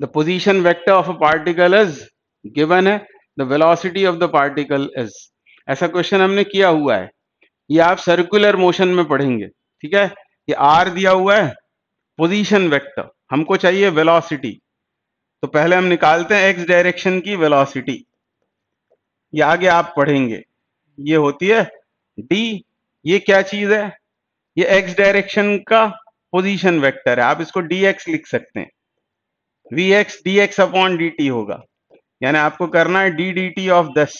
the position vector of a particle is given है. The velocity of the particle is ऐसा क्वेश्चन हमने किया हुआ है. ये आप सर्कुलर मोशन में पढ़ेंगे, ठीक है? ये आर दिया हुआ है पोजीशन वेक्टर हमको चाहिए वेलोसिटी तो पहले हम निकालते हैं एक्स डायरेक्शन की वेलोसिटी ये आगे आप पढ़ेंगे. ये होती है डी ये क्या चीज़ है? ये एक्स डायरेक्शन का पोजीशन वेक्टर है. आप इसको डी एक्स लिख सकते हैं. V X D X upon D T होगा. यानी आपको करना है डी डी टी ऑफ़ दस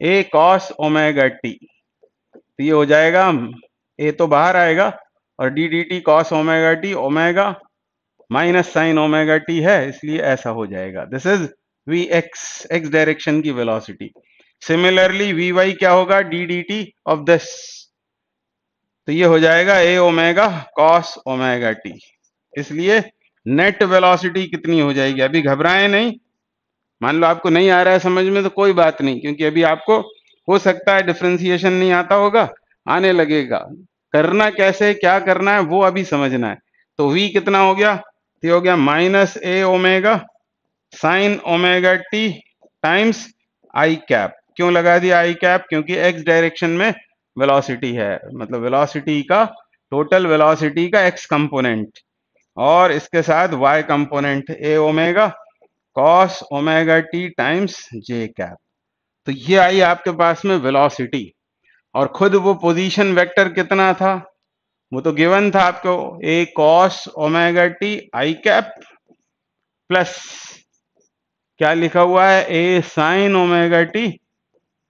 ए कॉस ओमेगा टी तो ये हो जाएगा ए तो बाहर आएगा. और D D T cos omega T omega minus sine omega T है, इसलिए ऐसा हो जाएगा। This is V X X direction की वेलोसिटी सिमिलरली वी वाई क्या होगा? डी डी टी ऑफ़ दस तो ये हो जाएगा A omega cos omega T इसलिए नेट वेलोसिटी कितनी हो जाएगी? अभी घबराए नहीं। मान लो आपको नहीं आ रहा है समझ में तो कोई बात नहीं, क्योंकि अभी आपको हो सकता है डिफ्रेंसिएशन नहीं आता होगा, आने लगेगा। करना कैसे, क्या करना है, वो अभी समझना है। तो वी कितना हो गया? तो हो गया minus A omega sine omega T times I cap क्यों लगा दिया आई कैप क्योंकि एक्स डायरेक्शन में वेलोसिटी है। मतलब वेलोसिटी का टोटल वेलोसिटी का एक्स कंपोनेंट और इसके साथ Y component A omega cos omega T times J cap तो ये आई आपके पास में वेलोसिटी और खुद वो पोजीशन वेक्टर कितना था? वो तो गिवन था आपको A cos omega T I cap plus क्या लिखा हुआ है? A sine omega T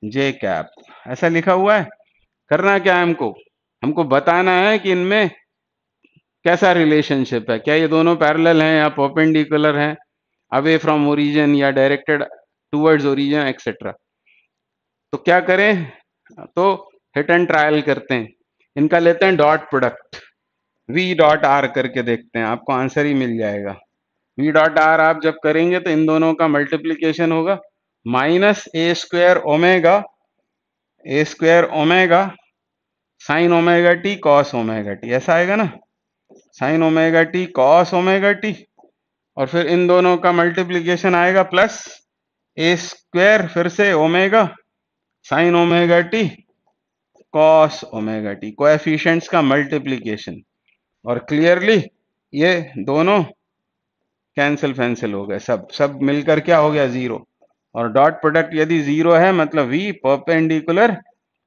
J cap ऐसा लिखा हुआ है? करना क्या है हमको? हमको बताना है कि इनमें कैसा रिलेशनशिप है? क्या ये दोनों पैरेलल हैं या परपेंडिकुलर हैं? अवे फ्रॉम ओरिजिन या डायरेक्टेड टूवर्ड्स ओरिजिन एक्सेट्रा तो क्या करें? तो हिट एंड ट्रायल करते हैं। इनका लेते हैं dot product v dot R करके देखते हैं, आपको आंसर ही मिल जाएगा। V डॉट आर आप जब करेंगे तो इन दोनों का मल्टीप्लीकेशन होगा। Minus A square omega A square omega sine omega T cos omega T ऐसा आएगा ना? Sine omega T cos omega T और फिर इन दोनों का मल्टीप्लीकेशन आएगा प्लस ए स्क्वायर फिर से omega sine omega T cos omega T coefficients का मल्टीप्लीकेशन और क्लियरली ये दोनों कैंसिल फैंसिल हो गए, सब सब मिलकर क्या हो गया ज़ीरो और डॉट प्रोडक्ट यदि ज़ीरो है मतलब वी परपेंडिकुलर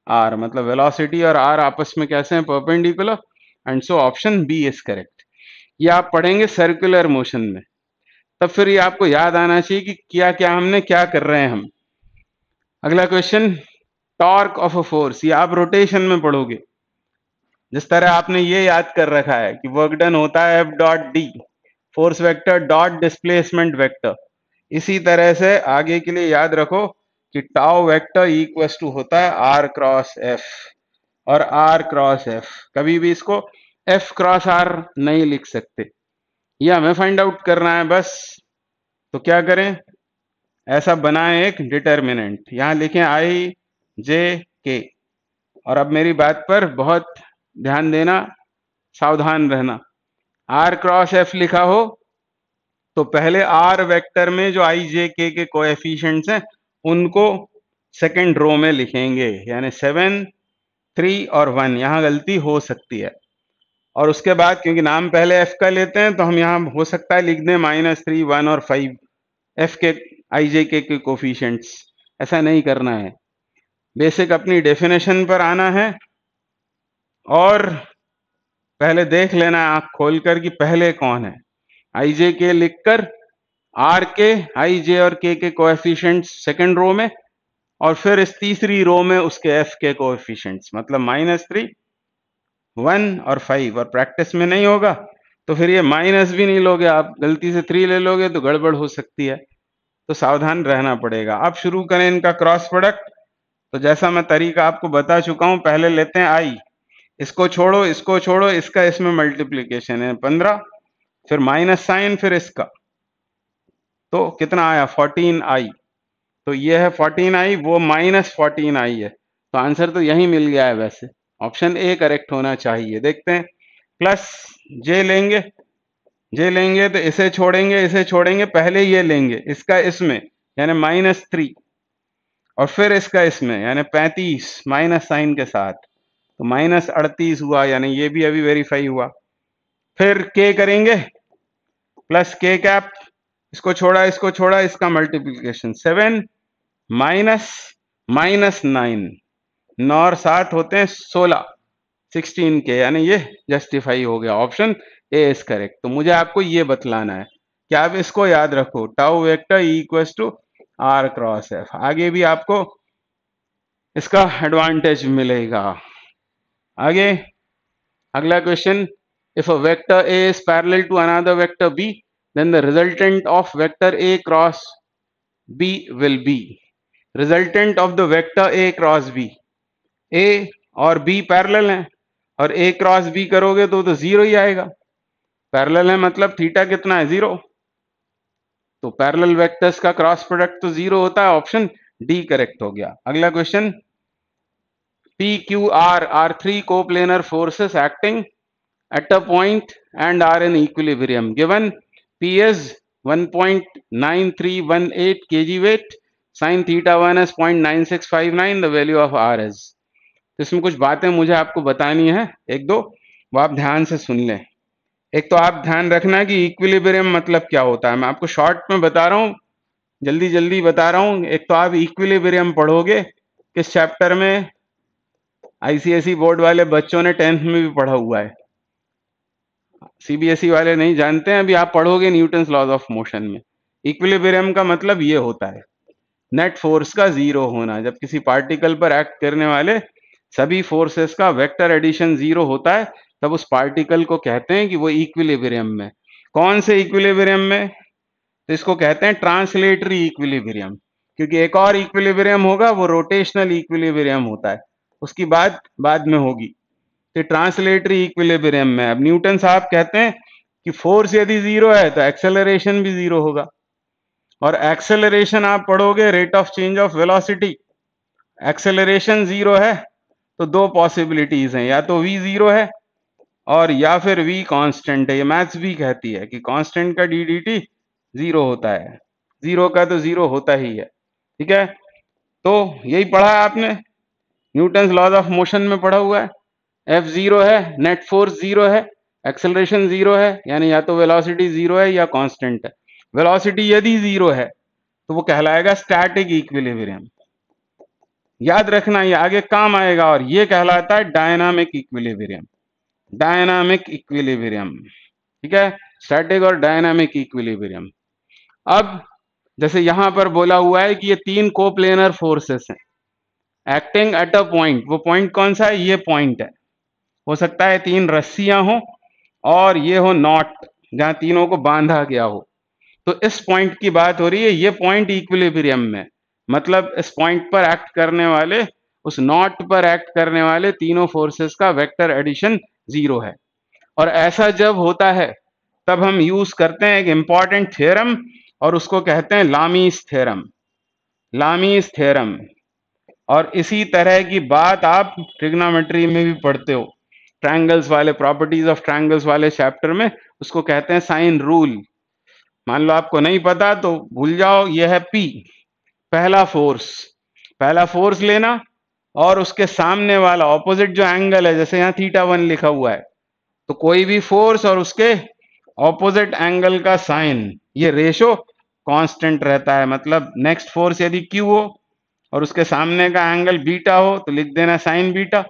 आर मतलब वेलोसिटी और आर आपस में कैसे हैं? Perpendicular and so option B is correct ये आप पढ़ेंगे सर्कुलर मोशन में. तब फिर ये आपको याद आना चाहिए कि क्या क्या हमने क्या कर रहे हैं हम? अगला question torque of a force, ये आप रोटेशन में पढ़ोगे। जिस तरह आपने ये याद कर रखा है कि वर्क डन होता है F dot D force vector dot displacement vector इसी तरह से आगे के लिए याद रखो कि टाउ वेक्टर इक्वस टू होता है आर क्रॉस एफ़ और आर क्रॉस एफ़ कभी भी इसको एफ़ क्रॉस आर नहीं लिख सकते। ये हमें फाइंड आउट करना है बस। तो क्या करें? ऐसा बनाएँ एक डिटर्मिनेंट यहाँ लिखें आई जे के। और अब मेरी बात पर बहुत ध्यान देना, सावधान रहना। आर क्रॉस एफ़ लिखा हो तो पहले आर वेक्टर में जो आई जे के के कोएफिशिएंट्स हैं, उनको सेकंड रो में लिखेंगे। यानी सेवन थ्री और वन यहाँ गलती हो सकती है। और उसके बाद, क्योंकि नाम पहले एफ़ का लेते हैं तो हम यहाँ हो सकता है लिख दें माइनस थ्री वन और फाइव एफ़ के आई जे के के कोफिशेंट्स ऐसा नहीं करना है। बेसिक अपनी डेफिनेशन पर आना है और पहले देख लेना है आँख खोलकर कि पहले कौन है। आई जे के लिखकर आर के आई जे और के के कोएफिशिएंट्स सेकंड रो में और फिर इस तीसरी रो में उसके एफ़ के कोएफिशिएंट्स मतलब माइनस थ्री वन और फाइव और प्रैक्टिस में नहीं होगा तो फिर ये माइनस भी नहीं लोगे। आप गलती से थ्री ले लोगे तो गड़बड़ हो सकती है। तो सावधान रहना पड़ेगा। अब शुरू करें इनका क्रॉस प्रोडक्ट तो जैसा मैं तरीका आपको बता चुका हूँ, पहले लेते हैं आई इसको छोड़ो इसको छोड़ो, इसका इसमें मल्टीप्लीकेशन है पंद्रह, फिर माइनस साइन फिर इसका। तो कितना आया? फोर्टीन आई तो ये है फोर्टीन आई वो माइनस फोर्टीन आई है। तो आंसर तो यही मिल गया है वैसे। ऑप्शन ए करेक्ट होना चाहिए। देखते हैं। प्लस जे लेंगे। जे लेंगे तो इसे छोड़ेंगे इसे छोड़ेंगे, पहले ये लेंगे। इसका इसमें, यानी माइनस थ्री और फिर इसका इसमें, यानी पैंतीस माइनस साइन के साथ तो माइनस अड़तीस हुआ, यानी ये भी अभी वेरीफाई हुआ। फिर के करेंगे प्लस के कैप इसको छोड़ा इसको छोड़ा, इसका multiplication seven minus minus nine नौ और सात होते हैं सोलह सिक्सटीन के, यानी ये जस्टिफाई हो गया। ऑप्शन ए इज़ करेक्ट तो मुझे आपको ये बतलाना है, कि आप इसको याद रखो। Tau vector equal to R cross F आगे भी आपको इसका एडवांटेज मिलेगा। आगे, अगला question if a vector A is parallel to another vector B then the resultant of vector A cross B will be resultant of the vector A cross B A और बी पैरेलल हैं, और ए क्रॉस बी करोगे तो तो ज़ीरो ही आएगा। पैरेलल है मतलब थीटा कितना है? ज़ीरो तो पैरेलल वेक्टर्स का क्रॉस प्रोडक्ट तो ज़ीरो होता है ऑप्शन डी करेक्ट हो गया। अगला question P Q R R three coplanar forces acting at a point and are in equilibrium given P is 1.9318 kg weight sin theta 1 is 0.9659 the value of r is तो इसमें कुछ बातें मुझे आपको बतानी है, एक दो, वो आप ध्यान से सुन लें। एक तो आप ध्यान रखना कि इक्विलिब्रियम मतलब क्या होता है। मैं आपको शॉर्ट में बता रहा हूँ, जल्दी जल्दी बता रहा हूँ। एक तो आप इक्विलिब्रियम पढ़ोगे, किस चैप्टर में? आईसीएसई बोर्ड वाले बच्चों ने टेंथ में भी पढ़ा हुआ है। सीबीएसई वाले नहीं जानते हैं, अभी आप पढ़ोगे न्यूटन लॉज ऑफ़ मोशन में। इक्विलिब्रियम का मतलब ये होता है नेट फोर्स का ज़ीरो होना। जब किसी पार्टिकल पर एक्ट करने वाले, सभी फोर्सेस का वेक्टर एडिशन ज़ीरो होता है तब उस पार्टिकल को कहते हैं कि वो इक्विलिब्रियम में। कौन से इक्विलिब्रियम में? तो इसको कहते हैं ट्रांसलेटरी इक्विलिब्रियम क्योंकि एक और इक्विलिब्रियम होगा, वो रोटेशनल इक्विलिब्रियम होता है। उसकी बात बाद में होगी। तो ट्रांसलेटरी इक्विलिब्रियम में, अब न्यूटन साहब कहते हैं कि फोर्स यदि ज़ीरो है तो एक्सेलरेशन भी ज़ीरो होगा। और एक्सेलरेशन आप पढ़ोगे rate of change of velocity acceleration zero है तो दो पॉसिबिलिटीज हैं। या तो वी ज़ीरो है और या फिर वी कांस्टेंट है, ये मैथ्स भी कहती है कि कांस्टेंट का डी डी टी ज़ीरो होता है। ज़ीरो का तो ज़ीरो होता ही है, ठीक है? तो यही पढ़ा है आपने? न्यूटन लॉज ऑफ़ मोशन में पढ़ा हुआ है। एफ़ ज़ीरो है नेट फोर्स ज़ीरो है एक्सेलरेशन ज़ीरो है, यानी या तो वेलोसिटी ज़ीरो है या कांस्टेंट है। वेलोसिटी यदि ज़ीरो है तो वो कहलाएगा स्टैटिक इक्विलिब्रियम याद रखना, ये आगे काम आएगा और ये कहलाता है डायनामिक इक्विलिब्रियम डायनामिक इक्विलिब्रियम ठीक है? स्टैटिक और डायनामिक इक्विलिब्रियम अब, जैसे यहाँ पर बोला हुआ है कि ये तीन कोप्लेनर फोर्सेस हैं। एक्टिंग एट अ पॉइंट वो पॉइंट कौन सा है? ये पॉइंट है। हो सकता है तीन रस्सियाँ हो और ये हो नॉट जहाँ तीनों को बांधा गया हो। तो इस पॉइंट की बात हो रही है, ये पॉइंट इक्विलिब्रियम में। मतलब इस पॉइंट पर एक्ट करने वाले, उस नॉट पर एक्ट करने वाले तीनों फोर्सेस का वेक्टर एडिशन ज़ीरो है। और ऐसा जब होता है, तब हम यूज़ करते हैं एक इंपॉर्टेंट थ्योरम और उसको कहते हैं लामीस थ्योरम। लामीस थ्योरम। और इसी तरह की बात आप ट्रिग्नोमेट्री में भी पढ़ते हो। ट्रायंगल्स वाले, प्रॉपर्टीज़ ऑफ़ ट्रायंगल्स वाले चैप्टर में उसको कहते हैं साइन रूल। मान लो आपको नहीं पता तो भूल जाओ, यह है पी पहला फोर्स। पहला फोर्स लेना और उसके सामने वाला ऑपोजिट जो एंगल है, जैसे यहाँ थीटा वन लिखा हुआ है तो कोई भी फोर्स और उसके ऑपोजिट एंगल का साइन ये रेशो कांस्टेंट रहता है। मतलब नेक्स्ट फोर्स यदि क्यू हो और उसके सामने का एंगल बीटा हो तो लिख देना साइन बीटा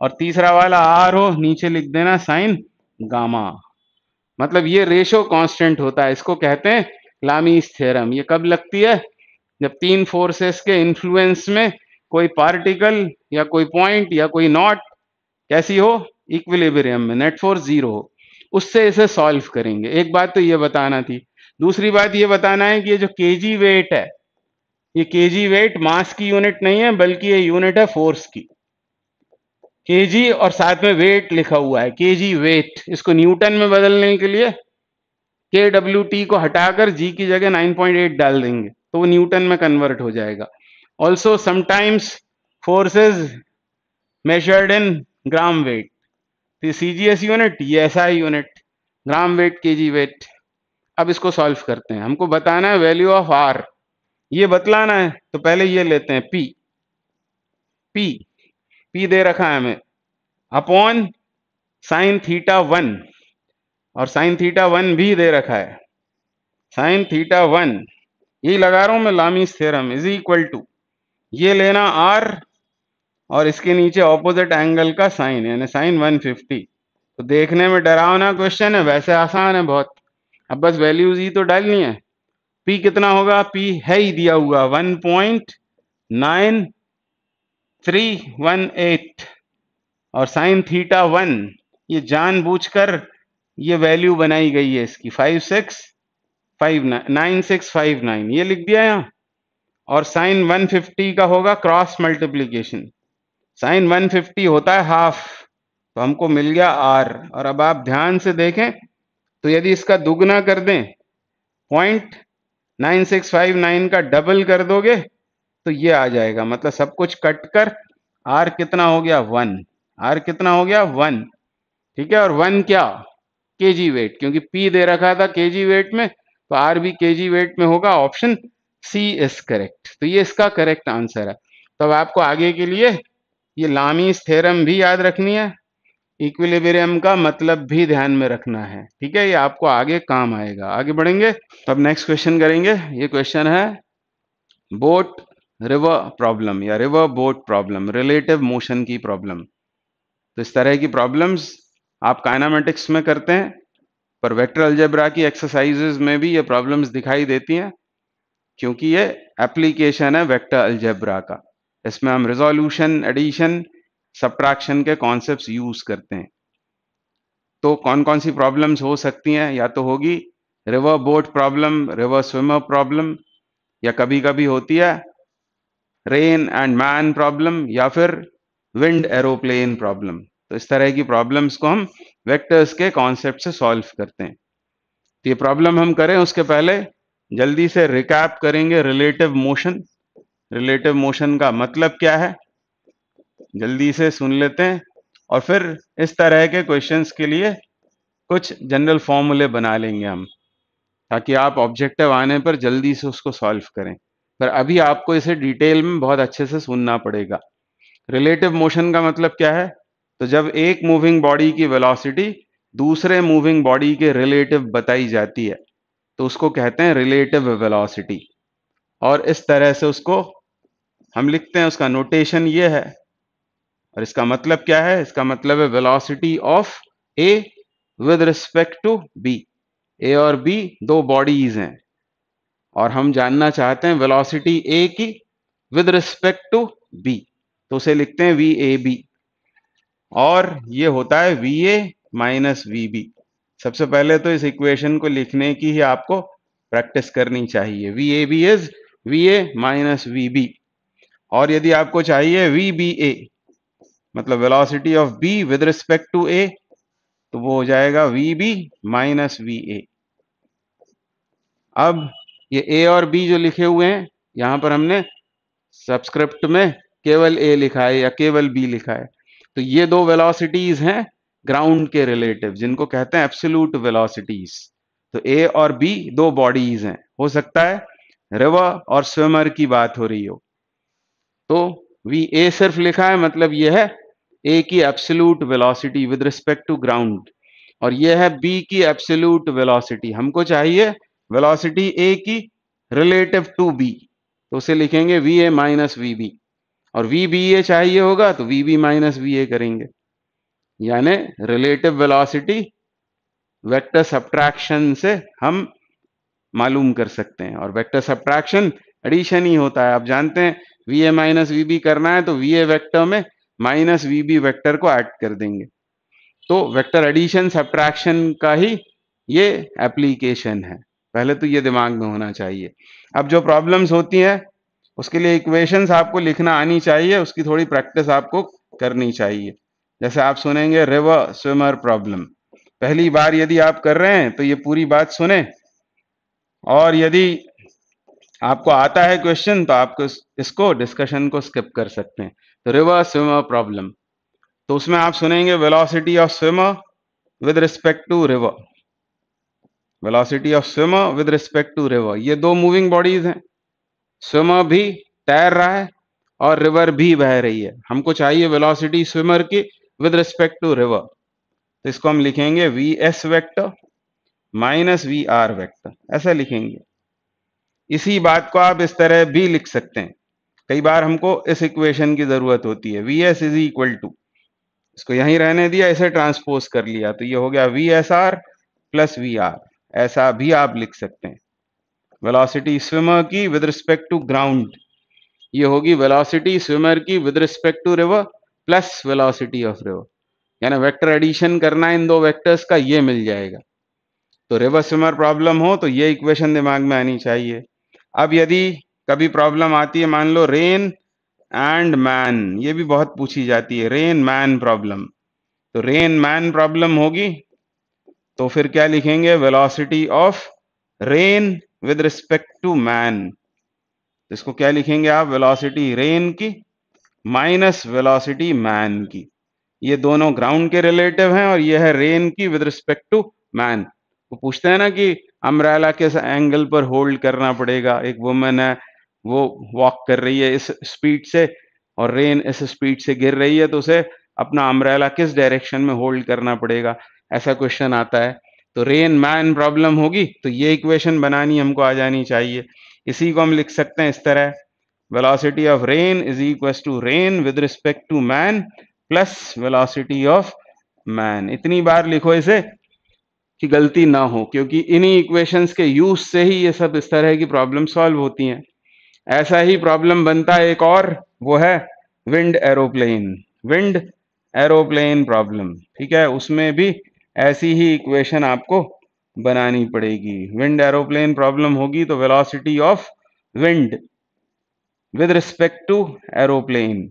और तीसरा वाला आर हो, नीचे लिख देना साइन गामा मतलब ये रेशो कांस्टेंट होता है। इसको कहते हैं लामीस थ्योरम ये कब लगती है? जब तीन फोर्सेस के इन्फ्लुएंस में कोई पार्टिकल या कोई पॉइंट या कोई नॉट कैसी हो? इक्विलिब्रियम में नेट फोर्स ज़ीरो हो। उससे इसे सॉल्व करेंगे। एक बात तो ये बताना थी। दूसरी बात ये बताना है कि ये जो केजी वेट है, ये केजी वेट मास की यूनिट नहीं है, बल्कि ये यूनिट है फोर्स की। केजी और साथ में वेट लिखा हुआ है। केजी वेट इसको न्यूटन में बदलने के लिए के डब्ल्यू टी को हटाकर जी की जगह 9.8 डाल देंगे। तो वो न्यूटन में कन्वर्ट हो जाएगा। Forces measured in gram weight C G S unit ये ऐसा यूनिट ग्राम वेट के जी वेट अब इसको सॉल्व करते हैं। हमको बताना है वैल्यू ऑफ़ आर ये बतलाना है तो पहले ये लेते हैं पी पी पी दे रखा है हमें। अपॉन साइन थीटा वन और साइन थीटा वन भी दे रखा है। साइन थीटा वन यही लगा रहा हूँ मैं लामी थ्योरम इज़ इक्वल टू ये लेना आर और इसके नीचे ऑपोजिट एंगल का साइन यानी साइन 150 तो देखने में डरावना क्वेश्चन है, वैसे आसान है बहुत। अब बस वैल्यूज़ ही तो डालनी है। पी कितना होगा? पी है ही दिया हुआ one point nine three one eight और साइन थीटा वन ये जानबूझकर ये वैल्यू बनाई गई है इसकी। Five six five nine nine six five nine ये लिख दिया यहाँ? और साइन वन फिफ्टी का होगा क्रॉस मल्टीप्लीकेशन। साइन 150 होता है हाफ़ तो हमको मिल गया आर। और अब आप ध्यान से देखें तो यदि इसका दुगना कर दें, point nine six five nine का डबल कर दोगे तो ये आ जाएगा। मतलब सब कुछ कट कर, आर कितना हो गया वन। आर कितना हो गया वन। ठीक है, और वन क्या? केजी वेट, क्योंकि पी दे रखा था केजी वेट में तो आर भी केजी वेट में होगा, ऑप्शन सी इज़ करेक्ट तो ये इसका करेक्ट आंसर है। तो अब आपको आगे के लिए ये लामीस थ्योरम भी याद रखनी है। इक्विलिब्रियम का मतलब भी ध्यान में रखना है। ठीक है, ये आपको आगे काम आएगा। आगे बढ़ेंगे। तो अब नेक्स्ट क्वेश्चन करेंगे। ये क्वेश्चन है, बोट रिवर प्रॉब्लम या river boat problem relative motion की प्रॉब्लम। तो इस तरह की प्रॉब्लम्स आप काइनामेटिक्स में करते हैं, पर वेक्टर अलजेब्रा की एक्सरसाइजेज में भी ये प्रॉब्लम्स दिखाई देती हैं। क्योंकि ये एप्लीकेशन है वेक्टर अलजेब्रा का। इसमें हम रिजोल्यूशन एडिशन सब्ट्रैक्शन के कॉन्सेप्ट यूज़ करते हैं। तो कौन कौन सी प्रॉब्लम्स हो सकती हैं? या तो होगी river boat problem river swimmer problem या कभी कभी होती है रेन एंड मैन प्रॉब्लम या फिर विंड एरोप्लेन प्रॉब्लम तो इस तरह की प्रॉब्लम्स को हम वेक्टर्स के कॉन्सेप्ट से सॉल्व करते हैं। तो ये प्रॉब्लम हम करें, उसके पहले जल्दी से रिकैप करेंगे रिलेटिव मोशन रिलेटिव मोशन का मतलब क्या है? जल्दी से सुन लेते हैं और फिर इस तरह के क्वेश्चंस के लिए कुछ जनरल फॉर्मूले बना लेंगे हम, ताकि आप ऑब्जेक्टिव आने पर जल्दी से उसको सॉल्व करें। पर अभी आपको इसे डिटेल में बहुत अच्छे से सुनना पड़ेगा। रिलेटिव मोशन का मतलब क्या है? तो जब एक मूविंग बॉडी की वेलोसिटी दूसरे मूविंग बॉडी के रिलेटिव बताई जाती है तो उसको कहते हैं रिलेटिव वेलोसिटी और इस तरह से उसको हम लिखते हैं, उसका नोटेशन ये है। और इसका मतलब क्या है? इसका मतलब है velocity of A with respect to B A और बी दो बॉडीज हैं। और हम जानना चाहते हैं वेलोसिटी ए की विद रिस्पेक्ट टू बी तो उसे लिखते हैं वी ए बी और ये होता है V A minus V B सबसे पहले तो इस इक्वेशन को लिखने की ही आपको प्रैक्टिस करनी चाहिए। V A B is V A minus V B और यदि आपको चाहिए वी बी ए मतलब velocity of B with respect to A तो वो हो जाएगा V B minus V A अब ये ए और बी जो लिखे हुए हैं, यहाँ पर हमने सब्सक्रिप्ट में केवल ए लिखा है या केवल बी लिखा है। तो ये दो वेलोसिटीज हैं ग्राउंड के रिलेटिव जिनको कहते हैं एब्सोल्यूट वेलोसिटीज तो ए और बी दो बॉडीज हैं। हो सकता है रिवर और स्विमर की बात हो रही हो। तो वी ए सिर्फ़ लिखा है मतलब यह है ए की absolute velocity with respect to ground और यह है बी की एब्सोल्यूट वेलोसिटी हमको चाहिए वेलोसिटी ए की रिलेटिव टू बी तो उसे लिखेंगे V A minus V B और वी बी ए चाहिए होगा तो V B minus V A करेंगे। यानी रिलेटिव वेलोसिटी वेक्टर सब्ट्रैक्शन से हम मालूम कर सकते हैं। और वेक्टर सब्ट्रैक्शन एडिशन ही होता है। आप जानते हैं V A minus we B करना है तो वी ए वैक्टर में माइनस वी बी वैक्टर को ऐड कर देंगे। तो वेक्टर एडिशन सब्ट्रैक्शन का ही ये एप्लीकेशन है। पहले तो ये दिमाग में होना चाहिए। अब जो प्रॉब्लम्स होती हैं, उसके लिए इक्वेशंस आपको लिखना आनी चाहिए, उसकी थोड़ी प्रैक्टिस आपको करनी चाहिए। जैसे आप सुनेंगे रिवर स्विमर प्रॉब्लम पहली बार यदि आप कर रहे हैं तो ये पूरी बात सुने। और यदि आपको आता है क्वेश्चन तो आपको इसको डिस्कशन को स्किप कर सकते हैं। तो रिवर स्विमर प्रॉब्लम तो उसमें आप सुनेंगे velocity of swimmer with respect to river velocity of swimmer with respect to river ये दो मूविंग बॉडीज हैं। स्विमर भी तैर रहा है और रिवर भी बह रही है। हमको चाहिए वेलोसिटी स्विमर की विद रिस्पेक्ट टू रिवर तो इसको हम लिखेंगे V S vector minus V R vector ऐसा लिखेंगे। इसी बात को आप इस तरह भी लिख सकते हैं। कई बार हमको इस इक्वेशन की ज़रूरत होती है। V S is equal to इसको यहीं रहने दिया, इसे ट्रांसपोज कर लिया। तो ये हो गया V S R plus V R ऐसा भी आप लिख सकते हैं। वेलोसिटी स्विमर की विद रिस्पेक्ट टू ग्राउंड ये होगी वेलोसिटी स्विमर की with respect to river plus velocity of river यानी वेक्टर एडिशन करना इन दो वेक्टर्स का ये मिल जाएगा। तो रिवर स्विमर प्रॉब्लम हो तो ये इक्वेशन दिमाग में आनी चाहिए। अब यदि कभी प्रॉब्लम आती है, मान लो रेन एंड मैन ये भी बहुत पूछी जाती है रेन मैन प्रॉब्लम तो रेन मैन प्रॉब्लम होगी तो फिर क्या लिखेंगे? Velocity of rain with respect to man इसको क्या लिखेंगे आप? वेलोसिटी रेन की माइनस वेलोसिटी मैन की। ये दोनों ग्राउंड के रिलेटिव हैं और ये है रेन की विद रिस्पेक्ट टू मैन। वो पूछते हैं ना कि अम्ब्रेला किस एंगल पर होल्ड करना पड़ेगा? एक वुमेन है, वो वॉक कर रही है इस स्पीड से और रेन इस स्पीड से गिर रही है तो उसे अपना अम्ब्रेला किस डायरेक्शन में होल्ड करना पड़ेगा? ऐसा क्वेश्चन आता है। तो रेन मैन प्रॉब्लम होगी तो ये इक्वेशन बनानी हमको आ जानी चाहिए। इसी को हम लिख सकते हैं इस तरह। Velocity of rain is equal to rain with respect to man plus velocity of man इतनी बार लिखो इसे कि गलती ना हो, क्योंकि इन्हीं इक्वेशंस के यूज़ से ही ये सब इस तरह की प्रॉब्लम सॉल्व होती हैं। ऐसा ही प्रॉब्लम बनता है एक और, वो है wind aeroplane wind aeroplane problem ठीक है? उसमें भी ऐसी ही इक्वेशन आपको बनानी पड़ेगी। विंड एरोप्लेन प्रॉब्लम होगी तो velocity of wind with respect to aeroplane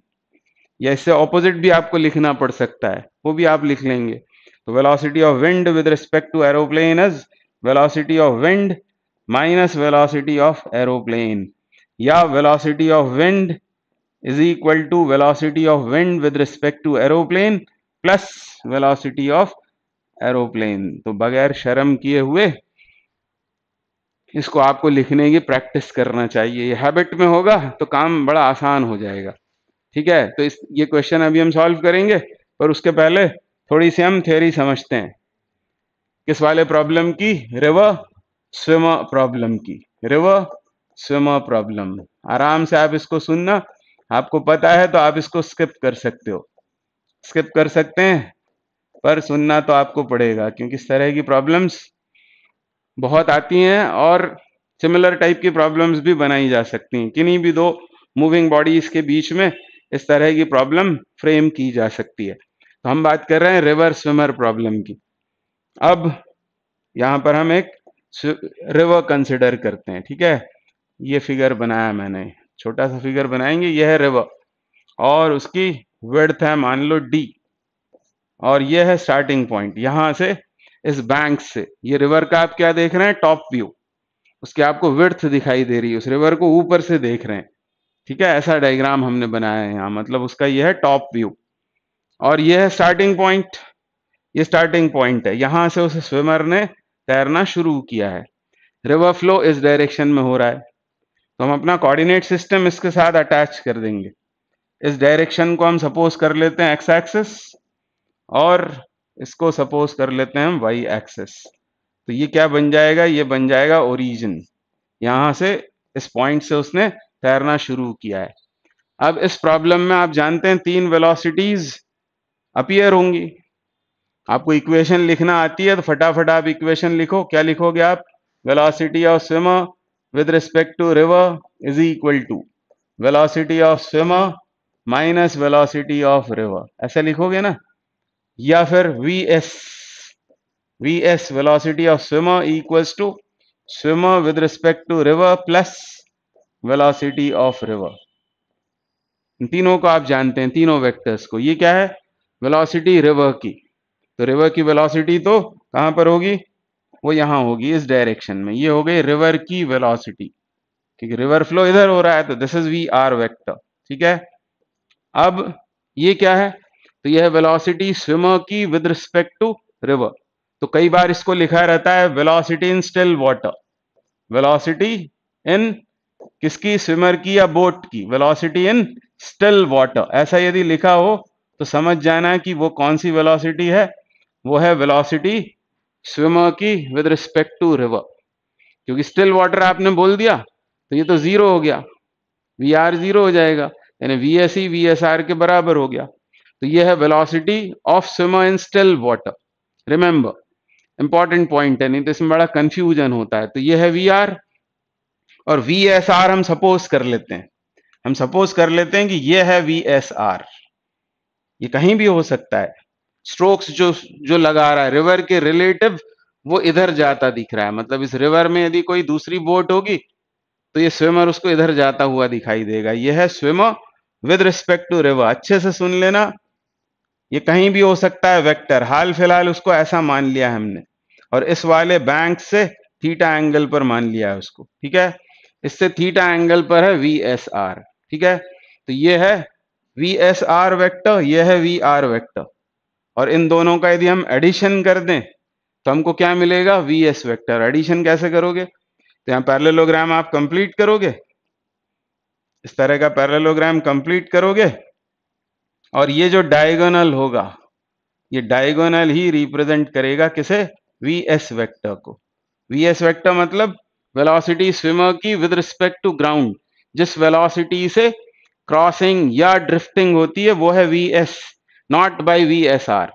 या इससे ऑपोजिट भी आपको लिखना पड़ सकता है, वो भी आप लिख लेंगे। तो velocity of wind with respect to aeroplane is velocity of wind minus velocity of aeroplane या velocity of wind is equal to velocity of wind with respect to aeroplane plus velocity of aeroplane तो बगैर शर्म किए हुए इसको आपको लिखने की प्रैक्टिस करना चाहिए। ये हैबिट में होगा तो काम बड़ा आसान हो जाएगा। ठीक है? तो इस, ये क्वेश्चन अभी हम सॉल्व करेंगे, पर उसके पहले थोड़ी सी हम थ्योरी समझते हैं। किस वाले प्रॉब्लम की? रिवर स्विम प्रॉब्लम की। रिवर स्विम प्रॉब्लम आराम से आप इसको सुनना। आपको पता है तो आप इसको स्किप कर सकते हो। स्किप कर सकते हैं, पर सुनना तो आपको पड़ेगा, क्योंकि इस तरह की प्रॉब्लम्स बहुत आती हैं और सिमिलर टाइप की प्रॉब्लम्स भी बनाई जा सकती हैं। किन्हीं भी दो मूविंग बॉडीज के बीच में इस तरह की प्रॉब्लम फ्रेम की जा सकती है। तो हम बात कर रहे हैं रिवर स्विमर प्रॉब्लम की। अब यहाँ पर हम एक रिवर कंसिडर करते हैं, ठीक है? ये फिगर बनाया मैंने। छोटा सा फिगर बनाएँगे, यह है रिवर और उसकी वर्थ है मान लो डी और यह है स्टार्टिंग पॉइंट यहाँ से इस बैंक से। ये रिवर का आप क्या देख रहे हैं? टॉप व्यू उसके आपको विर्थ दिखाई दे रही है। उस रिवर को ऊपर से देख रहे हैं। ठीक है? ऐसा डायग्राम हमने बनाया है यहाँ। मतलब उसका यह है टॉप व्यू और यह है स्टार्टिंग पॉइंट ये स्टार्टिंग पॉइंट है। यहाँ से उस स्विमर ने तैरना शुरू किया है। रिवर फ्लो इस डायरेक्शन में हो रहा है। तो हम अपना कोऑर्डिनेट सिस्टम इसके साथ अटैच कर देंगे। इस डायरेक्शन को हम सपोज़ कर लेते हैं एक्स एक्सिस और इसको सपोज़ कर लेते हैं वाई एक्सेस तो ये क्या बन जाएगा? ये बन जाएगा ओरिजिन यहाँ से इस पॉइंट से उसने तैरना शुरू किया है। अब इस प्रॉब्लम में आप जानते हैं तीन वेलोसिटीज अपियर होंगी। आपको इक्वेशन लिखना आती है तो फटाफट आप इक्वेशन लिखो। क्या लिखोगे आप? Velocity of swimmer with respect to river is equal to velocity of swimmer minus velocity of river ऐसा लिखोगे ना? या फिर V S V S velocity of swimmer equals to swimmer with respect to river plus velocity of river तीनों को आप जानते हैं, तीनों वेक्टर्स को। ये क्या है? वेलोसिटी रिवर की। तो रिवर की वेलोसिटी तो कहाँ पर होगी? वो यहाँ होगी, इस डायरेक्शन में। ये हो गई रिवर की वेलोसिटी क्योंकि रिवर फ्लो इधर हो रहा है तो this is V R vector ठीक है? अब ये क्या है? तो यह वेलोसिटी स्विमर की विद रिस्पेक्ट टू रिवर तो कई बार इसको लिखा रहता है velocity in still water velocity in किसकी? स्विमर की या बोट की? वेलोसिटी इन स्टिल वाटर ऐसा यदि लिखा हो तो समझ जाना कि वो कौन सी वेलोसिटी है? वो है वेलोसिटी स्विमर की विद रिस्पेक्ट टू रिवर क्योंकि स्टिल वाटर आपने बोल दिया तो ये तो ज़ीरो हो गया. वी आर ज़ीरो हो जाएगा. यानी V S E V S R के बराबर हो गया. तो ये है velocity of swimmer in still water remember important point है, नहीं तो इसमें बड़ा कंफ्यूजन होता है। तो ये है वी आर और वी एस आर हम सपोज़ कर लेते हैं। हम सपोज़ कर लेते हैं कि ये है वी एस आर ये कहीं भी हो सकता है। स्ट्रोक्स जो जो लगा रहा है रिवर के रिलेटिव वो इधर जाता दिख रहा है। मतलब इस रिवर में यदि कोई दूसरी बोट होगी तो ये स्विमर उसको इधर जाता हुआ दिखाई देगा। ये है swimmer with respect to river अच्छे से सुन लेना। ये कहीं भी हो सकता है वेक्टर। हाल फ़िलहाल उसको ऐसा मान लिया हमने। और इस वाले बैंक से थीटा एंगल पर मान लिया है उसको, ठीक है? इससे थीटा एंगल पर है वी एस आर ठीक है? तो ये है वी एस आर वैक्टर यह है वी आर वैक्टर और इन दोनों का यदि हम एडिशन कर दें तो हमको क्या मिलेगा? वी एस वैक्टर एडिशन कैसे करोगे? तो यहाँ पैरेललोग्राम आप कंप्लीट करोगे? इस तरह का पैरेललोग्राम कंप्लीट करोगे? और ये जो डायगोनल होगा, ये डायगोनल ही रिप्रेजेंट करेगा किसे? वी एस वैक्टर को। वी एस वैक्टर मतलब वेलोसिटी स्विमर की विद रिस्पेक्ट टू ग्राउंड जिस वेलोसिटी से क्रॉसिंग या ड्रिफ्टिंग होती है, वो है V S not by V S R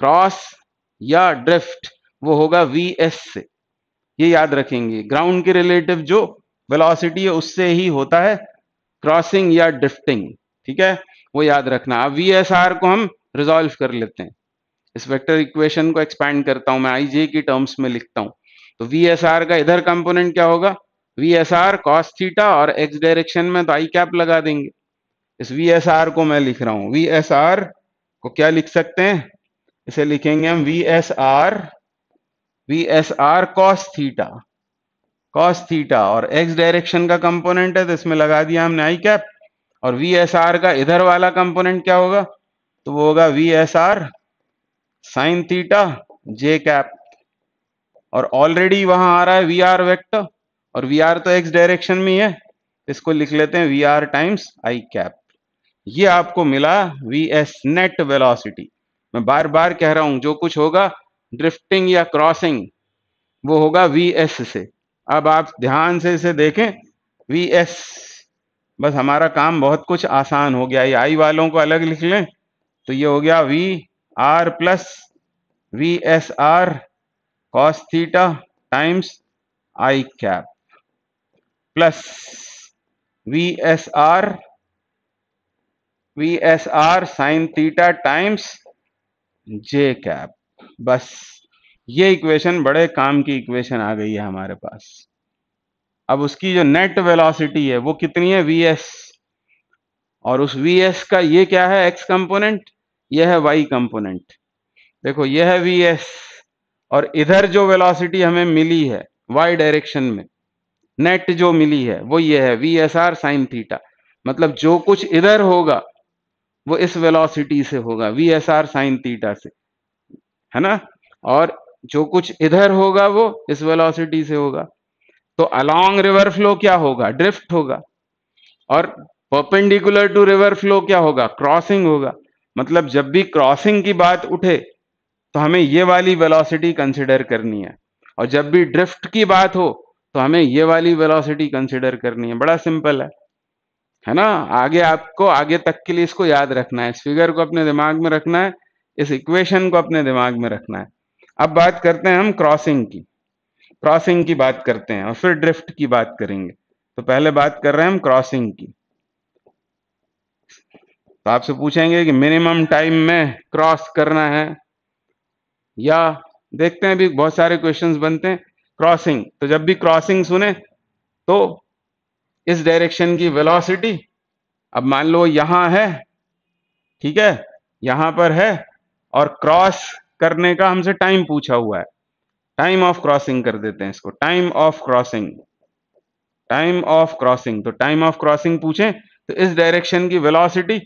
cross या ड्रिफ्ट वो होगा वी एस से। ये याद रखेंगे ग्राउंड के रिलेटिव जो वेलोसिटी है, उससे ही होता है क्रॉसिंग या ड्रिफ्टिंग ठीक है? वो याद रखना। अब वी एस आर को हम रिजॉल्व कर लेते हैं। इस वेक्टर इक्वेशन को एक्सपैंड करता हूँ, मैं आई जे की टर्म्स में लिखता हूँ। तो वी एस आर का इधर कंपोनेंट क्या होगा? V S R cos theta और एक्स डायरेक्शन में तो आई कैप लगा देंगे। इस वी एस आर को मैं लिख रहा हूँ। वी एस आर को क्या लिख सकते हैं? इसे लिखेंगे हम V S R V S R cos theta cos theta और एक्स डायरेक्शन का कंपोनेंट है तो इसमें लगा दिया हमने आई कैप और वी एस आर का इधर वाला कंपोनेंट क्या होगा? तो वो होगा V S R sine theta J cap और ऑलरेडी वहाँ आ रहा है वी आर वेक्टर और वी आर तो एक्स डायरेक्शन में ही है। इसको लिख लेते हैं V R times I cap ये आपको मिला वी एस नेट वेलोसिटी मैं बार बार कह रहा हूँ, जो कुछ होगा ड्रिफ्टिंग या क्रॉसिंग वो होगा वी एस से। अब आप ध्यान से इसे देखें। वी एस बस हमारा काम बहुत कुछ आसान हो गया। ये आई वालों को अलग लिख लें तो ये हो गया V R plus V S R cos theta times I cap plus V S R V S R sine theta times J cap बस ये इक्वेशन बड़े काम की इक्वेशन आ गई है हमारे पास। अब उसकी जो नेट वेलोसिटी है, वो कितनी है? वी एस और उस वी एस का ये क्या है? एक्स कंपोनेंट ये है वाई कंपोनेंट देखो ये है वी एस और इधर जो वेलोसिटी हमें मिली है वाई डायरेक्शन में नेट जो मिली है, वो ये है V S R sine theta मतलब जो कुछ इधर होगा, वो इस वेलोसिटी से होगा V S R sine theta से. है ना? और जो कुछ इधर होगा, वो इस वेलोसिटी से होगा. तो अलोंग रिवर फ्लो क्या होगा? ड्रिफ्ट होगा। और परपेंडिकुलर टू रिवर फ्लो क्या होगा? क्रॉसिंग होगा। मतलब जब भी क्रॉसिंग की बात उठे तो हमें ये वाली वेलोसिटी कंसिडर करनी है। और जब भी ड्रिफ्ट की बात हो तो हमें ये वाली वेलोसिटी कंसिडर करनी है। बड़ा सिंपल है। है ना? आगे आपको, आगे तक के लिए इसको याद रखना है। इस फिगर को अपने दिमाग में रखना है। इस इक्वेशन को अपने दिमाग में रखना है। अब बात करते हैं हम क्रॉसिंग की। क्रॉसिंग की बात करते हैं और फिर ड्रिफ्ट की बात करेंगे। तो पहले बात कर रहे हैं हम क्रॉसिंग की। तो आपसे पूछेंगे कि मिनिमम टाइम में क्रॉस करना है या देखते हैं भी बहुत सारे क्वेश्चंस बनते हैं। क्रॉसिंग तो जब भी क्रॉसिंग सुने तो इस डायरेक्शन की वेलोसिटी अब मान लो यहाँ है, ठीक है, यहाँ पर है और क्रॉस करने का हमसे टाइम पूछा हुआ है। टाइम ऑफ़ क्रॉसिंग कर देते हैं इसको। Time of crossing time of crossing तो टाइम ऑफ़ क्रॉसिंग पूछें तो इस डायरेक्शन की वेलोसिटी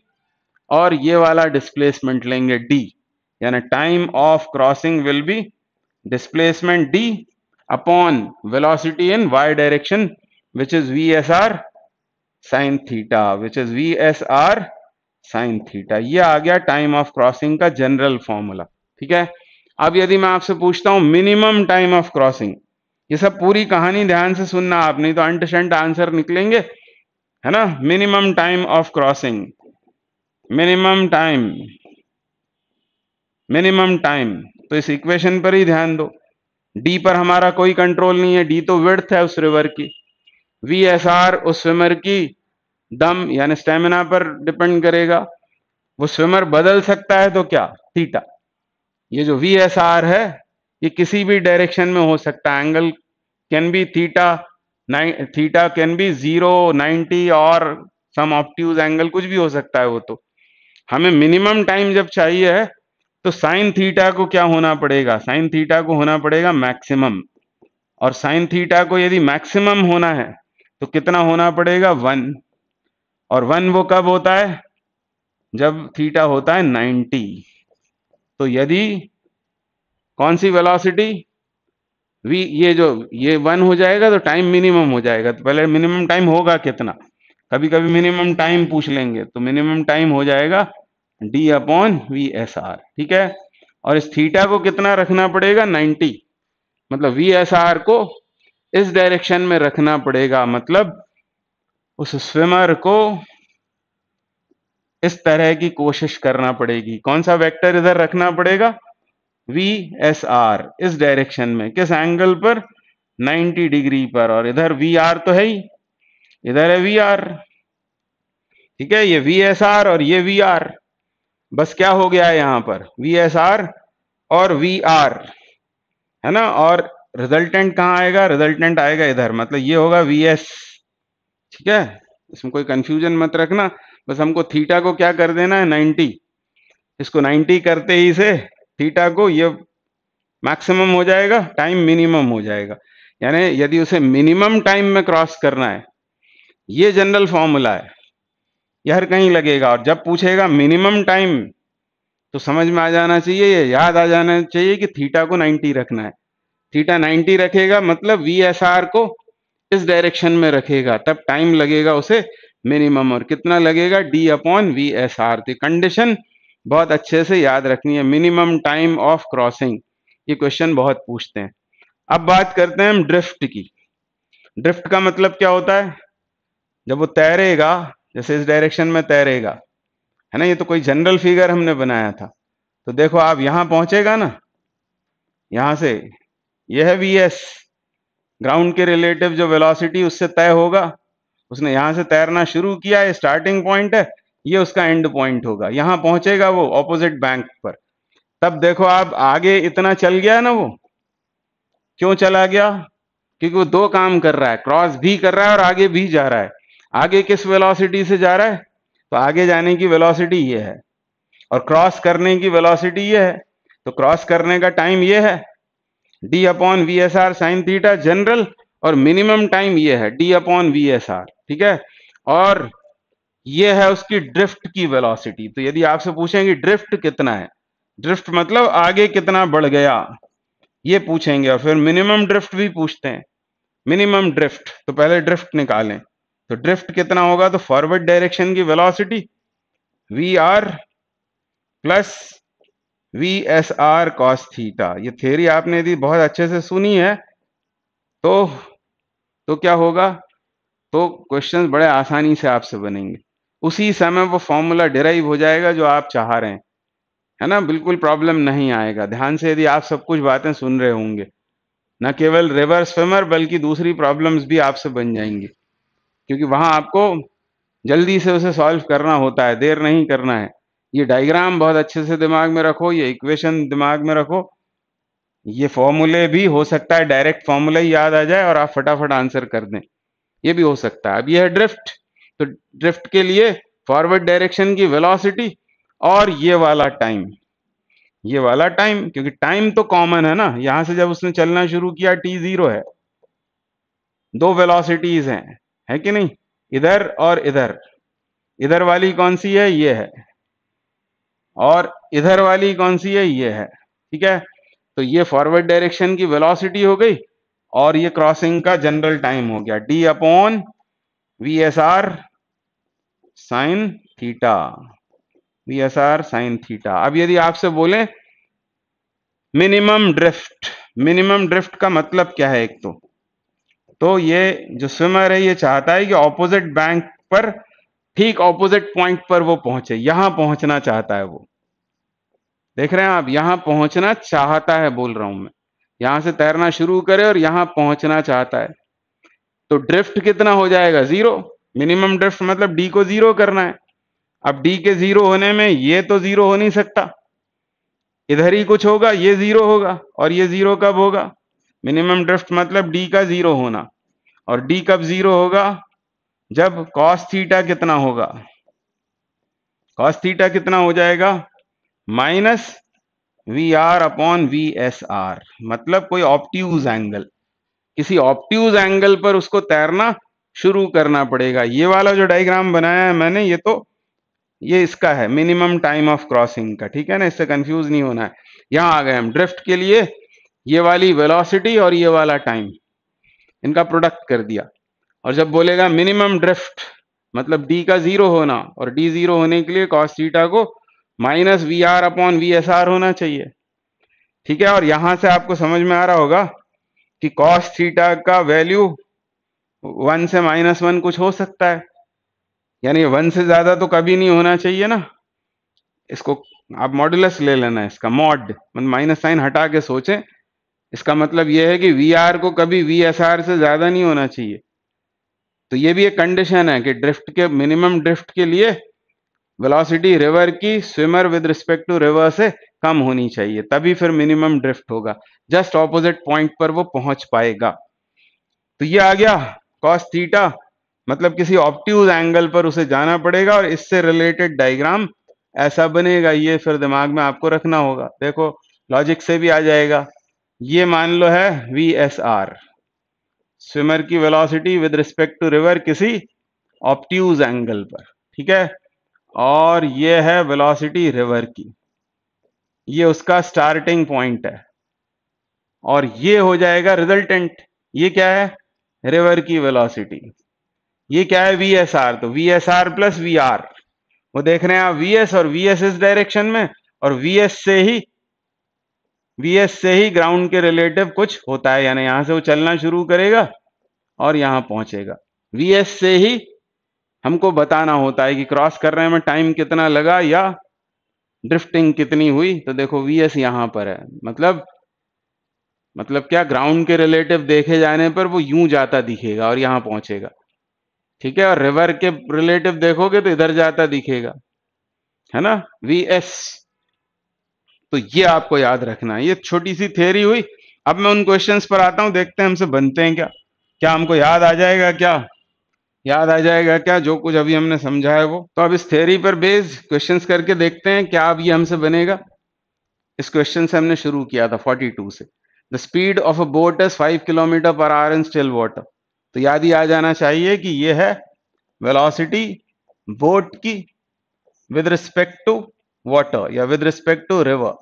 और ये वाला डिस्प्लेसमेंट लेंगे डी यानी time of crossing will be displacement D upon velocity in Y direction which is V S R sine theta which is V S R sine theta ये आ गया टाइम ऑफ़ क्रॉसिंग का जनरल फॉर्मूला ठीक है? अब यदि मैं आपसे पूछता हूँ मिनिमम टाइम ऑफ़ क्रॉसिंग ये सब पूरी कहानी ध्यान से सुनना आप, नहीं तो अंट शंट आंसर निकलेंगे, है ना? Minimum time of crossing minimum time minimum time तो इस इक्वेशन पर ही ध्यान दो। डी पर हमारा कोई कंट्रोल नहीं है डी तो विर्थ है उस रिवर की। वी एस आर उस स्विमर की दम, यानी स्टेमिना पर डिपेंड करेगा। वो स्विमर बदल सकता है तो क्या? थीटा। ये जो वी एस आर है, ये किसी भी डायरेक्शन में हो सकता है। Angle can be theta theta can be zero ninety और सम ऑप्ट्यूज एंगल कुछ भी हो सकता है वो तो। हमें मिनिमम टाइम जब चाहिए है तो साइन थीटा को क्या होना पड़ेगा? साइन थीटा को होना पड़ेगा मैक्सिमम और साइन थीटा को यदि मैक्सिमम होना है तो कितना होना पड़ेगा? वन और वन वो कब होता है? जब थीटा होता है नाइन्टी तो यदि कौन सी वेलोसिटी वी ये जो, ये वन हो जाएगा तो टाइम मिनिमम हो जाएगा। तो पहले मिनिमम टाइम होगा कितना? कभी कभी मिनिमम टाइम पूछ लेंगे तो मिनिमम टाइम हो जाएगा D upon V S R ठीक है? और इस थीटा को कितना रखना पड़ेगा? 90 मतलब वी एस आर को इस डायरेक्शन में रखना पड़ेगा। मतलब उस स्विमर को इस तरह की कोशिश करना पड़ेगी। कौन सा वेक्टर इधर रखना पड़ेगा? वी एस आर इस डायरेक्शन में। किस एंगल पर? 90 डिग्री पर। और इधर वी आर तो है ही। इधर है वी आर ठीक है, ये वी एस आर और ये वी आर बस क्या हो गया है यहाँ पर? वी एस आर और वी आर है ना? और रिजल्टेंट कहाँ आएगा? रिजल्टेंट आएगा इधर। मतलब ये होगा वी एस ठीक है? इसमें कोई कंफ्यूजन मत रखना। बस हमको थीटा को क्या कर देना है? 90 इसको 90 करते ही से थीटा को ये मैक्सिमम हो जाएगा, टाइम मिनिमम हो जाएगा। यानी यदि उसे मिनिमम टाइम में क्रॉस करना है, ये जनरल फॉर्मूला है। यह हर कहीं लगेगा और जब पूछेगा मिनिमम टाइम तो समझ में आ जाना चाहिए, ये याद आ जाना चाहिए कि थीटा को 90 रखना है। थीटा 90 रखेगा मतलब वी एस आर को इस डायरेक्शन में रखेगा, तब टाइम लगेगा उसे मिनिमम और कितना लगेगा? D upon V S R तो कंडीशन बहुत अच्छे से याद रखनी है। मिनिमम टाइम ऑफ़ क्रॉसिंग ये क्वेश्चन बहुत पूछते हैं। अब बात करते हैं हम ड्रिफ्ट की। ड्रिफ्ट का मतलब क्या होता है? जब वो तैरेगा, जैसे इस डायरेक्शन में तैरेगा, है ना? ये तो कोई जनरल फिगर हमने बनाया था। तो देखो, आप यहाँ पहुंचेगा ना? यहाँ से। यह है वी एस ग्राउंड के रिलेटिव जो वेलोसिटी उससे तय होगा। उसने यहाँ से तैरना शुरू किया है स्टार्टिंग पॉइंट है, ये उसका एंड पॉइंट होगा। यहाँ पहुंचेगा वो ऑपोजिट बैंक पर। तब देखो आप आगे इतना चल गया ना वो। क्यों चला गया? क्योंकि वो दो काम कर रहा है क्रॉस भी कर रहा है और आगे भी जा रहा है। आगे किस वेलोसिटी से जा रहा है? तो आगे जाने की वेलोसिटी ये है। और क्रॉस करने की वेलोसिटी ये है। तो क्रॉस करने का टाइम ये है। D upon V S R sine theta general और मिनिमम टाइम ये है D upon V S R ठीक है? और ये है उसकी ड्रिफ्ट की वेलोसिटी तो यदि आपसे पूछेंगे ड्रिफ्ट कितना है? ड्रिफ्ट मतलब आगे कितना बढ़ गया? ये पूछेंगे और फिर मिनिमम ड्रिफ्ट भी पूछते हैं। मिनिमम ड्रिफ्ट तो पहले ड्रिफ्ट निकालें। तो ड्रिफ्ट कितना होगा? तो फॉरवर्ड डायरेक्शन की velocity V R plus V S R cos theta ये थेरी आपने यदि बहुत अच्छे से सुनी है तो तो क्या होगा? तो क्वेश्चन बड़े आसानी से आपसे बनेंगे। उसी समय वो फॉर्मूला डिराइव हो जाएगा जो आप चाह रहे हैं। है ना? बिल्कुल प्रॉब्लम नहीं आएगा। ध्यान से यदि आप सब कुछ बातें सुन रहे होंगे, न केवल रिवर्स स्विमर बल्कि दूसरी प्रॉब्लम्स भी आपसे बन जाएँगी। क्योंकि वहाँ आपको जल्दी से उसे सॉल्व करना होता है, देर नहीं करना है। ये डायग्राम बहुत अच्छे से दिमाग में रखो, ये इक्वेशन दिमाग में रखो ये फॉर्मूले भी हो सकता है डायरेक्ट फॉर्मूला ही याद आ जाए और आप फटाफट आंसर कर दें। ये भी हो सकता है। अब ये है ड्रिफ्ट तो ड्रिफ्ट के लिए फॉरवर्ड डायरेक्शन की वेलोसिटी और ये वाला टाइम ये वाला टाइम क्योंकि टाइम तो कॉमन है ना। यहाँ से जब उसने चलना शुरू किया टी ज़ीरो है। दो वेलोसिटीज हैं। है कि नहीं? इधर और इधर। इधर वाली कौन सी है? ये है। और इधर वाली कौन सी है? ये है। ठीक है? तो ये फॉरवर्ड डायरेक्शन की वेलोसिटी हो गई और ये क्रॉसिंग का जनरल टाइम हो गया. D upon V S R sine theta V S R sine theta अब यदि आपसे बोले मिनिमम ड्रिफ्ट मिनिमम ड्रिफ्ट का मतलब क्या है एक तो? तो ये जो स्विमर है, ये चाहता है कि ऑपोजिट बैंक पर ठीक ऑपोजिट पॉइंट पर वो पहुँचे. यहाँ पहुँचना चाहता है वो. देख रहे हैं आप, यहाँ पहुँचना चाहता है बोल रहा हूँ मैं। यहाँ से तैरना शुरू करे और यहाँ पहुँचना चाहता है। तो ड्रिफ्ट कितना हो जाएगा? ज़ीरो। मिनिमम ड्रिफ्ट मतलब डी को ज़ीरो करना है। अब डी के ज़ीरो होने में ये तो ज़ीरो हो नहीं सकता। इधर ही कुछ होगा, ये ज़ीरो होगा और ये ज़ीरो कब होगा? मिनिमम ड्रिफ्ट मतलब डी का ज़ीरो होना। और डी कब ज़ीरो होगा? जब कॉस थीटा कितना होगा? कॉस थीटा कितना हो जाएगा? Minus V R upon V S R मतलब कोई ऑप्ट्यूज एंगल किसी ऑप्ट्यूज एंगल पर उसको तैरना शुरू करना पड़ेगा। ये वाला जो डायग्राम बनाया है मैंने, ये तो ये इसका है मिनिमम टाइम ऑफ़ क्रॉसिंग का। ठीक है ना? इससे कंफ्यूज नहीं होना है। यहाँ आ गए हम ड्रिफ्ट के लिए। ये वाली वेलोसिटी और ये वाला टाइम इनका प्रोडक्ट कर दिया। और जब बोलेगा मिनिमम ड्रिफ्ट मतलब डी का ज़ीरो होना और डी ज़ीरो होने के लिए कॉस थीटा को minus V R upon V S R होना चाहिए। ठीक है, और यहाँ से आपको समझ में आ रहा होगा कि कॉस थीटा का वैल्यू वन से माइनस वन कुछ हो सकता है। यानी वन से ज़्यादा तो कभी नहीं होना चाहिए ना। इसको आप मॉडुलस ले लेना इसका मॉड माइनस साइन हटा के सोचें। इसका मतलब यह है कि वी आर को कभी वी एस आर से ज़्यादा नहीं होना चाहिए। तो ये भी एक कंडीशन है कि ड्रिफ्ट के मिनिमम ड्रिफ्ट के लिए वेलोसिटी रिवर की swimmer with respect to river से कम होनी चाहिए, तभी फिर मिनिमम ड्रिफ्ट होगा। जस्ट ऑपोजिट पॉइंट पर वो पहुँच पाएगा। तो ये आ गया कॉस थीटा मतलब किसी ऑप्टिव एंगल पर उसे जाना पड़ेगा और इससे रिलेटेड डायग्राम ऐसा बनेगा। ये फिर दिमाग में आपको रखना होगा। देखो लॉजिक से भी आ जाएगा। ये मान लो है वी एस आर स्विमर की velocity with respect to river किसी ऑप्ट्यूज एंगल पर। ठीक है? और ये है वेलोसिटी रिवर की। ये उसका स्टार्टिंग पॉइंट है। और ये हो जाएगा रिजल्टेंट ये क्या है? रिवर की वेलोसिटी ये क्या है? वी एस आर तो V S R plus V R वो देख रहे हैं आप वी एस और वी एस इस डायरेक्शन में और वी एस से ही वी एस से ही ग्राउंड के रिलेटिव कुछ होता है। यानी यहाँ से वो चलना शुरू करेगा और यहाँ पहुंचेगा। वी एस से ही हमको बताना होता है कि क्रॉस करने में टाइम कितना लगा या ड्रिफ्टिंग कितनी हुई? तो देखो वी एस यहाँ पर है। मतलब मतलब क्या ग्राउंड के रिलेटिव देखे जाने पर वो यूँ जाता दिखेगा और यहाँ पहुंचेगा। ठीक है? और रिवर के रिलेटिव देखोगे तो इधर जाता दिखेगा। है ना? वी एस तो ये आपको याद रखना है। ये छोटी सी थेरी हुई। अब मैं उन क्वेश्चंस पर आता हूँ, देखते हैं हमसे बनते हैं क्या। क्या हमको याद आ जाएगा क्या? याद आ जाएगा क्या? जो कुछ अभी हमने समझा है वो। तो अब इस थेरी पर बेस्ड क्वेश्चंस करके देखते हैं क्या अब ये हमसे बनेगा। इस क्वेश्चन से हमने शुरू किया था 42 से। The speed of a boat is 5 kilometre per hour in still water तो याद ही आ जाना चाहिए कि ये है वेलोसिटी बोट की विद रिस्पेक्ट टू वाटर या with respect to river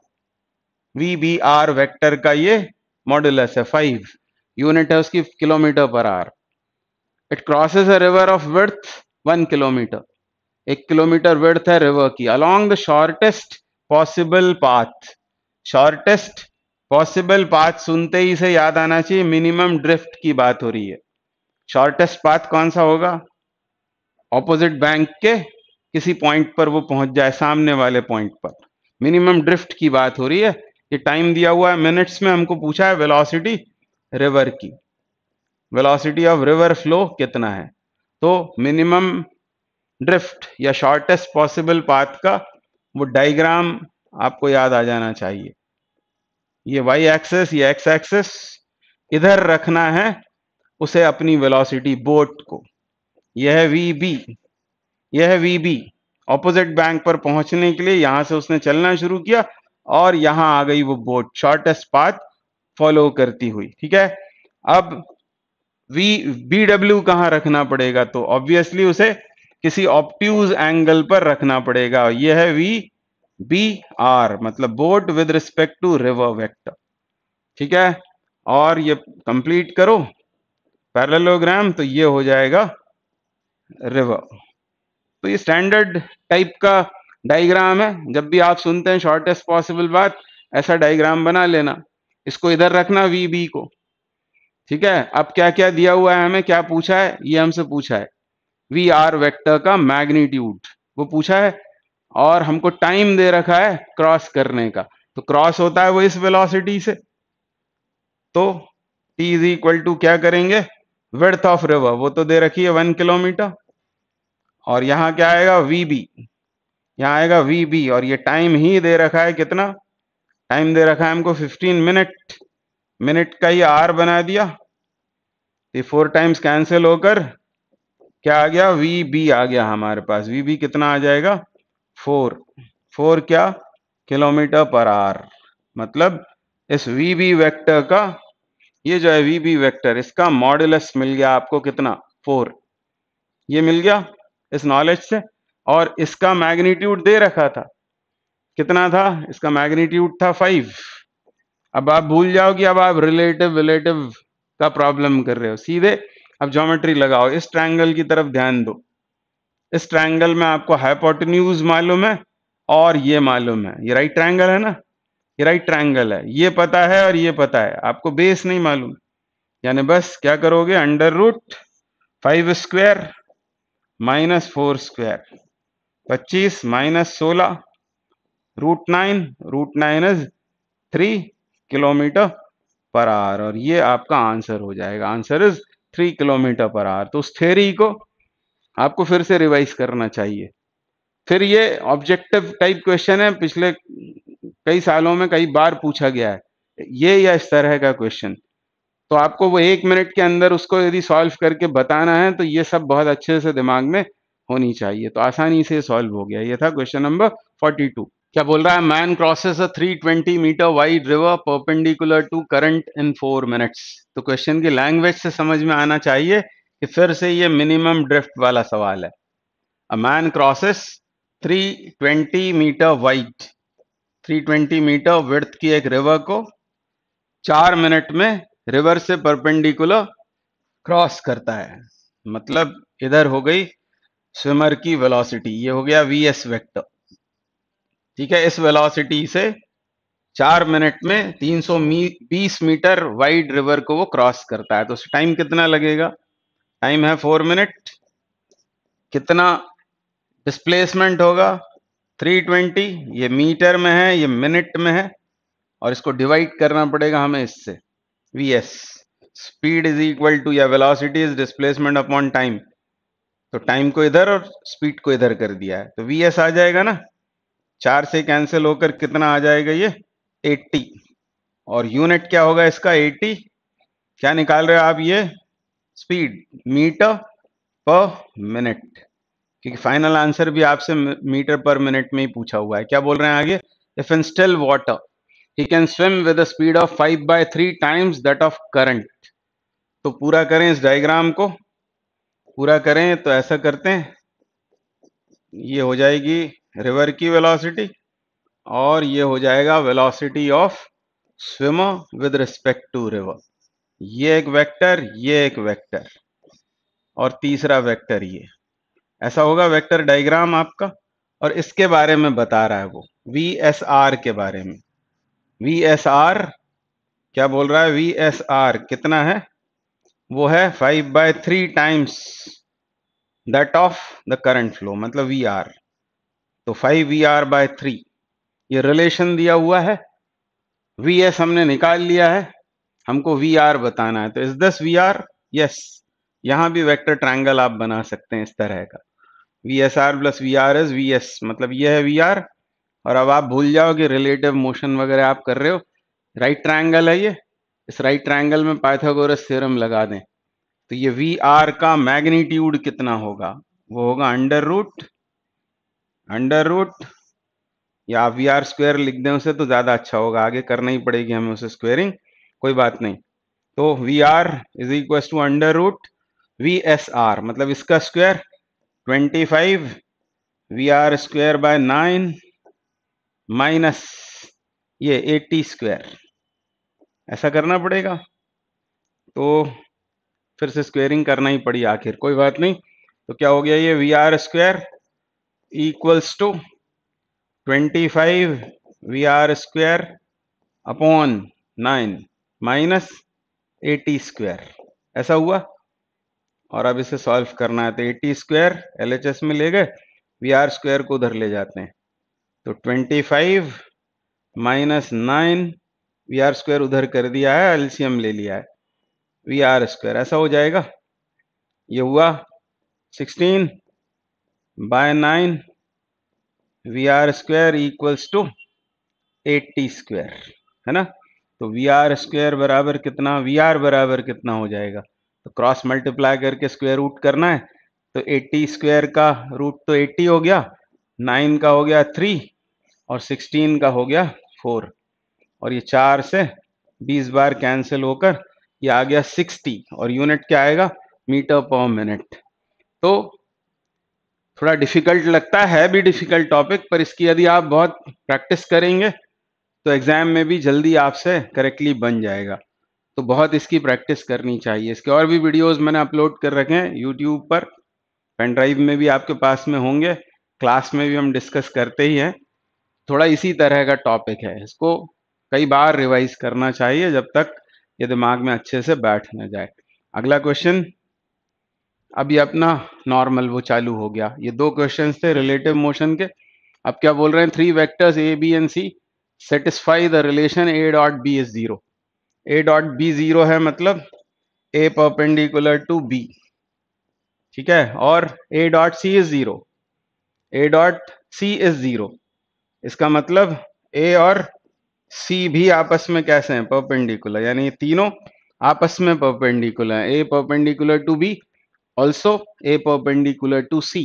V B R vector का ये मॉडुलस है फाइव यूनिट है उसकी kilometre per hour it crosses a river of width one kilometre एक किलोमीटर विर्थ है रिवर की। Along the shortest possible path shortest possible path सुनते ही से याद आना चाहिए। मिनिमम ड्रिफ्ट की बात हो रही है। शॉर्टेस्ट पाथ कौन सा होगा? ऑपोजिट बैंक के किसी पॉइंट पर वो पहुँच जाए, सामने वाले पॉइंट पर। मिनिमम ड्रिफ्ट की बात हो रही है ये टाइम दिया हुआ है। मिनट्स में हमको पूछा है वेलोसिटी रिवर की। वेलोसिटी ऑफ़ रिवर फ्लो कितना है? तो मिनिमम ड्रिफ्ट या शॉर्टेस्ट पॉसिबल पाथ का वो डायग्राम आपको याद आ जाना चाहिए। ये वाई एक्सेस या एक्स एक्सेस इधर रखना है उसे अपनी वेलोसिटी बोट को। यह वी बी यह वी बी ऑपोजिट बैंक पर पहुँचने के लिए यहाँ से उसने चलना शुरू किया और यहाँ आ गई वो बोट शॉर्टेस्ट पाथ फॉलो करती हुई, ठीक है? अब वी बी डब्ल्यू कहाँ रखना पड़ेगा? तो ऑब्वियसली उसे किसी ऑप्ट्यूज एंगल पर रखना पड़ेगा। यह है वी बी आर मतलब boat with respect to river vector ठीक है? और ये कंप्लीट करो। पैरेललोग्राम तो ये हो जाएगा रिवर तो ये स्टैंडर्ड टाइप का डायग्राम है। जब भी आप सुनते हैं शॉर्टेस्ट पॉसिबल बात, ऐसा डायग्राम बना लेना। इसको इधर रखना वी बी को। ठीक है? अब क्या क्या दिया हुआ है हमें? क्या पूछा है? ये हमसे पूछा है। वी आर वेक्टर का मैग्नीट्यूड वो पूछा है? और हमको टाइम दे रखा है क्रॉस करने का। तो क्रॉस होता है वो इस वेलोसिटी से। तो t इज़ इक्वल टू क्या करेंगे? विर्थ ऑफ़ रिवर वो तो दे रखी है वन किलोमीटर और यहाँ क्या आएगा? वी बी यहाँ आएगा वी बी और ये टाइम ही दे रखा है कितना? टाइम दे रखा है हमको 15 मिनट मिनट का ही आर बना दिया। ये फोर टाइम्स कैंसिल होकर क्या आ गया? वी बी आ गया हमारे पास। वी बी कितना आ जाएगा? फोर फोर क्या? Kilometre per hour. मतलब इस वी बी वैक्टर का, ये जो है वी बी वैक्टर इसका मॉडुलस मिल गया आपको कितना? फोर ये मिल गया इस नॉलेज से। और इसका मैग्नीट्यूड दे रखा था। कितना था? इसका मैग्नीट्यूड था फाइव अब आप भूल जाओ कि अब आप रिलेटिव रिलेटिव का प्रॉब्लम कर रहे हो। सीधे अब ज्योमेट्री लगाओ। इस ट्रायंगल की तरफ़ ध्यान दो। इस ट्रायंगल में आपको हाइपोटेन्यूज मालूम है और ये मालूम है। ये राइट ट्रायंगल है ना? ये राइट ट्रायंगल है। ये पता है और ये पता है। आपको बेस नहीं मालूम। यानी बस क्या करोगे? Under root five square minus four square पच्चीस माइनस सोलह। Root nine root nine is three kilometre. Per hour और ये आपका आंसर हो जाएगा। Answer is three kilometre per hour तो उस थेरी को आपको फिर से रिवाइज करना चाहिए। फिर ये ऑब्जेक्टिव टाइप क्वेश्चन है। पिछले कई सालों में कई बार पूछा गया है। ये या इस तरह का क्वेश्चन तो आपको वो एक मिनट के अंदर उसको यदि सॉल्व करके बताना है तो ये सब बहुत अच्छे से दिमाग में होनी चाहिए। तो आसानी से सॉल्व हो गया। ये था क्वेश्चन नंबर फोर्टी टू क्या बोल रहा है? Man crosses a 320 metre wide river perpendicular to current in four minutes तो क्वेश्चन की लैंग्वेज से समझ में आना चाहिए कि फिर से ये मिनिमम ड्रिफ्ट वाला सवाल है। A man crosses 320 metre wide 320 metre width की एक रिवर को चार मिनट में रिवर से परपेंडिकुलर क्रॉस करता है। मतलब इधर हो गई स्विमर की वेलोसिटी ये हो गया वी एस वेक्टर ठीक है, इस वेलोसिटी से चार मिनट में 320 मीटर वाइड रिवर को वो क्रॉस करता है। तो टाइम कितना लगेगा? टाइम है फोर मिनट कितना डिस्प्लेसमेंट होगा? 320 ये मीटर में है, ये मिनट में है। और इसको डिवाइड करना पड़ेगा हमें इससे। V S speed is equal to या velocity is displacement upon time तो टाइम को इधर और स्पीड को इधर कर दिया है। तो वी एस आ जाएगा ना? चार से कैंसिल होकर कितना आ जाएगा ये? 80 और यूनिट क्या होगा इसका? 80 क्या निकाल रहे हो आप ये? स्पीड मीटर पर मिनट क्योंकि फाइनल आंसर भी आपसे मीटर पर मिनट में ही पूछा हुआ है। क्या बोल रहे हैं आगे? If in still water he can swim with speed of five by three times that of current तो पूरा करें इस डायग्राम को। पूरा करें तो ऐसा करते हैं। ये हो जाएगी रिवर की वेलोसिटी और ये हो जाएगा velocity of swimmer with respect to river ये एक वेक्टर ये एक वेक्टर और तीसरा वेक्टर ये। ऐसा होगा वेक्टर डायग्राम आपका और इसके बारे में बता रहा है वो। वी एस आर के बारे में। वी एस आर क्या बोल रहा है? वी एस आर कितना है? वो है five by three times that of the current flow मतलब वी आर तो five V R by three ये रिलेशन दिया हुआ है। वी एस हमने निकाल लिया है। हमको वी आर बताना है। तो इस दस वी आर यस यहाँ भी वेक्टर ट्रायंगल आप बना सकते हैं इस तरह का। V S R plus V R S V S मतलब ये है वी आर और अब आप भूल जाओ कि रिलेटिव मोशन वगैरह आप कर रहे हो। राइट ट्रायंगल है ये। इस राइट ट्रायंगल में पाइथागोरस थ्योरम लगा दें। तो ये वी आर का मैग्नीट्यूड कितना होगा? वो होगा अंडर रूट अंडर रूट या वी आर स्क्वेयर लिख दें उसे तो ज़्यादा अच्छा होगा, आगे करना ही पड़ेगी हमें उसे स्क्वेयरिंग कोई बात नहीं। तो V R is equal to under root V S R मतलब इसका square 25 V R square by nine minus ये 80 स्क्वायर ऐसा करना पड़ेगा? तो फिर से स्क्वेयरिंग करना ही पड़ी आखिर, कोई बात नहीं। तो क्या हो गया ये V R square equals to 25 V R square upon nine minus eighty square ऐसा हुआ? और अब इसे सॉल्व करना है तो eighty square L H S में ले गए वी आर स्क्वायर को उधर ले जाते हैं। तो twenty five minus nine V R square उधर कर दिया है एलसीएम ले लिया है। वी आर स्क्वायर ऐसा हो जाएगा। ये हुआ sixteen nine V R square equals to eighty square है ना? तो वी आर स्क्वायर बराबर कितना वी आर बराबर कितना हो जाएगा? तो क्रॉस मल्टीप्लाई करके स्क्वायर रूट करना है तो 80 स्क्वायर का रूट तो 80 हो गया 9 का हो गया 3 और 16 का हो गया 4 और ये चार से 20 बार कैंसिल होकर ये आ गया 60 और यूनिट क्या आएगा? मीटर पर मिनट तो थोड़ा डिफ़िकल्ट लगता है भी डिफ़िकल्ट टॉपिक पर इसकी यदि आप बहुत प्रैक्टिस करेंगे तो एग्ज़ाम में भी जल्दी आपसे करेक्टली बन जाएगा। तो बहुत इसकी प्रैक्टिस करनी चाहिए। इसके और भी वीडियोस मैंने अपलोड कर रखे हैं यूट्यूब पर। पेन ड्राइव में भी आपके पास में होंगे। क्लास में भी हम डिस्कस करते ही हैं। थोड़ा इसी तरह का टॉपिक है। इसको कई बार रिवाइज करना चाहिए जब तक ये दिमाग में अच्छे से बैठ न जाए। अगला क्वेश्चन अब ये अपना नॉर्मल वो चालू हो गया। ये दो क्वेश्चन थे रिलेटिव मोशन के। अब क्या बोल रहे हैं? Three vectors A B and C satisfy the relation A dot B is zero A dot B zero है मतलब ए परपेंडिकुलर टू बी ठीक है? और A dot C is zero A dot C is zero इसका मतलब ए और सी भी आपस में कैसे हैं? परपेंडिकुलर यानी तीनों आपस में perpendicular A perpendicular to B also A perpendicular to C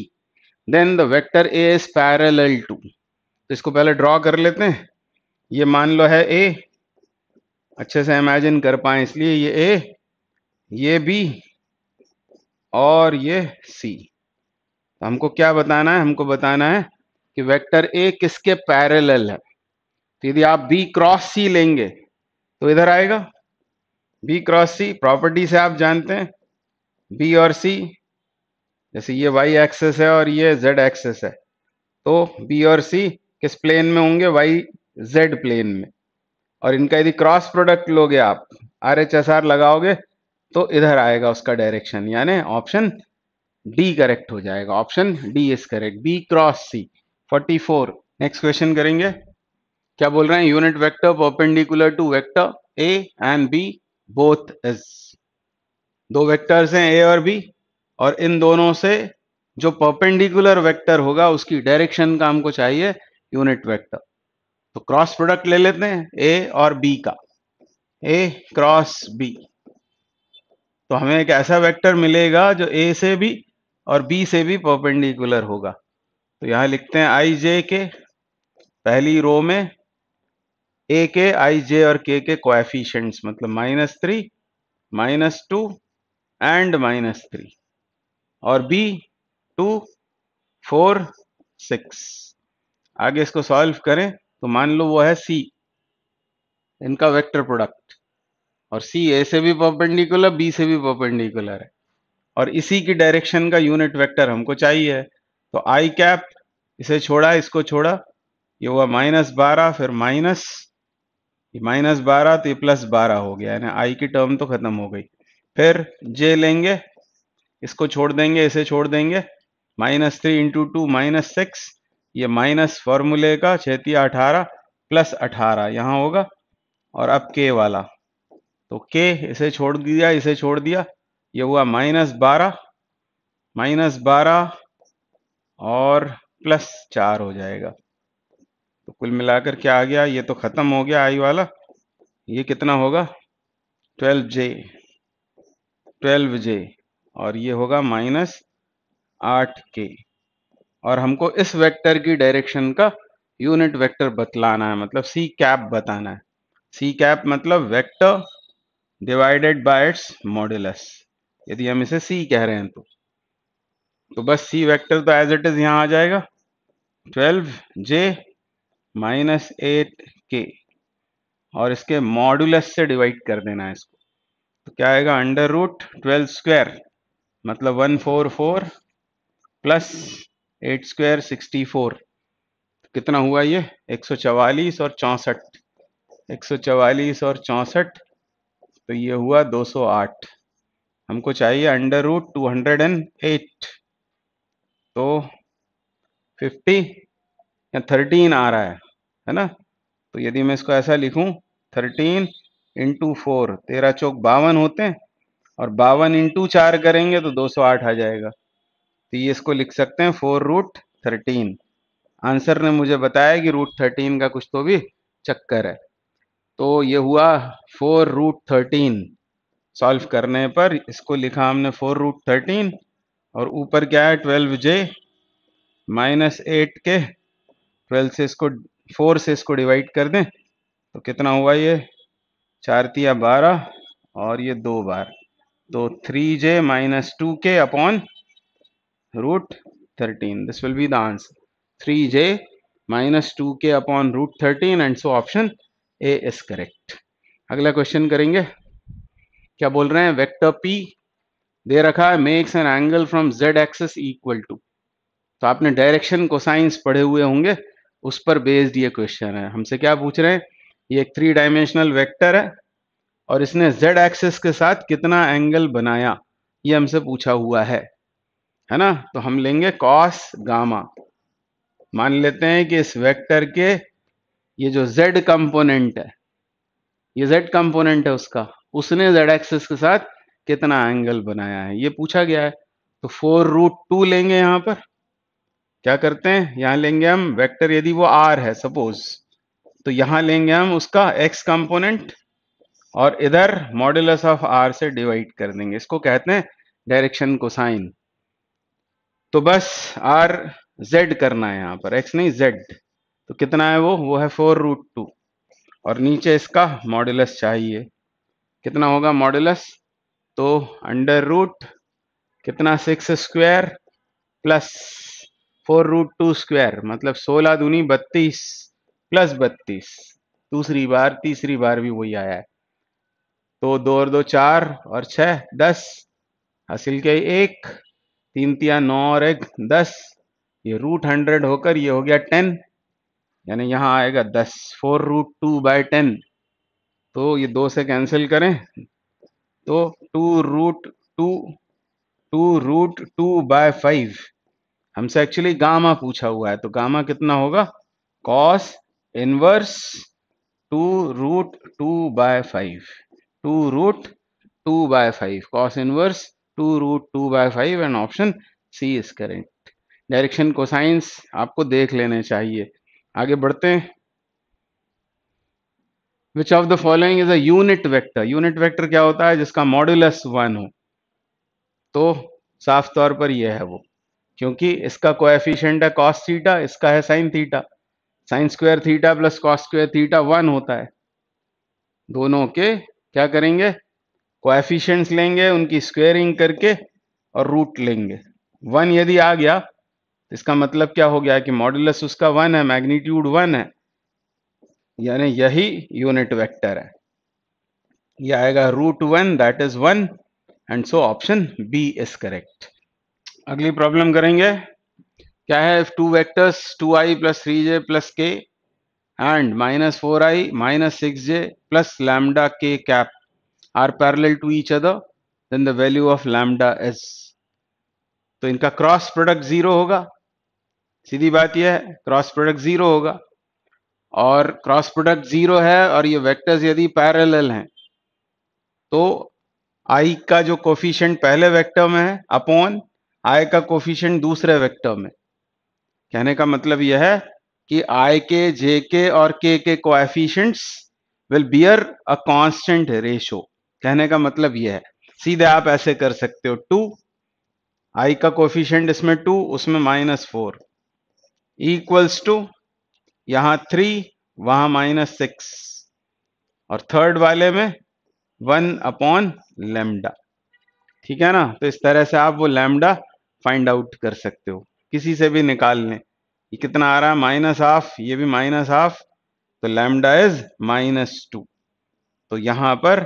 then the vector A is parallel to तो इसको पहले ड्रॉ कर लेते हैं। ये मान लो है ए अच्छे से इमेजिन कर पाए, इसलिए ये ए ये बी और ये सी तो हमको क्या बताना है? हमको बताना है कि वेक्टर ए किसके पैरेलल है? तो यदि आप बी क्रॉस सी लेंगे तो इधर आएगा। बी क्रॉस सी प्रॉपर्टी से आप जानते हैं। बी और सी जैसे ये वाई एक्सेस है और ये जेड एक्सेस है। तो बी और सी किस प्लेन में होंगे? वाई जेड प्लेन में। और इनका यदि क्रॉस प्रोडक्ट लोगे आप आर एच एस आर लगाओगे तो इधर आएगा उसका डायरेक्शन यानी ऑप्शन डी करेक्ट हो जाएगा। Option D is correct B cross C 44 next question करेंगे। क्या बोल रहे हैं? Unit vector perpendicular to vector A and B both is दो वेक्टर्स हैं ए और बी और इन दोनों से जो परपेंडिकुलर वेक्टर होगा, उसकी डायरेक्शन का हमको चाहिए यूनिट वेक्टर तो क्रॉस प्रोडक्ट ले लेते हैं ए और बी का. ए क्रॉस बी तो हमें एक ऐसा वेक्टर मिलेगा जो ए से भी और बी से भी परपेंडिकुलर होगा. तो यहाँ लिखते हैं आई जे के पहली रो में ए के आई जे और के के कोएफिशिएंट्स मतलब minus three minus two and minus three और बी टू फोर सिक्स आगे इसको सॉल्व करें तो मान लो वो है सी इनका वेक्टर प्रोडक्ट और सी ए से भी परपेंडिकुलर बी से भी परपेंडिकुलर है. और इसी की डायरेक्शन का यूनिट वेक्टर हमको चाहिए. तो आई कैप इसे छोड़ा, इसको छोड़ा. ये हुआ माइनस बारह, फिर माइनस माइनस बारह तो ये प्लस बारह हो गया. यानी आई की टर्म तो खत्म हो गई. फिर जे लेंगे, इसको छोड़ देंगे, इसे छोड़ देंगे। Minus three into two minus six ये माइनस फॉर्मूले का छेतिया अठारह प्लस अठारह, यहाँ होगा। और अब के वाला तो के इसे छोड़ दिया, इसे छोड़ दिया, ये हुआ माइनस बारह माइनस बारह, और प्लस चार हो जाएगा। तो कुल मिलाकर क्या आ गया? ये तो खत्म हो गया आई वाला, ये कितना होगा? ट्वेल्व जे ट्वेल्व जे और ये होगा माइनस आठ के। और हमको इस वेक्टर की डायरेक्शन का यूनिट वेक्टर बतलाना है मतलब सी कैप बताना है। सी कैप मतलब vector divided by its modulus. यदि हम इसे सी कह रहे हैं तो तो बस सी वेक्टर तो एज इट इज़ यहाँ आ जाएगा। 12 जे माइनस एट के। और इसके मॉड्यूलस से डिवाइड कर देना है इसको। तो क्या आएगा? अंडर रूट ट्वेल्व स्क्वायर मतलब one four four plus eight square sixty four कितना हुआ ये? एक सौ चवालीस और चौसठ। एक सौ चवालीस और चौसठ तो ये हुआ दो सौ आठ। हमको चाहिए under root two hundred and eight तो फिफ्टी या थर्टीन आ रहा है है ना? तो यदि मैं इसको ऐसा लिखूं थर्टीन इंटू फोर तेरह चौक बावन होते हैं, और बावन इंटू चार करेंगे तो दो सौ आठ आ जाएगा। तो ये इसको लिख सकते हैं फोर रूट थर्टीन आंसर ने मुझे बताया कि रूट थर्टीन का कुछ तो भी चक्कर है। तो ये हुआ फोर रूट थर्टीन सॉल्व करने पर इसको लिखा हमने फोर रूट थर्टीन और ऊपर क्या है twelve J minus eight K twelve से इसको फोर से इसको डिवाइड कर दें तो कितना हुआ ये? चार तिया बारह और ये दो बार। तो three J minus two K upon root 13 this will be the answer. 3j minus 2k upon root 13 and so option a is correct. अगला क्वेश्चन करेंगे। क्या बोल रहे हैं? वेक्टर p दे रखा है। Makes an angle from Z axis equal to तो आपने डायरेक्शन को साइंस पढ़े हुए होंगे। उस पर बेस्ड ये क्वेश्चन है। हमसे क्या पूछ रहे हैं? ये एक थ्री डायमेंशनल वेक्टर है और इसने z एक्सिस के साथ कितना एंगल बनाया, ये हमसे पूछा हुआ है। है ना? तो हम लेंगे कॉस गामा मान लेते हैं कि इस वेक्टर के ये जो z कंपोनेंट है, ये z कंपोनेंट है उसका, उसने z एक्सिस के साथ कितना एंगल बनाया है, ये पूछा गया है। तो फोर रूट टू लेंगे यहाँ पर। क्या करते हैं? यहाँ लेंगे हम वेक्टर यदि वो r है सपोज़ तो यहाँ लेंगे हम उसका x कंपोनेंट और इधर मॉड्यूलस ऑफ़ r से डिवाइड कर देंगे। इसको कहते हैं डायरेक्शन कोसाइन तो बस आर जेड करना है यहाँ पर। एक्स नहीं जेड तो कितना है वो? वो है फोर रूट टू और नीचे इसका मॉडुलस चाहिए। कितना होगा मॉडुलस तो अंडर रूट कितना? Six square plus four root two square मतलब सोलह दूनी बत्तीस। प्लस बत्तीस। दूसरी बार, तीसरी बार भी वही आया है। तो दो और दो, चार और छह, दस। हासिल के एक। तीन तिया नौ और एक, दस। ये रूट हंड्रेड होकर ये हो गया टेन यानी यहाँ आएगा दस। Four root two by ten तो ये दो से कैंसिल करें। तो two root two two root two by five हमसे एक्चुअली गामा पूछा हुआ है। तो गामा कितना होगा? Cos inverse two root two by five two root two by five cos inverse two root two by five and option C is correct direction cosines आपको देख लेने चाहिए। आगे बढ़ते हैं। Which of the following is a unit vector unit vector क्या होता है? जिसका मॉड्यूलस वन हो। तो साफ़ तौर पर यह है वो। क्योंकि इसका कोएफिशिएंट है कॉस थीटा इसका है sine theta sine square theta plus cos square theta one होता है। दोनों के क्या करेंगे? कोएफिशिएंट्स लेंगे, उनकी स्क्वेयरिंग करके और रूट लेंगे। वन यदि आ गया तो इसका मतलब क्या हो गया कि मॉडुलस उसका वन है मैग्नीट्यूड वन है। यानी यही यूनिट वेक्टर है। ये आएगा root one that is one and so option B is correct अगली प्रॉब्लम करेंगे। क्या है? Two vectors two i plus three j plus k and minus four i minus six j plus lambda k cap are parallel to each other then the value of lambda is तो इनका क्रॉस प्रोडक्ट ज़ीरो होगा। सीधी बात यह है क्रॉस प्रोडक्ट ज़ीरो होगा। और क्रॉस प्रोडक्ट ज़ीरो है और ये वेक्टर्स यदि पैरेलल हैं तो आई का जो कोफिशिएंट पहले वेक्टर में है अपॉन आई का कोफिशिएंट दूसरे वेक्टर में। कहने का मतलब यह है कि आई के जे के और के के coefficients will bear a constant ratio कहने का मतलब यह है। सीधे आप ऐसे कर सकते हो टू आई का कोफिशिएंट इसमें टू उसमें माइनस फोर इक्वल्स टू यहाँ थ्री वहाँ माइनस सिक्स और थर्ड वाले में वन अपॉन लेमडा ठीक है ना? तो इस तरह से आप वो लेमडा फाइंड आउट कर सकते हो। किसी से भी निकाल लें। कितना आ रहा है? माइनस हाफ़, ये भी माइनस हाफ़ तो लैमडा इज़ माइनस टू। तो यहाँ पर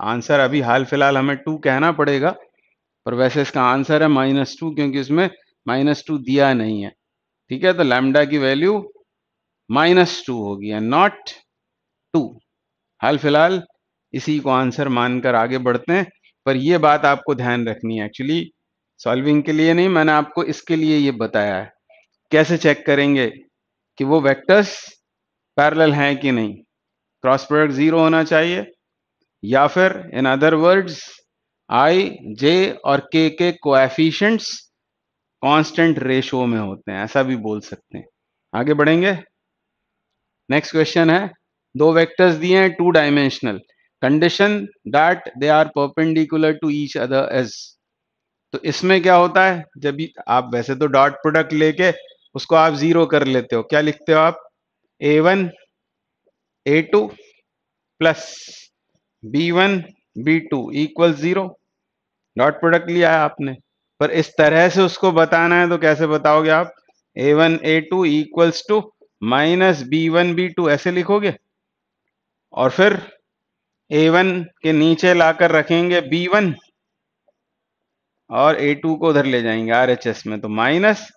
आंसर अभी हाल फ़िलहाल हमें टू कहना पड़ेगा, पर वैसे इसका आंसर है माइनस टू, क्योंकि उसमें माइनस टू दिया नहीं है। ठीक है तो लैमडा की वैल्यू माइनस टू होगी एंड नॉट टू हाल फ़िलहाल इसी को आंसर मानकर आगे बढ़ते हैं, पर यह बात आपको ध्यान रखनी है। एक्चुअली सॉल्विंग के लिए नहीं, मैंने आपको इसके लिए ये बताया है। कैसे चेक करेंगे कि वो वेक्टर्स पैरेलल हैं कि नहीं? क्रॉस प्रोडक्ट ज़ीरो होना चाहिए या फिर, इन अदर वर्ड्स, आई, जे और के के कोएफिशिएंट्स कांस्टेंट रेशो में होते हैं, ऐसा भी बोल सकते हैं। आगे बढ़ेंगे। नेक्स्ट क्वेश्चन है, दो वेक्टर्स दिए हैं, two dimensional. Condition that they are perpendicular to each other edge. तो इसमें क्या होता है? जब आप वैसे तो डॉट प्रोडक्ट लेके उसको आप ज़ीरो कर लेते हो, क्या लिखते हो आप? A one a two plus b one b two equal zero dot product लिया है आपने। पर इस तरह से उसको बताना है तो कैसे बताओगे आप? A one a two equals to minus b one b two ऐसे लिखोगे? और फिर ए वन के नीचे लाकर रखेंगे बी वन और ए टू को उधर ले जाएँगे आर एच एस में तो माइनस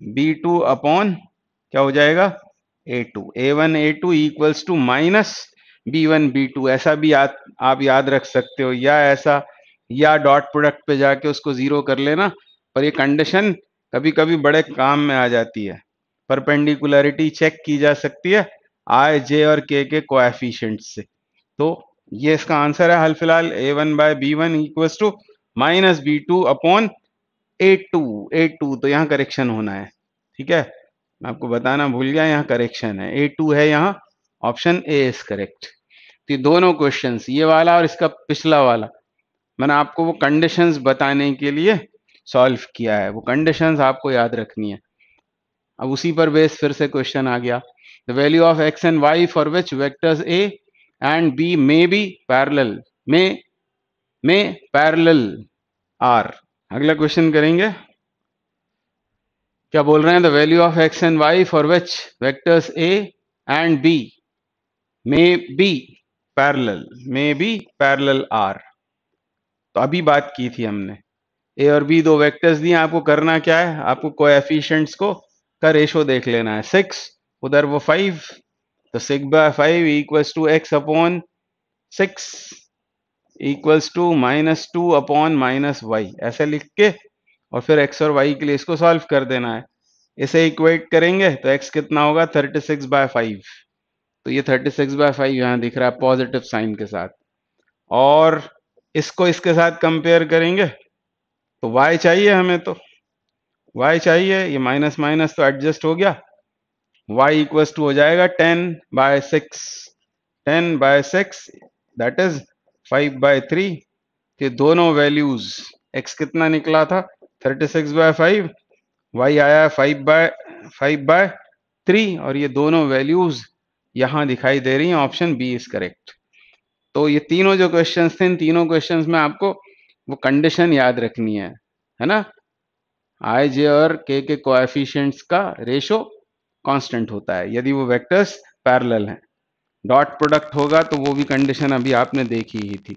बी टू अपॉन क्या हो जाएगा? A two a one a two equals to minus b one b two ऐसा भी याद, आप याद रख सकते हो, या ऐसा, या डॉट प्रोडक्ट पे जाके उसको ज़ीरो कर लेना, पर ये कंडीशन कभी कभी बड़े काम में आ जाती है। परपेंडिकुलरिटी चेक की जा सकती है आई जे और के के कोएफिशिएंट से। तो ये इसका आंसर है, हाल फ़िलहाल a one by b one equal to minus b two upon a two a two तो यहाँ करेक्शन होना है, ठीक है? मैं आपको बताना भूल गया, यहाँ करेक्शन है। ए टू है यहाँ ऑप्शन ए इज़ करेक्ट तो दोनों क्वेश्चंस ये वाला और इसका पिछला वाला, मैंने आपको वो कंडीशंस बताने के लिए सॉल्व किया है। वो कंडीशंस आपको याद रखनी है। अब उसी पर बेस फिर से क्वेश्चन आ गया। The value of x and y for which vectors a and b may be parallel may may parallel are अगला क्वेश्चन करेंगे। क्या बोल रहे हैं? The value of x and y for which vectors a and b may be parallel may be parallel are तो अभी बात की थी हमने। ए और बी दो वेक्टर्स दिए, आपको करना क्या है? आपको को कोएफिशिएंट्स को का रेशो देख लेना है। सिक्स उधर वो फाइव तो six by five equals to x upon six equals to minus two upon minus y ऐसे लिख के और फिर एक्स और वाई के लिए इसको सॉल्व कर देना है। इसे इक्वेट करेंगे तो एक्स कितना होगा? थर्टी सिक्स बाय फाइव तो ये थर्टी सिक्स बाय फाइव यहाँ दिख रहा है पॉजिटिव साइन के साथ। और इसको इसके साथ कंपेयर करेंगे तो y चाहिए हमें तो। y चाहिए, ये माइनस माइनस तो एडजस्ट हो गया। y इक्वल्स टू हो जाएगा ten by six ten by six that is five by three के दोनों वैल्यूज़, x कितना निकला था? Thirty six by five y आया five by five by three, और ये दोनों वैल्यूज़ यहाँ दिखाई दे रही हैं, ऑप्शन बी इज़ करेक्ट। तो ये तीनों जो क्वेश्चंस थे, इन तीनों क्वेश्चंस में आपको वो कंडीशन याद रखनी है है ना? आई जे और के के कोएफिशिएंट्स का रेशो कांस्टेंट होता है, यदि वो वेक्टर्स पैरेलल हैं। डॉट प्रोडक्ट होगा तो वो भी कंडीशन अभी आपने देखी ही थी।